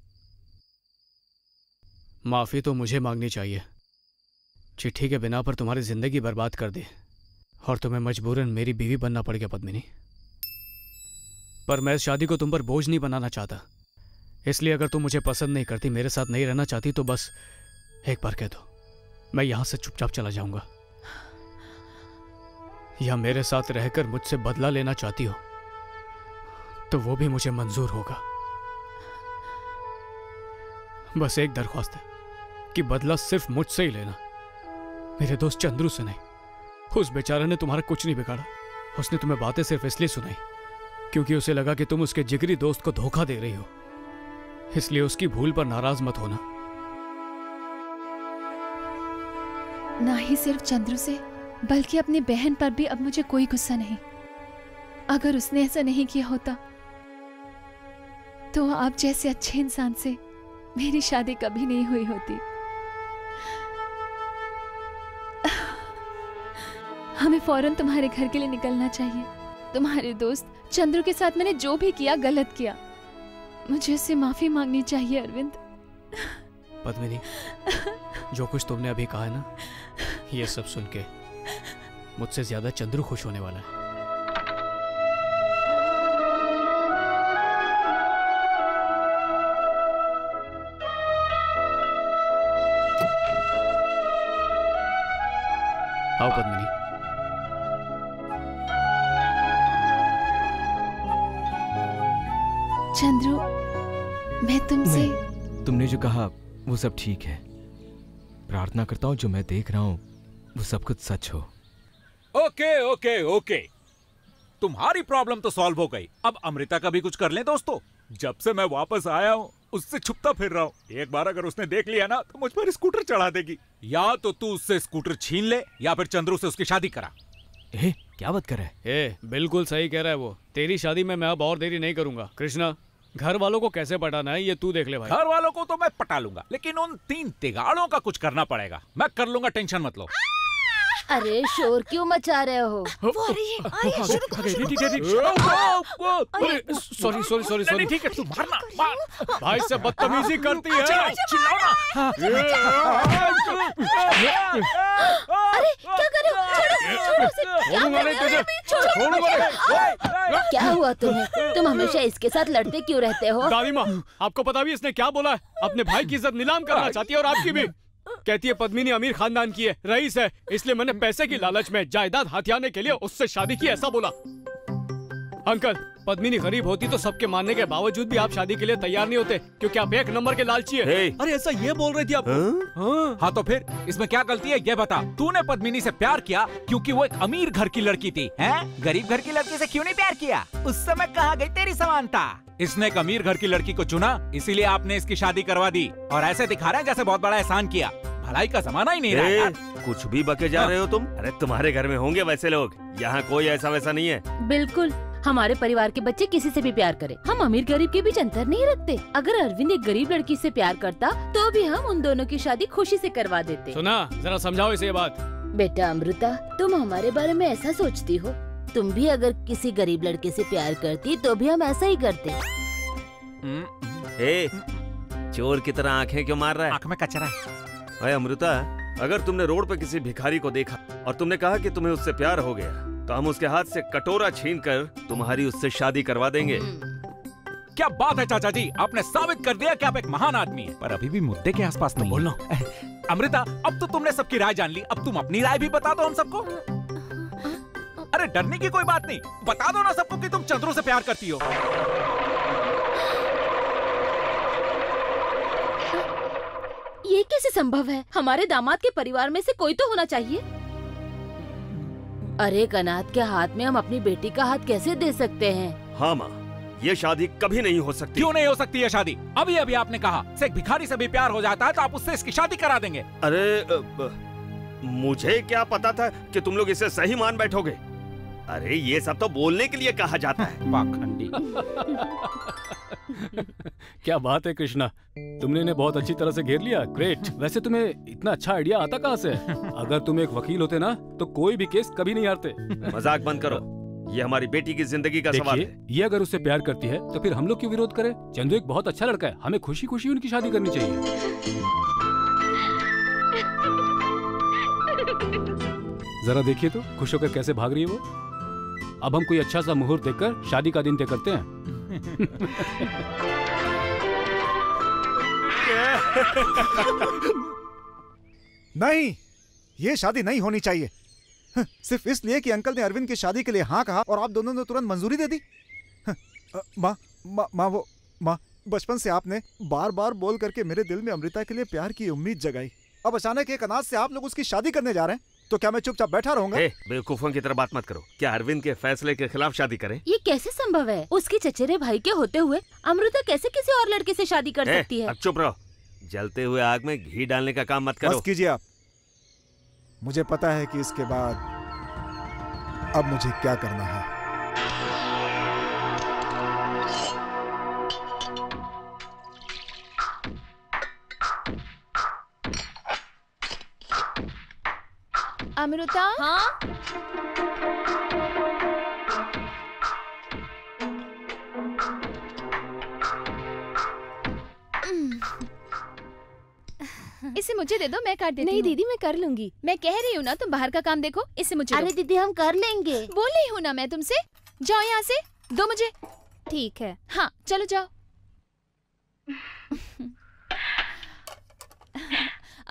S5: माफ़ी तो मुझे मांगनी चाहिए। चिट्ठी के बिना पर तुम्हारी ज़िंदगी बर्बाद कर दी, और तुम्हें मजबूरन मेरी बीवी बनना पड़ गया पद्मिनी। पर मैं इस शादी को तुम पर बोझ नहीं बनाना चाहता। इसलिए अगर तुम मुझे पसंद नहीं करती, मेरे साथ नहीं रहना चाहती तो बस एक बार कह दो, मैं यहाँ से चुपचाप चला जाऊँगा। या मेरे साथ रहकर मुझसे बदला लेना चाहती हो तो वो भी मुझे मंजूर होगा। बस एक दरख्वास्त है। कि बदला सिर्फ़ मुझसे ही लेना। मेरे दोस्त चंद्रू से नहीं। उस बेचारे ने तुम्हारा कुछ नहीं बिगाड़ा। उसने तुम्हें बातें सिर्फ़ इसलिए सुनाई, क्योंकि उसे लगा कि तुम उसके जिगरी दोस्त को धोखा दे रही हो। इसलिए उसकी भूल पर नाराज़ मत होना।
S8: ना ही सिर्फ़ चंद्रू से, बल्कि अपनी बहन पर भी अब मुझे कोई गुस्सा नहीं। अगर उसने ऐसा नहीं किया होता तो आप जैसे अच्छे इंसान से मेरी शादी कभी नहीं हुई होती। हमें फ़ौरन तुम्हारे घर के लिए निकलना चाहिए। तुम्हारे दोस्त चंद्र के साथ मैंने जो भी किया, गलत किया। मुझे उससे माफ़ी मांगनी चाहिए, अरविंद।
S5: पद्मिनी, जो कुछ तुमने अभी कहा है ना, ये सब सुन के मुझसे ज़्यादा चंद्रू खुश होने वाला है। आओ पद्मिनी।
S8: चंद्रू मैं तुमसे
S10: तुमने जो कहा वो सब ठीक है। प्रार्थना करता हूँ जो मैं देख रहा हूँ वो सब कुछ सच हो।
S4: Okay okay okay. तुम्हारी प्रॉब्लम तो सॉल्व हो गई। अब अमृता का भी कुछ कर लें दोस्तों। जब से मैं वापस आया हूँ उससे छुपता फिर रहा हूँ। एक बार अगर उसने देख लिया ना तो मुझ पर स्कूटर चढ़ा देगी। या तो तू उससे स्कूटर छीन ले या फिर चंद्रू से उसकी शादी करा।
S10: ए, क्या बात कर रहा है?
S5: ए बिल्कुल सही कह रहा है वो। तेरी शादी में मैं अब और देरी नहीं करूँगा। कृष्णा घर वालों को कैसे पटाना है ये तू देख ले भाई।
S4: घर वालों को तो मैं पटा लूँगा लेकिन उन तीन तिगाड़ों का कुछ करना पड़ेगा। मैं कर लूँगा टेंशन मत लो।
S11: अरे शोर क्यों मचा रहे हो?
S5: वो आ रही है, है, शुरू करो, शुरू करो। सॉरी सॉरी सॉरी सॉरी
S4: ठीक है तू मारना। मार
S5: भाई से बदतमीजी करती है।
S11: अरे क्या कर रहे हो? छोड़ो छोड़ो क्या कर रहे हो? छोड़ो। क्या हुआ तुम्हें? तुम हमेशा इसके साथ लड़ते क्यों रहते हो?
S5: दादी माँ आपको पता भी इसने क्या बोला है? अपने भाई की इज़्ज़त नीलाम करना चाहती है और आपकी भी। कहती है पद्मिनी अमीर खानदान की है रईस है। इसलिए मैंने पैसे की लालच में जायदाद हथियाने के लिए उससे शादी की ऐसा बोला। अंकल पद्मिनी गरीब होती तो सबके मानने के बावजूद भी आप शादी के लिए तैयार नहीं होते क्योंकि आप एक नंबर के लालची है।
S4: हे।
S5: अरे ऐसा ये बोल रही थी आप।
S4: हाँ? हाँ। तो फिर इसमें क्या गलती है ये बता। तूने पद्मिनी से प्यार किया क्योंकि वो एक अमीर घर की लड़की थी हैं? गरीब घर की लड़की से क्यों नहीं प्यार किया? उस समय कहा गई तेरी समानता? इसने एक अमीर घर की लड़की को चुना इसीलिए आपने इसकी शादी करवा दी। और ऐसे दिखा रहे हैं जैसे बहुत बड़ा एहसान किया। भलाई का जमाना ही नहीं रहा यार।
S3: कुछ भी बके जा रहे हो तुम? अरे तुम्हारे घर में होंगे वैसे लोग। यहाँ कोई ऐसा वैसा नहीं है।
S11: बिल्कुल। हमारे परिवार के बच्चे किसी से भी प्यार करें। हम अमीर गरीब के बीच अंतर नहीं रखते। अगर अरविंद एक गरीब लड़की से प्यार करता तो भी हम उन दोनों की शादी खुशी से करवा देते।
S5: सुना जरा समझाओ इसे बात।
S11: बेटा अमृता तुम हमारे बारे में ऐसा सोचती हो? तुम भी अगर किसी गरीब लड़के से प्यार करती तो भी हम ऐसा ही करते।
S3: ए, चोर की तरह आँखें क्यों मार रहा है?
S4: आँख में कचरा
S3: अरे अमृता अगर तुमने रोड पर किसी भिखारी को देखा और तुमने कहा कि तुम्हें उससे प्यार हो गया तो हम उसके हाथ से कटोरा छीन कर तुम्हारी उससे शादी करवा देंगे।
S4: क्या बात है चाचा जी? आपने साबित कर दिया कि आप एक महान आदमी हैं। पर अभी भी मुद्दे के आसपास नहीं बोलना अमृता अब तो तुमने सबकी राय जान ली। अब तुम अपनी राय भी बता दो हम सबको। अरे डरने की कोई बात नहीं। बता दो ना सबको कि तुम चंद्रू से प्यार करती हो।
S11: ये कैसे संभव है? हमारे दामाद के परिवार में से कोई तो होना चाहिए। अरे कनाथ के हाथ में हम अपनी बेटी का हाथ कैसे दे सकते हैं?
S3: हाँ माँ ये शादी कभी नहीं हो सकती।
S4: क्यों नहीं हो सकती ये शादी? अभी अभी आपने कहा से भिखारी से भी प्यार हो जाता है तो आप उससे इसकी शादी करा देंगे।
S3: अरे ब- मुझे क्या पता था कि तुम लोग इसे सही मान बैठोगे? अरे ये सब तो बोलने के लिए कहा जाता है।
S4: पाखंडी।
S5: क्या बात है कृष्णा। तुमने इन्हें बहुत अच्छी तरह से घेर लिया। ग्रेट वैसे तुम्हें इतना अच्छा आइडिया आता कहाँ से? अगर तुम एक वकील होते ना तो कोई भी केस कभी नहीं हारते।
S3: मज़ाक बंद करो। ये हमारी बेटी की ज़िंदगी का सवाल है।
S5: ये अगर उससे प्यार करती है तो फिर हम लोग क्यों विरोध करें? चंदू एक बहुत अच्छा लड़का है। हमें खुशी खुशी उनकी शादी करनी चाहिए। जरा देखिए तो खुश होकर कैसे भाग रही है वो? अब हम कोई अच्छा सा मुहूर्त देखकर शादी का दिन तय करते हैं।
S9: नहीं, ये शादी नहीं होनी चाहिए। सिर्फ़ इसलिए कि अंकल ने अरविंद की शादी के लिए हाँ कहा और आप दोनों ने तुरंत मंजूरी दे दी। माँ माँ माँ वो, माँ, बचपन से आपने बार बार बोल करके मेरे दिल में अमृता के लिए प्यार की उम्मीद जगाई। अब अचानक एक अनाज से आप लोग उसकी शादी करने जा रहे हैं। तो क्या मैं चुपचाप बैठा रहूँगा?
S3: ए, बेवकूफों की तरह बात मत करो। क्या अरविंद के फैसले के खिलाफ शादी करें?
S11: ये कैसे संभव है? उसके चचेरे भाई के होते हुए अमृता कैसे किसी और लड़के से शादी कर
S3: ए,
S11: सकती है?
S3: अब चुप रहो। जलते हुए आग में घी डालने का काम मत करो।
S9: बस कीजिए आप। मुझे पता है कि इसके बाद अब मुझे क्या करना है।
S8: अमृता?
S12: हाँ?
S8: इसे मुझे दे दो मैं काट देती
S11: नहीं दीदी मैं कर लूँगी।
S8: मैं कह रही हूँ ना तुम बाहर का काम देखो इसे मुझे
S11: अरे दीदी हम कर लेंगे।
S8: बोल रही हूँ ना मैं तुमसे? जाओ यहाँ से दो मुझे।
S11: ठीक है।
S8: हाँ चलो जाओ।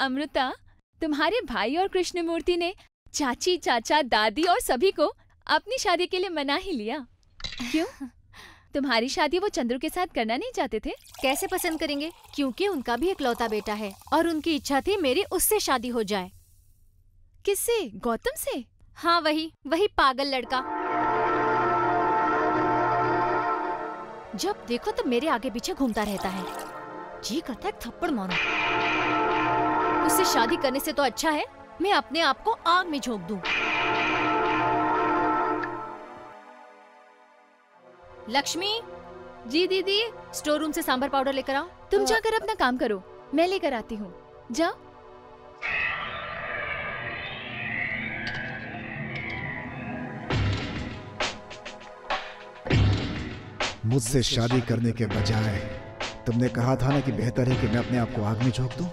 S8: अमृता तुम्हारे भाई और कृष्णमूर्ति ने चाची चाचा दादी और सभी को अपनी शादी के लिए मना ही लिया। क्यों? तुम्हारी शादी वो चंद्र के साथ करना नहीं चाहते थे?
S19: कैसे पसंद करेंगे? क्योंकि उनका भी इकलौता बेटा है और उनकी इच्छा थी मेरी उससे शादी हो जाए।
S8: किससे? गौतम से?
S19: हाँ वही वही पागल लड़का। जब देखो तब मेरे आगे पीछे घूमता रहता है। जी करता है थप्पड़ मारो। उससे शादी करने से तो अच्छा है मैं अपने आप को आग में झोंक दूँ। लक्ष्मी
S8: जी दीदी
S19: स्टोर रूम से सांभर पाउडर लेकर आओ।
S8: तुम जाकर अपना काम करो मैं लेकर आती हूँ। जाओ।
S9: मुझसे शादी करने के बजाय तुमने कहा था ना कि बेहतर है कि मैं अपने आप को आग में झोंक दूँ?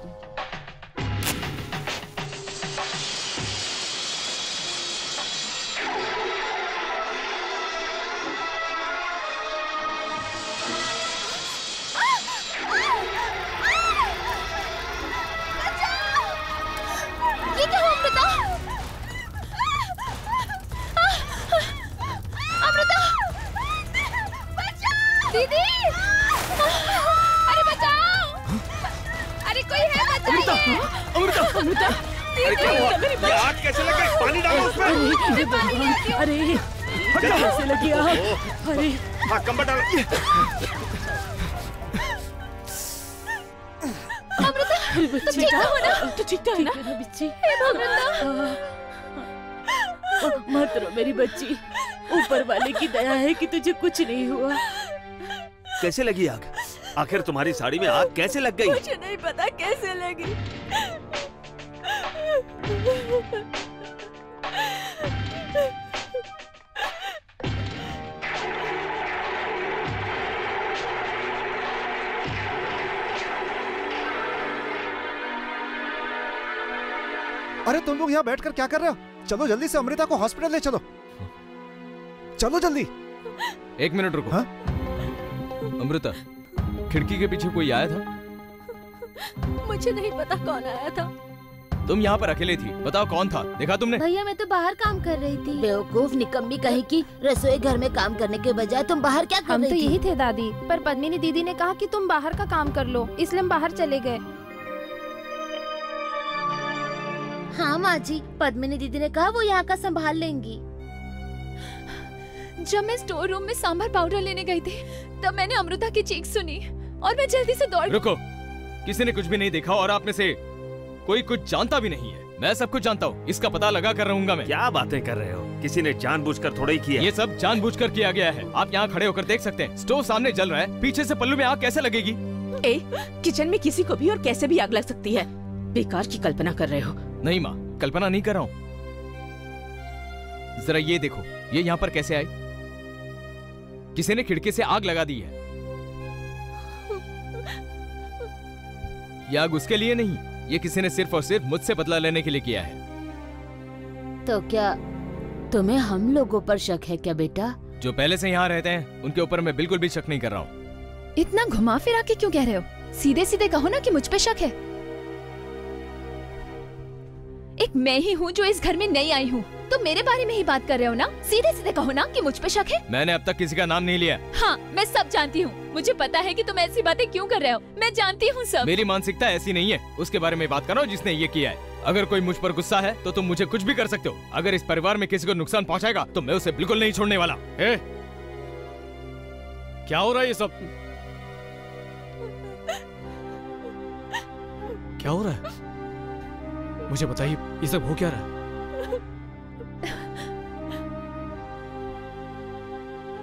S3: कैसे लगी
S8: आग?
S3: आखिर तुम्हारी साड़ी में आग कैसे लग गई?
S12: मुझे नहीं पता कैसे लगी।
S9: अरे तुम लोग यहाँ बैठकर क्या कर रहे हो? चलो जल्दी से अमृता को हॉस्पिटल ले चलो। चलो जल्दी।
S10: एक मिनट रुको। हाँ? अमृता खिड़की के पीछे कोई आया था?
S12: मुझे नहीं पता कौन आया था।
S10: तुम यहाँ पर अकेले थी बताओ कौन था? देखा तुमने?
S11: भैया मैं तो बाहर काम कर रही थी। बेवकूफ़ निकम्मी कहीं की रसोई घर में काम करने के बजाय तुम बाहर क्या कर
S8: हम
S11: रही
S8: तो यही थे दादी पर पद्मिनी दीदी ने कहा कि तुम बाहर का काम कर लो इसलिए हम बाहर चले गए।
S11: हाँ माँ जी पद्मिनी दीदी ने कहा वो यहाँ का संभाल लेंगी।
S8: जब मैं स्टोर रूम में सांभर पाउडर लेने गई थी तब मैंने अमृता की चीख सुनी और मैं जल्दी से दौड़
S10: रुको। किसी ने कुछ भी नहीं देखा और आप में से कोई कुछ जानता भी नहीं है। मैं सब कुछ जानता हूँ। इसका पता लगा कर रहूँगा मैं।
S3: क्या बातें कर रहे हो? किसी ने जानबूझकर थोड़ा ही किया।
S10: ये सब जानबूझकर किया गया है। आप यहाँ खड़े होकर देख सकते हैं। स्टोव सामने जल रहा है। पीछे से पल्लू में आग कैसे लगेगी?
S6: ए, किचन में किसी को भी और कैसे भी आग लग सकती है? बेकार की कल्पना कर रहे हो।
S10: नहीं माँ कल्पना नहीं कर रहा हूँ। जरा ये देखो। ये यहाँ पर कैसे आई किसी ने खिड़की से आग लगा दी है। ये आग उसके लिए नहीं ये किसी ने सिर्फ़ और सिर्फ़ मुझसे बदला लेने के लिए किया है।
S11: तो क्या तुम्हें हम लोगों पर शक है क्या बेटा?
S10: जो पहले से यहाँ रहते हैं उनके ऊपर मैं बिल्कुल भी शक नहीं कर रहा हूँ।
S8: इतना घुमा फिरा के क्यों कह रहे हो? सीधे सीधे कहो ना कि मुझ पे शक है। एक मैं ही हूँ जो इस घर में नई आई हूँ। तो मेरे बारे में ही बात कर रहे हो ना? सीधे सीधे कहो ना कि मुझ पे शक है।
S10: मैंने अब तक किसी का नाम नहीं लिया।
S8: हाँ मैं सब जानती हूँ। मुझे पता है कि तुम ऐसी बातें क्यों कर रहे हो। मैं जानती हूँ सब।
S10: मेरी मानसिकता ऐसी नहीं है। उसके बारे में बात करो जिसने ये किया है। अगर कोई मुझ पर गुस्सा है तो तुम मुझे कुछ भी कर सकते हो। अगर इस परिवार में किसी को नुकसान पहुँचाएगा तो मैं उसे बिल्कुल नहीं छोड़ने वाला। ए, क्या हो रहा है ये सब? क्या हो रहा है? मुझे बताइए ये सब हो क्या रहा है?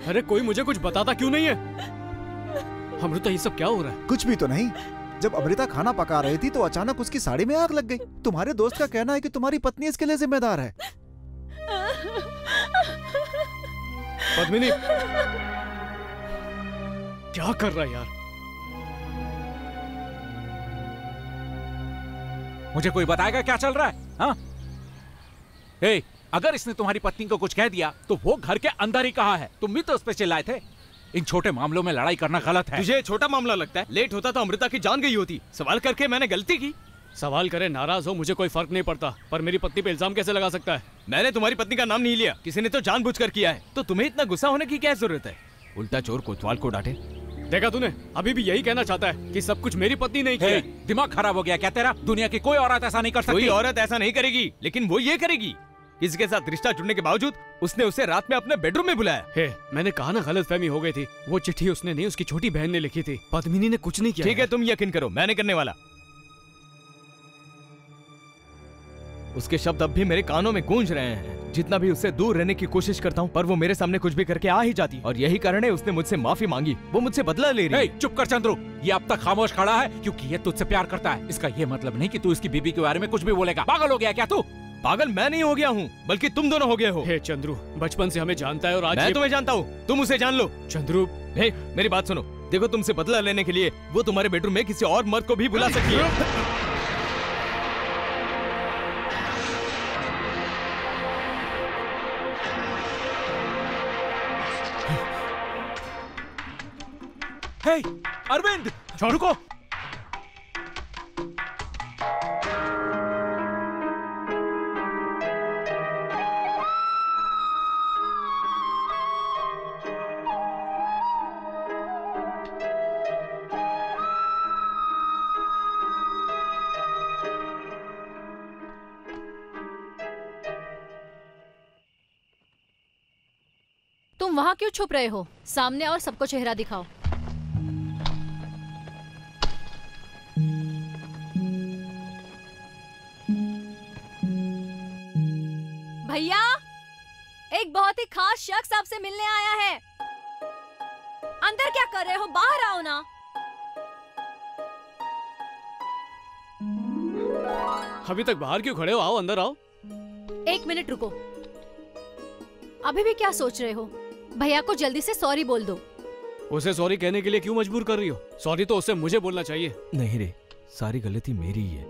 S10: अरे कोई मुझे कुछ बताता क्यों नहीं है? अमृता ये सब क्या हो रहा है?
S9: कुछ भी तो नहीं। जब अमृता खाना पका रही थी तो अचानक उसकी साड़ी में आग लग गई। तुम्हारे दोस्त का कहना है कि तुम्हारी पत्नी इसके लिए जिम्मेदार है।
S5: पद्मिनी! क्या कर रहा है यार?
S4: मुझे कोई बताएगा क्या चल रहा है हाँ? ए, अगर इसने तुम्हारी पत्नी को कुछ कह दिया तो वो घर के अंदर ही कहा है? तुम भी तो उस पे चिल्लाए थे। इन छोटे मामलों में लड़ाई करना गलत है।
S10: तुझे छोटा मामला लगता है। लेट होता तो अमृता की जान गई होती। सवाल करके मैंने गलती की।
S5: सवाल करे नाराज़ हो मुझे कोई फ़र्क नहीं पड़ता। पर मेरी पत्नी पे इल्ज़ाम कैसे लगा सकता है?
S10: मैंने तुम्हारी पत्नी का नाम नहीं लिया। किसी ने तो जानबूझकर किया है। तो तुम्हें इतना गुस्सा होने की क्या ज़रूरत है? उल्टा चोर कोतवाल को डांटे।
S5: देखा तूने? अभी भी यही कहना चाहता है कि सब कुछ मेरी पत्नी नहीं किया।
S4: दिमाग खराब हो गया क्या तेरा? दुनिया की कोई औरत ऐसा नहीं कर सकती।
S10: कोई औरत ऐसा नहीं करेगी लेकिन वो ये करेगी। इसके साथ रिश्ता जुड़ने के बावजूद उसने उसे रात में अपने बेडरूम में बुलाया।
S5: हे मैंने कहा ना गलत फहमी हो गई थी। वो चिट्ठी उसने नहीं उसकी छोटी बहन ने लिखी थी। पद्मिनी ने कुछ नहीं किया
S10: ठीक है तुम यकीन करो मैंने करने वाला। उसके शब्द अब भी मेरे कानों में गूंज रहे हैं। जितना भी उससे दूर रहने की कोशिश करता हूँ पर वो मेरे सामने कुछ भी करके आ ही जाती। और यही कारण है उसने मुझसे माफ़ी मांगी। वो मुझसे बदला ले रही।
S4: है चुप कर चंद्रू। ये अब तक खामोश खड़ा है क्योंकि ये तुझसे प्यार करता है। इसका ये मतलब नहीं कि तू इसकी बीबी के बारे में कुछ भी बोलेगा। पागल हो गया क्या तू?
S10: पागल मैं नहीं हो गया हूँ बल्कि तुम दोनों हो गए हो।
S5: हे चंद्रू बचपन से हमें जानता है और आज
S10: मैं तुम्हें जानता हूँ तुम उसे जान लो।
S5: चंद्रू।
S10: हे मेरी बात सुनो। देखो तुमसे बदला लेने के लिए वो तुम्हारे बेडरूम में किसी और मर्द को भी बुला सकती है।
S4: हे अरविंद
S10: छोड़ू को
S19: तुम वहाँ क्यों छुप रहे हो? सामने और सबको चेहरा दिखाओ।
S12: भैया एक बहुत ही खास शख्स आपसे मिलने आया है। अंदर क्या कर रहे हो? बाहर आओ ना।
S5: अभी तक बाहर क्यों खड़े हो? आओ अंदर आओ।
S19: एक मिनट रुको। अभी भी क्या सोच रहे हो? भैया को जल्दी से सॉरी बोल दो।
S5: उसे सॉरी कहने के लिए क्यों मजबूर कर रही हो? सॉरी तो उसे मुझे बोलना चाहिए।
S10: नहीं रे सारी गलती मेरी ही है।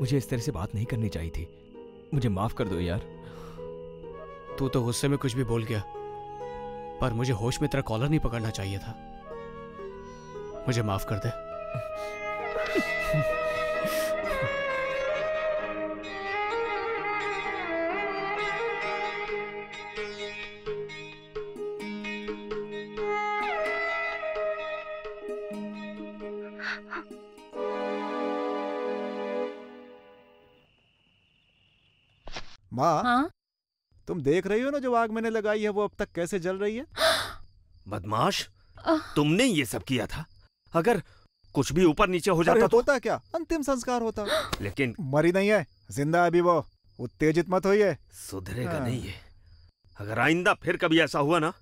S10: मुझे इस तरह से बात नहीं करनी चाहिए थी। मुझे माफ़ कर दो यार।
S5: तू तो गुस्से में कुछ भी बोल गया। पर मुझे होश में तेरा कॉलर नहीं पकड़ना चाहिए था। मुझे माफ़ कर दे।
S9: देख रही हो ना जो आग मैंने लगाई है वो अब तक कैसे जल रही है?
S3: बदमाश! तुमने ये सब किया था। अगर कुछ भी ऊपर नीचे हो जाता तो
S9: होता क्या? अंतिम संस्कार होता।
S3: लेकिन
S9: मरी नहीं है ज़िंदा अभी वो। उत्तेजित मत होइए।
S3: सुधरेगा
S9: हाँ।
S3: नहीं है अगर आइंदा फिर कभी ऐसा हुआ ना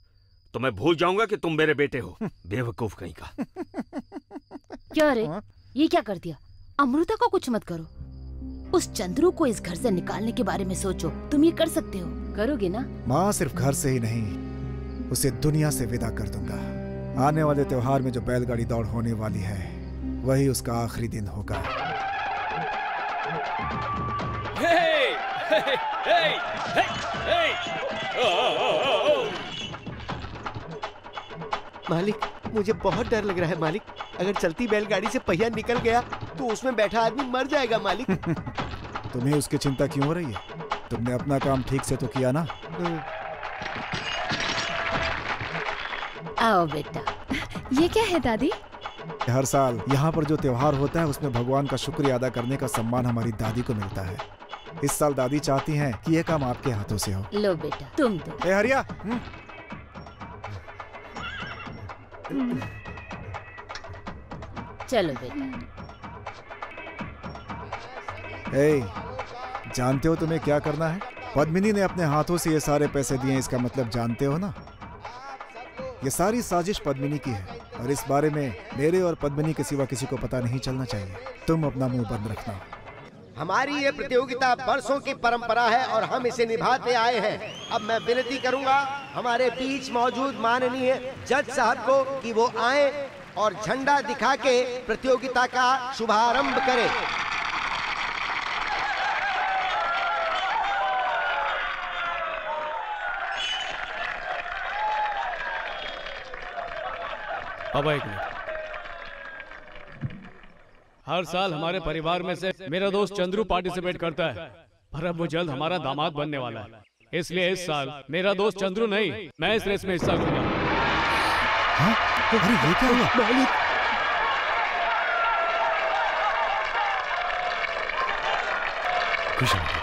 S3: तो मैं भूल जाऊँगा कि तुम मेरे बेटे हो। बेवकूफ़ कहीं का।
S11: क्या रे? ये क्या कर दिया? अमृता को कुछ मत करो। उस चंद्रू को इस घर से निकालने के बारे में सोचो। तुम ये कर सकते हो। करोगे ना?
S9: माँ सिर्फ़ घर से ही नहीं उसे दुनिया से विदा कर दूँगा। आने वाले त्योहार में जो बैलगाड़ी दौड़ होने वाली है वही उसका आखिरी दिन होगा।
S15: मालिक मुझे बहुत डर लग रहा है मालिक। अगर चलती बैलगाड़ी से पहिया निकल गया तो उसमें बैठा आदमी मर जाएगा मालिक।
S9: तुम्हें उसकी चिंता क्यों हो रही है? तुमने अपना काम ठीक से तो किया ना?
S11: आओ बेटा।
S8: ये क्या है दादी?
S9: हर साल यहाँ पर जो त्योहार होता है उसमें भगवान का शुक्रिया अदा करने का सम्मान हमारी दादी को मिलता है। इस साल दादी चाहती हैं कि ये काम आपके हाथों से हो।
S11: लो बेटा तुम दो।
S9: ए हरिया! हम्म,
S11: चलो बेटा।
S9: ए, जानते हो तुम्हें क्या करना है? पद्मिनी ने अपने हाथों से ये सारे पैसे दिए, इसका मतलब जानते हो ना? ये सारी साजिश पद्मिनी की है, और इस बारे में मेरे और पद्मिनी के सिवा किसी को पता नहीं चलना चाहिए। तुम अपना मुँह बंद रखना।
S15: हमारी ये प्रतियोगिता बरसों की परंपरा है, और हम इसे निभाते आए हैं। अब मैं विनती करूँगा, हमारे बीच मौजूद माननीय जज साहब को कि वो आए और झंडा दिखा के प्रतियोगिता का शुभारंभ करें।
S5: बाबा एक मिनट। हर साल हमारे परिवार में से मेरा दोस्त चंद्रू पार्टिसिपेट करता है। पर अब वो जल्द हमारा दामाद बनने वाला है। इसलिए इस साल मेरा दोस्त चंद्रू नहीं, मैं इस रेस में हिस्सा लूँगा।
S9: अरे ये क्या हुआ?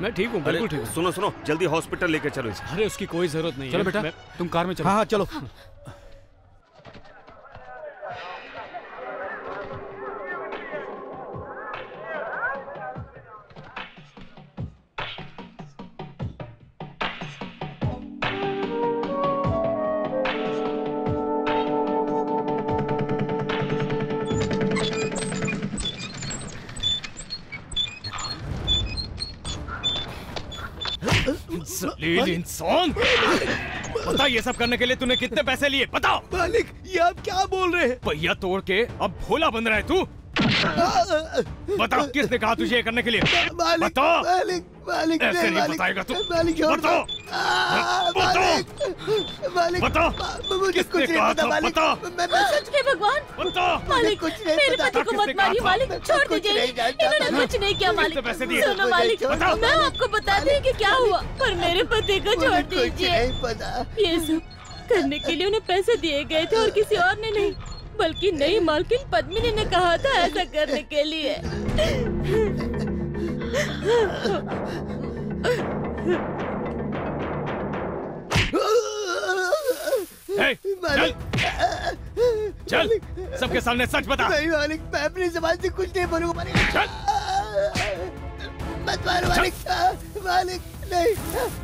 S5: मैं ठीक हूँ बिल्कुल ठीक हूँ।
S3: सुनो सुनो जल्दी हॉस्पिटल लेके चलो इसे।
S5: अरे उसकी कोई ज़रूरत नहीं
S10: चलो बेटा
S5: तुम कार में चलो
S10: हाँ हाँ चलो।
S5: सब करने के लिए तूने कितने पैसे लिए? बताओ।
S10: मालिक ये आप क्या बोल रहे हैं?
S5: पहिया तोड़ के अब भोला बन रहा है तू। बताओ किसने कहा तुझे ये करने के लिए?
S10: मालिक
S5: बताओ।
S10: मालिक मालिक
S5: ऐसे
S10: नहीं,
S5: नहीं
S10: मालिक,
S5: बताएगा तू।
S10: मालिक छोड़ मालिक,
S5: बताओ बताओ।
S10: मालिक
S5: बता
S10: म- मुझे कुछ नहीं पता मालिक मैं मैं सच
S12: भगवान
S5: बता
S12: मालिक
S10: कुछ नहीं
S12: मेरे
S10: पति
S12: को मत मारिए मालिक छोड़ दीजिए। इन्होंने कुछ नहीं किया मालिक। सुनो मालिक मैं आपको बताती हूँ कि क्या हुआ पर मेरे पति को छोड़ दीजिए। ये सब करने के लिए उन्हें पैसे दिए गए थे और किसी और ने नहीं बल्कि नई मालकिन पद्मिनी ने कहा था ऐसा करने के लिए।
S5: ए, चल। चल सबके सामने सच बता।
S10: नहीं मालिक मैं अपनी जबान से कुछ नहीं बोलूँगा मालिक। मत मारो मालिक मालिक नहीं।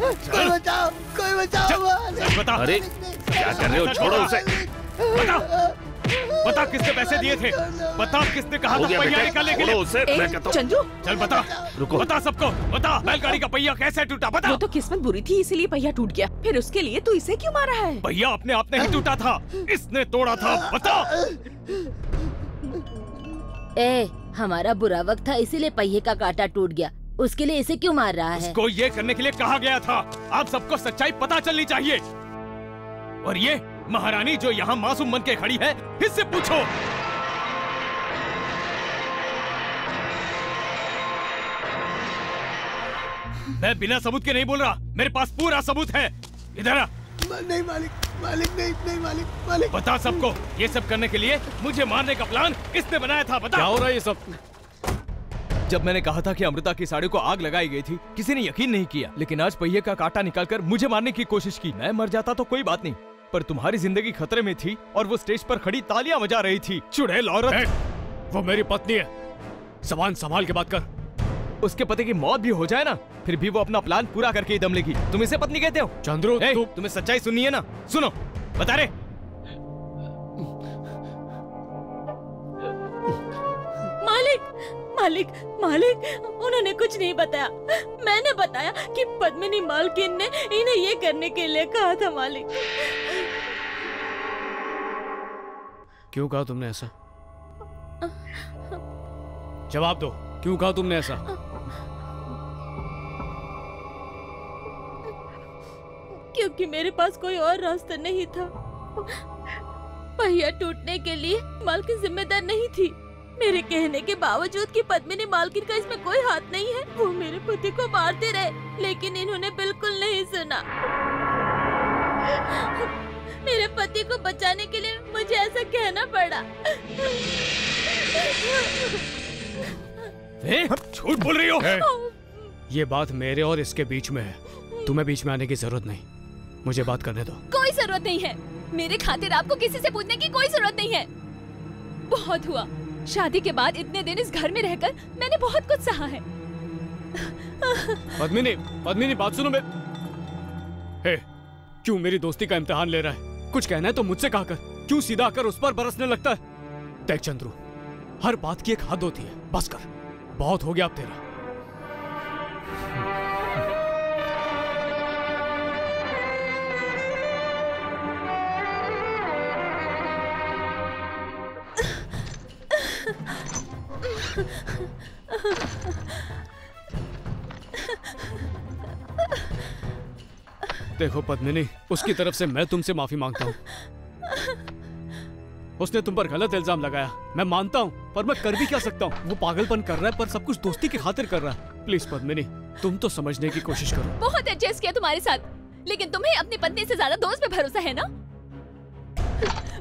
S10: कोई बचाओ कोई बचाओ मालिक।
S5: सच बता।
S3: अरे क्या कर रहे हो? छोड़ो उसे।
S5: बता। बता किसने पैसे दिए थे? बता किसने कहा था पहिया निकालने के लिए?
S3: उसे, मैं कहता हूँ।
S6: चंद्रू
S5: चल बता।
S3: रुको।
S5: बता सबको। बता बैलगाड़ी का पहिया कैसे टूटा? बता।
S6: वो तो किस्मत बुरी थी इसीलिए पहिया टूट गया। फिर उसके लिए तू इसे क्यों मारा है?
S5: पहिया अपने आप नहीं टूटा था। इसने तोड़ा था। बता।
S11: ए हमारा बुरा वक्त था इसीलिए पहिए का कांटा टूट गया। उसके लिए इसे क्यों मार रहा है?
S10: उसको ये करने के लिए कहा गया था। आप सबको सच्चाई पता चलनी चाहिए। और ये महारानी जो यहाँ मासूम बन के खड़ी है इससे पूछो। मैं बिना सबूत के नहीं बोल रहा मेरे पास पूरा सबूत है। इधर आ।
S15: नहीं मालिक मालिक नहीं नहीं मालिक मालिक।
S10: बता सबको ये सब करने के लिए मुझे मारने का प्लान किसने बनाया था बता।
S5: क्या हो रहा है ये सब?
S10: जब मैंने कहा था कि अमृता की साड़ी को आग लगाई गई थी किसी ने यकीन नहीं किया लेकिन आज पहिए का कांटा निकालकर मुझे मारने की कोशिश की। मैं मर जाता तो कोई बात नहीं। पर तुम्हारी ज़िंदगी खतरे में थी और वो स्टेज पर खड़ी तालियाँ बजा रही थी। चुड़ैल औरत
S5: वो मेरी पत्नी है। जबान संभाल के बात कर।
S10: उसके पति की मौत भी हो जाए ना फिर भी वो अपना प्लान पूरा करके ही दम लेगी। तुम इसे पत्नी कहते हो?
S5: चंद्रू
S10: ए, तुम्हें सच्चाई सुननी है ना? सुनो बता रहे।
S12: मालिक मालिक मालिक उन्होंने कुछ नहीं बताया। मैंने बताया कि पद्मिनी मालकिन ने इन्हें ये करने के लिए कहा था मालिक।
S5: क्यों कहा तुमने ऐसा? जवाब दो क्यों कहा तुमने ऐसा?
S12: क्योंकि मेरे पास कोई और रास्ता नहीं था। पहिया टूटने के लिए मालकिन जिम्मेदार नहीं थी। मेरे कहने के बावजूद कि पद्मिनी मालकिन का इसमें कोई हाथ नहीं है वो मेरे पति को मारते रहे लेकिन इन्होंने बिल्कुल नहीं सुना। मेरे पति को बचाने के लिए मुझे ऐसा कहना पड़ा।
S5: झूठ बोल रही हो। ये बात मेरे और इसके बीच में है। तुम्हें बीच में आने की ज़रूरत नहीं। मुझे बात करने दो।
S8: कोई ज़रूरत नहीं है। मेरे खातिर आपको किसी से पूछने की कोई ज़रूरत नहीं है। बहुत हुआ। शादी के बाद इतने दिन इस घर में रहकर मैंने बहुत कुछ सहा है।
S5: पद्मिनी पद्मिनी, बात सुनो मैं हे, क्यों मेरी दोस्ती का इम्तिहान ले रहा है? कुछ कहना है तो मुझसे कहा कर। क्यों सीधा आकर उस पर बरसने लगता है? देख चंद्रू, हर बात की एक हद होती है। बस कर। बहुत हो गया अब तेरा। देखो पद्मिनी, उसकी तरफ़ से मैं तुमसे माफ़ी माँगता हूँ। उसने तुम पर गलत इल्ज़ाम लगाया। मैं मानता हूँ, पर मैं कर भी क्या सकता हूँ? वो पागलपन कर रहा है, पर सब कुछ दोस्ती की खातिर कर रहा है। प्लीज़ पद्मिनी, तुम तो समझने की कोशिश करो।
S8: बहुत एडजस्ट किया तुम्हारे साथ। लेकिन तुम्हें अपनी पत्नी से ज़्यादा दोस्त पे भरोसा है ना?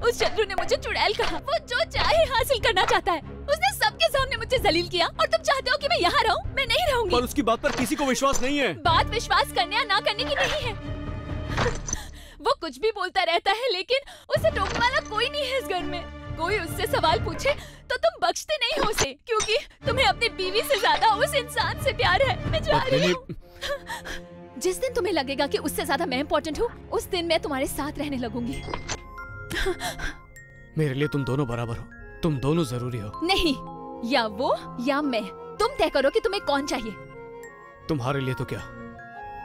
S8: उस चंद्रू ने मुझे चुड़ैल कहा। वो जो चाहे हासिल करना चाहता है। उसने सबके सामने मुझे जलील किया और तुम चाहते हो कि मैं यहाँ रहूँ? मैं नहीं रहूँगी।
S5: पर उसकी बात पर किसी को विश्वास नहीं है।
S8: बात विश्वास करने या ना करने की नहीं है। वो कुछ भी बोलता रहता है लेकिन उसे टोकने वाला कोई नहीं है इस घर में। कोई उससे सवाल पूछे तो तुम बख्शते नहीं हो उसे क्योंकि तुम्हें अपनी बीवी से ज़्यादा उस इंसान से प्यार है। मैं जा रही हूँ। जिस दिन तुम्हें लगेगा कि उससे ज़्यादा मैं इम्पोर्टेंट हूँ उस दिन मैं तुम्हारे साथ रहने लगूँगी।
S5: मेरे लिए तुम दोनों बराबर हो। तुम दोनों ज़रूरी हो।
S8: नहीं या वो या मैं। तुम तय करो कि तुम्हें कौन चाहिए।
S5: तुम्हारे लिए तो क्या?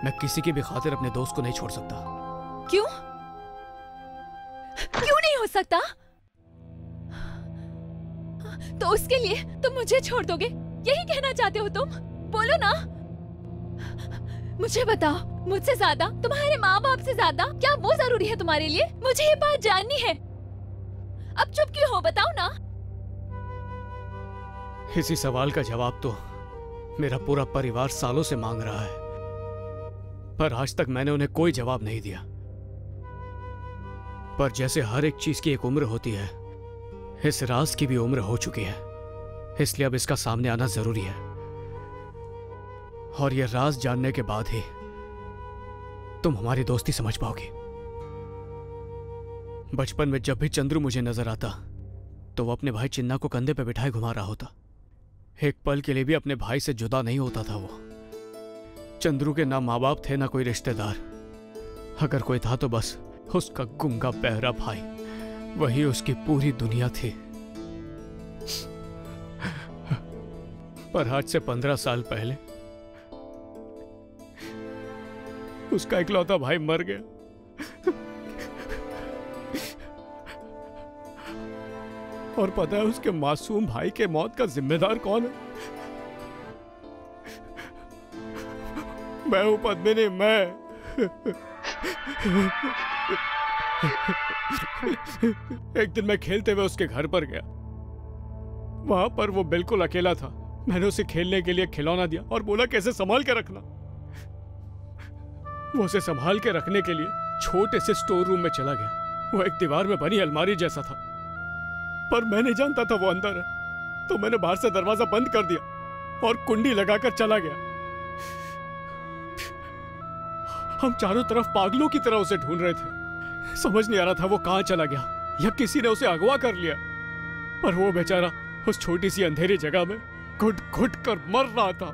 S5: मैं किसी की भी खातिर अपने दोस्त को नहीं छोड़ सकता।
S8: क्यों? क्यों नहीं हो सकता? तो उसके लिए तुम मुझे छोड़ दोगे? यही कहना चाहते हो तुम? बोलो ना। मुझे बताओ, मुझसे ज़्यादा, तुम्हारे माँ बाप से ज़्यादा, क्या वो ज़रूरी है तुम्हारे लिए? मुझे ये बात जाननी है। अब चुप क्यों हो, बताओ ना।
S5: इसी सवाल का जवाब तो मेरा पूरा परिवार सालों से मांग रहा है। पर आज तक मैंने उन्हें कोई जवाब नहीं दिया। पर जैसे हर एक चीज़ की एक उम्र होती है, इस राज की भी उम्र हो चुकी है। इसलिए अब इसका सामने आना ज़रूरी है। और यह राज जानने के बाद ही तुम हमारी दोस्ती समझ पाओगी। बचपन में जब भी चंद्रू मुझे नज़र आता तो वो अपने भाई चिन्ना को कंधे पे बिठाए घुमा रहा होता। एक पल के लिए भी अपने भाई से जुदा नहीं होता था वो। चंद्रू के ना माँ बाप थे, ना कोई रिश्तेदार। अगर कोई था तो बस उसका गुंगा बहरा भाई। वही उसकी पूरी दुनिया थी। पर आज से पंद्रह साल पहले उसका इकलौता भाई मर गया। और पता है उसके मासूम भाई के मौत का जिम्मेदार कौन है? मैं हूँ पद्मिनी, मैं। एक दिन मैं खेलते हुए उसके घर पर गया। वहाँ पर वो बिल्कुल अकेला था। मैंने उसे खेलने के लिए खिलौना दिया और बोला, कैसे संभाल के रखना? वो उसे संभाल के रखने के लिए छोटे से स्टोर रूम में चला गया। वो एक दीवार में बनी अलमारी जैसा था। पर मैं नहीं जानता था वो अंदर है। तो मैंने बाहर से दरवाज़ा बंद कर दिया और कुंडी लगाकर चला गया। हम चारों तरफ़ पागलों की तरह उसे ढूंढ रहे थे। समझ नहीं आ रहा था वो कहाँ चला गया या किसी ने उसे अगवा कर लिया। पर वो बेचारा उस छोटी सी अंधेरी जगह में घुट घुट कर मर रहा था।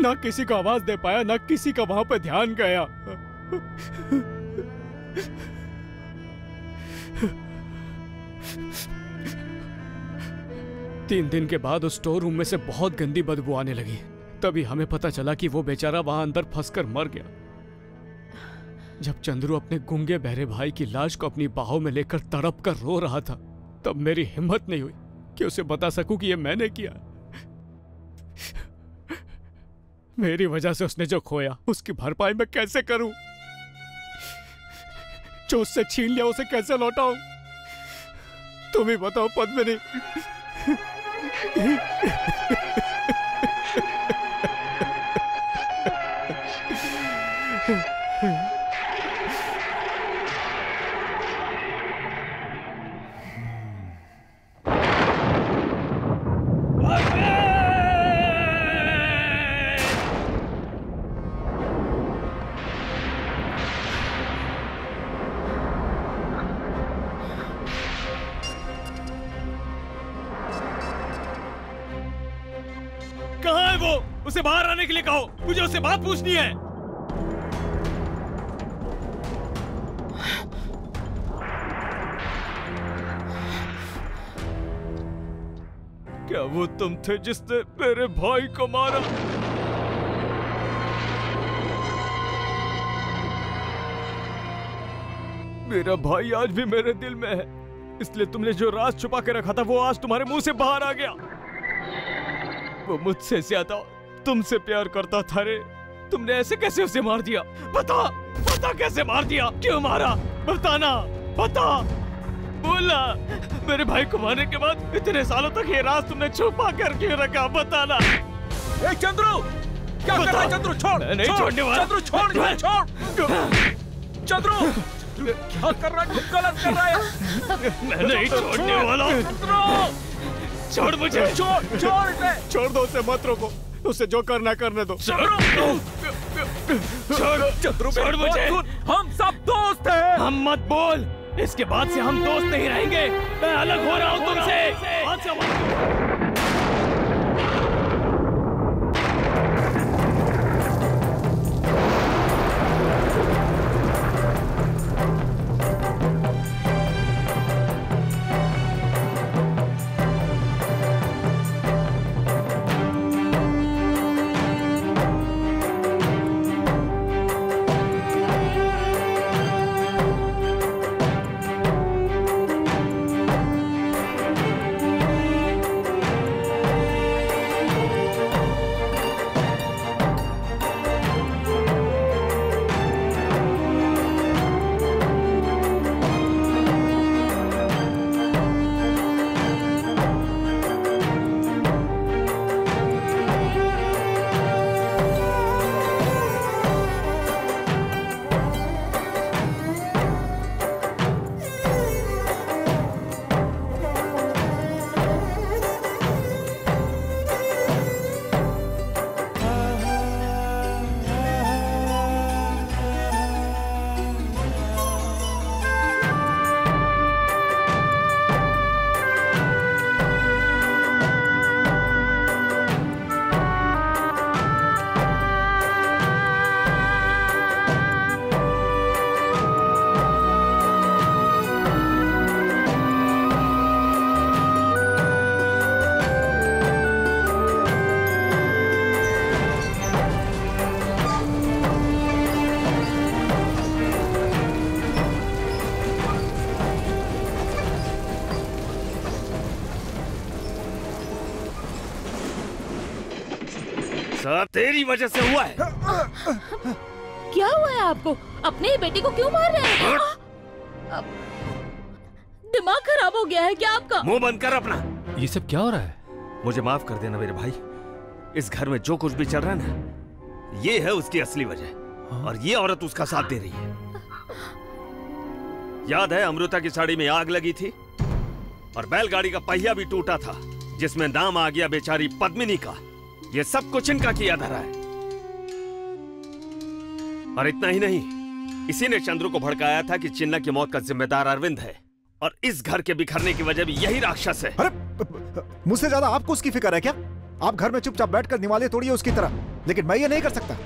S5: ना किसी को आवाज़ दे पाया, ना किसी का वहाँ पर ध्यान गया। तीन दिन के बाद उस स्टोर रूम में से बहुत गंदी बदबू आने लगी। तभी हमें पता चला कि वो बेचारा वहाँ अंदर फंसकर मर गया। जब चंद्रू अपने गुंगे बहरे भाई की लाश को अपनी बाहों में लेकर तड़प कर रो रहा था, तब मेरी हिम्मत नहीं हुई कि उसे बता सकूँ कि ये मैंने किया। मेरी वजह से उसने जो खोया, उसकी भरपाई मैं कैसे करूँ? जो उससे छीन लिया, उसे कैसे लौटाऊं? तुम ही बताओ, पद्मिनी।
S10: बात पूछनी है क्या वो तुम थे जिसने मेरे भाई को मारा मेरा भाई आज भी मेरे दिल में है। इसलिए तुमने जो राज छुपा के रखा था, वो आज तुम्हारे मुँह से बाहर आ गया। वो मुझसे ज़्यादा तुमसे प्यार करता था रे। तुमने ऐसे कैसे उसे मार दिया? बता! बता कैसे मार दिया? क्यों मारा? बताना! बता! बोला! मेरे भाई को मारने के बाद इतने सालों तक ये राज तुमने छुपा कर क्यों रखा? बताना!
S4: ए चंद्रू! क्या कर रहा है चंद्रू? छोड़!
S10: नहीं
S4: छोड़,
S10: छोड़ने वाला।
S4: चंद्रू छोड़ इसे, छोड़! चंद्रू! क्या कर रहा है? गलत कर रहा है।
S10: मैं नहीं छोड़ने वाला।
S4: चंद्रू!
S5: छोड़ मुझे।
S4: छोड़ छोड़
S5: छोड़ दो उसे मत रोको उसे जो करना करने दो।
S10: छोड़ मुझे।
S4: हम सब दोस्त हैं।
S10: हम मत बोल। इसके बाद से हम दोस्त नहीं रहेंगे। मैं अलग हो रहा हूँ तुमसे।
S3: तेरी वजह से हुआ है।
S12: क्या हुआ है आपको? अपने ही बेटी को क्यों मार रहे हैं? अब- दिमाग खराब हो गया है क्या आपका?
S3: मुँह बंद कर अपना।
S17: ये सब क्या हो रहा है?
S3: मुझे माफ़ कर देना मेरे भाई। इस घर में जो कुछ भी चल रहा है ना ये है उसकी असली वजह। और ये औरत उसका साथ दे रही है। याद है अमृता की साड़ी में आग लगी थी? और बैलगाड़ी का पहिया भी टूटा था जिसमें नाम आ गया बेचारी पद्मिनी का। ये सब कुछ इनका किया धरा है। और इतना ही नहीं इसी ने चंद्रू को भड़काया था कि चिन्ना की मौत का जिम्मेदार अरविंद है। और इस घर के बिखरने की वजह भी यही राक्षस है।
S9: अरे मुझसे ज़्यादा आपको उसकी फ़िक्र है क्या? आप घर में चुपचाप बैठकर निवाले तोड़िए उसकी तरह लेकिन मैं ये नहीं कर सकता।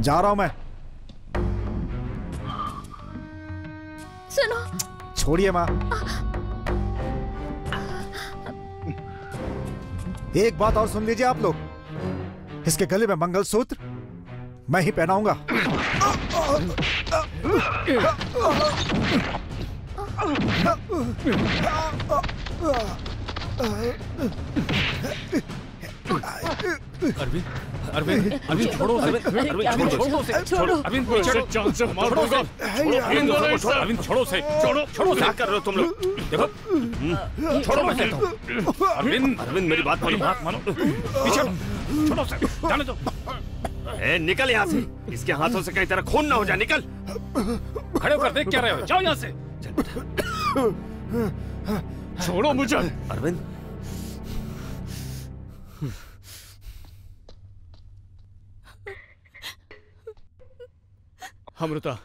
S9: जा रहा हूँ मैं।
S12: सुनो।
S9: छोड़िए माँ। एक बात और सुन लीजिए आप लोग। इसके गले में मंगलसूत्र मैं ही पहनाऊँगा।
S17: अरविंद अरविंद अरविंद छोड़ो
S5: अरविंद,
S17: छोड़ो उसे
S5: छोड़ो।
S17: अरविंद
S5: छोड़ो।
S17: पीछे
S5: जान से मार
S17: छोड़ो
S5: दूँगा।
S17: अरविंद
S5: छोड़ो
S17: अरविंद छोड़ो उसे छोड़ो छोड़ो
S3: क्या कर रहे हो तुम लोग।
S17: देखो छोड़ो मैं कहता हूँ अरविंद
S3: अरविंद मेरी बात मानो।
S17: बात मानो। पीछे छोड़ो उसे जाने दो।
S3: ए, निकल यहाँ से। इसके हाथों से कहीं तरह खून ना हो जाए निकल।
S17: खड़े होकर देख क्या रहे हो जाओ यहाँ से।
S5: छोड़ो मुझे।
S3: अरविंद
S5: अमृता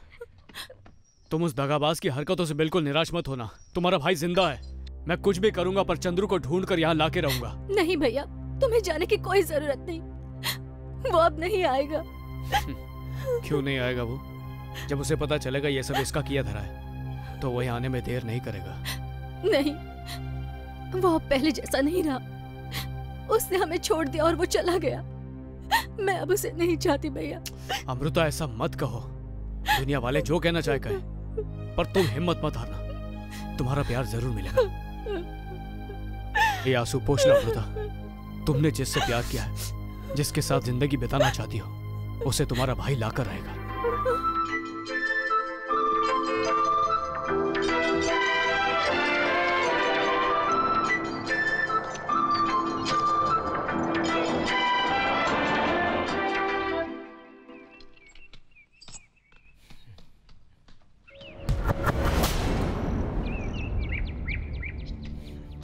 S5: तुम उस दगाबाज की हरकतों से बिल्कुल निराश मत होना। तुम्हारा भाई ज़िंदा है। मैं कुछ भी करूँगा पर चंद्रू को ढूंढ कर यहाँ लाके रहूँगा।
S12: नहीं भैया तुम्हें जाने की कोई ज़रूरत नहीं। वो अब नहीं आएगा।
S5: क्यों नहीं आएगा वो? जब उसे पता चलेगा ये सब इसका किया धरा है तो वही आने में देर नहीं करेगा।
S12: नहीं वो अब पहले जैसा नहीं रहा। उसने हमें छोड़ दिया और वो चला गया। मैं अब उसे नहीं चाहती भैया।
S5: अमृता ऐसा मत कहो। दुनिया वाले जो कहना चाहे कहे, पर तुम हिम्मत मत हारना। तुम्हारा प्यार ज़रूर मिलेगा। ये आँसू पोषण अमृता। तुमने जिससे प्यार किया है, जिसके साथ ज़िंदगी बिताना चाहती हो, उसे तुम्हारा भाई लाकर रहेगा।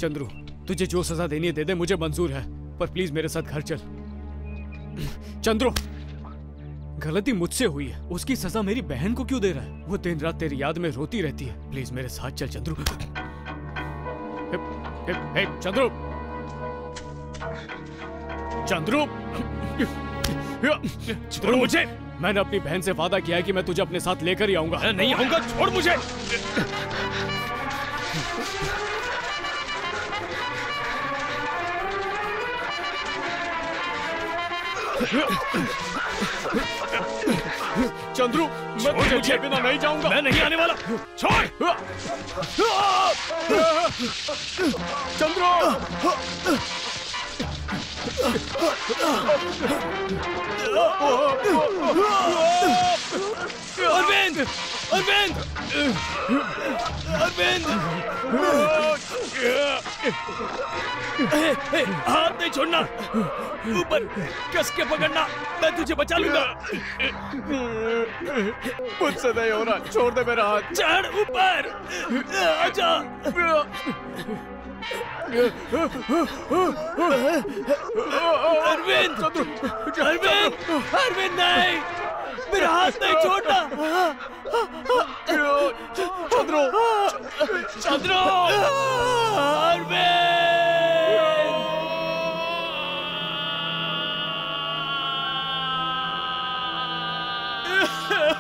S5: चंद्रू तुझे जो सजा देनी है दे दे मुझे मंजूर है। पर प्लीज़ मेरे साथ घर चल। चंद्रू गलती मुझसे हुई है। उसकी सजा मेरी बहन को क्यों दे रहा है? वो दिन रात तेरी याद में रोती रहती है। प्लीज़ मेरे साथ चल चंद्रू। हे, हे, हे, चंद्रू! चंद्रू! छोड़ मुझे! मैंने अपनी बहन से वादा किया है कि मैं तुझे अपने साथ लेकर ही आऊँगा। नहीं आऊँगा छोड़ मुझे! चंद्रू मैं तुझे छे बिना नहीं जाऊँगा। मैं नहीं आने वाला। छोड़। चंद्रू! अरविंद! अरविंद! अरविंद! हाथ नहीं छोड़ना। ऊपर कस के पकड़ना। मैं तुझे बचा लूँगा। मुझसे नहीं हो रहा। छोड़ दे मेरा हाथ। चढ़ ऊपर। आजा। अरविंद! अरविंद! अरविंद नहीं मेरा हाथ नहीं छोड़ना। चंद्रो। चंद्रो! अरविंद!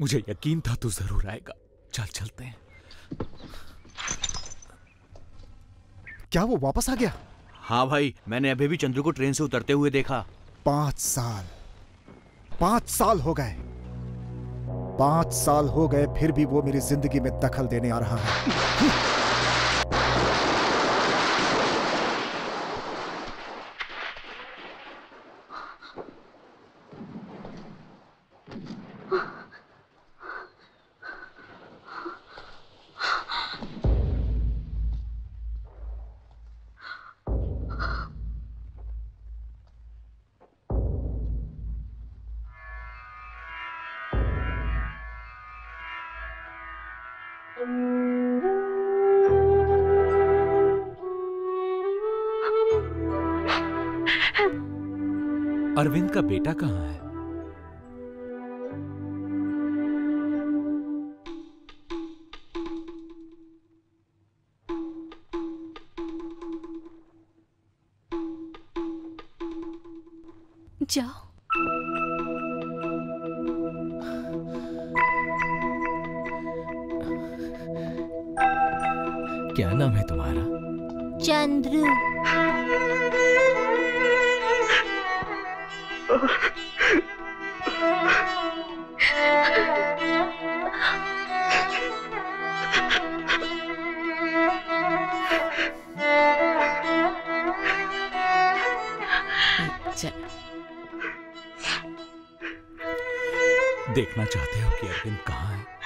S4: मुझे यकीन था तू ज़रूर आएगा। चल चलते हैं।
S9: क्या वो वापस आ गया?
S2: हाँ भाई मैंने अभी भी चंद्र को ट्रेन से उतरते हुए देखा।
S9: पाँच साल। पाँच साल हो गए। पाँच साल हो गए फिर भी वो मेरी ज़िंदगी में दखल देने आ रहा है।
S4: अरविंद का बेटा कहाँ है?
S12: जाओ।
S10: क्या नाम है तुम्हारा?
S7: चंद्रू।
S4: चाहते हो कि अरविंद कहाँ है?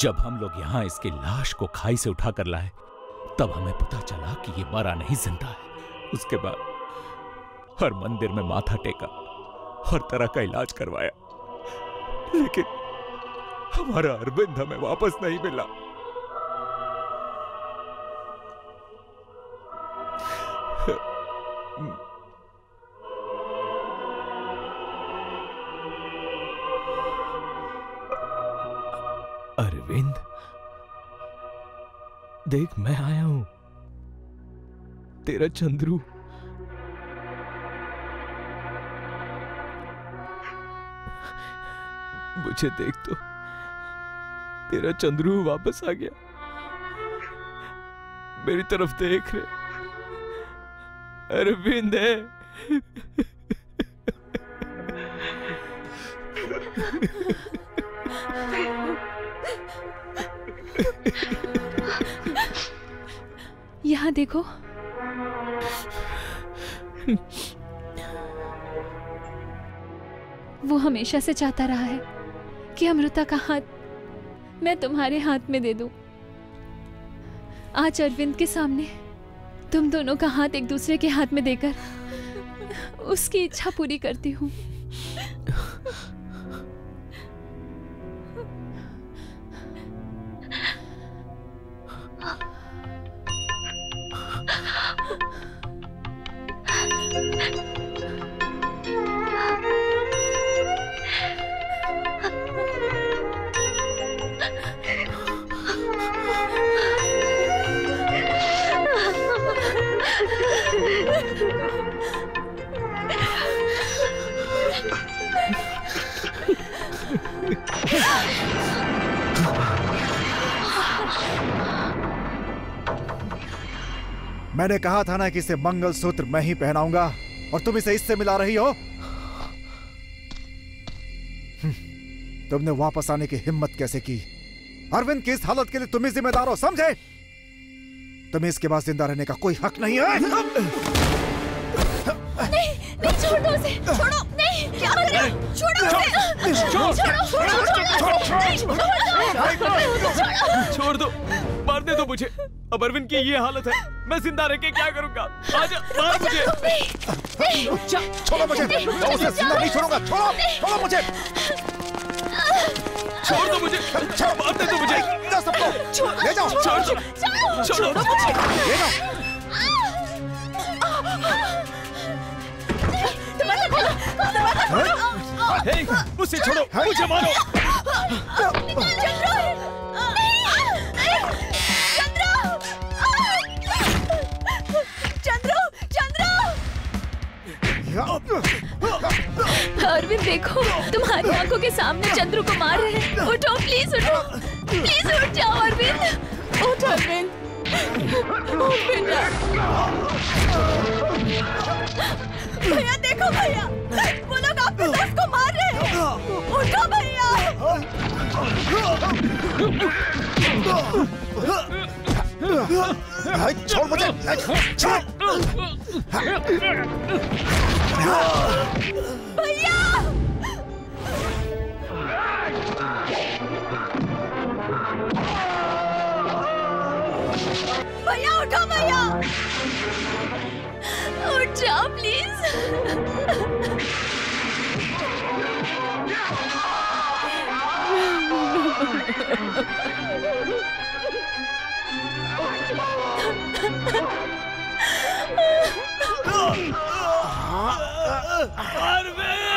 S4: जब हम लोग यहाँ इसके लाश को खाई से उठाकर लाए, तब हमें पता चला कि ये मरा नहीं, ज़िंदा है। उसके बाद हर मंदिर में माथा टेका, हर तरह का इलाज करवाया। लेकिन हमारा अरविंद हमें वापस नहीं मिला।
S10: देख, मैं आया हूँ। तेरा चंद्रू। मुझे देख तो। तेरा चंद्रू वापस आ गया। मेरी तरफ़ देख रहे अरविंद है।
S12: यहाँ देखो वो हमेशा से चाहता रहा है कि अमृता का हाथ मैं तुम्हारे हाथ में दे दूँ। आज अरविंद के सामने तुम दोनों का हाथ एक दूसरे के हाथ में देकर उसकी इच्छा पूरी करती हूँ
S9: कहा था ना कि इसे मंगलसूत्र मैं ही पहनाऊँगा और तुम इसे इससे मिला रही हो हम्म, तुमने वापस आने की हिम्मत कैसे की अरविंद की इस हालत के लिए तुम ही जिम्मेदार हो समझे तुम्हें इसके बाद ज़िंदा रहने का कोई हक नहीं है
S12: नहीं नहीं छोड़ दो उसे छोड़ो नहीं क्या कर रहे हो छोड़ो उसे
S10: छोड़।
S12: छोड़ो छोड़ो छोड़ो
S10: छोड़ दो मारने दो मुझे अब अरविंद की ये हालत है मैं ज़िंदा रह के क्या करूँगा? आजा मार मुझे।
S9: छोड़ो मुझे। मैं उसे ज़िंदा नहीं छोड़ूँगा। छोड़ो छोड़ो मुझे।
S10: छोड़ दो मुझे। मारने दो मुझे।
S9: लो सबको। ले जाओ।
S10: छोड़ दो।
S12: छोड़ो मुझे।
S9: ले जाओ।
S12: दरवाज़ा खोलो। दरवाज़ा खोलो।
S10: हे, मुझसे छोड़ो। मुझे मारो।
S8: अरविंद देखो तुम्हारी आँखों के सामने चंद्रू को मार रहे हैं। उठो प्लीज़ उठो। प्लीज़ उठ जाओ अरविंद।
S20: उठ अरविंद।
S12: भैया देखो भैया। वो लोग आपके दोस्त को मार रहे हैं। उठो भैया।
S9: छोड़ मुझे। छोड़।
S12: भैया उठो भैया
S8: उठ जाओ प्लीज़
S5: अरविंद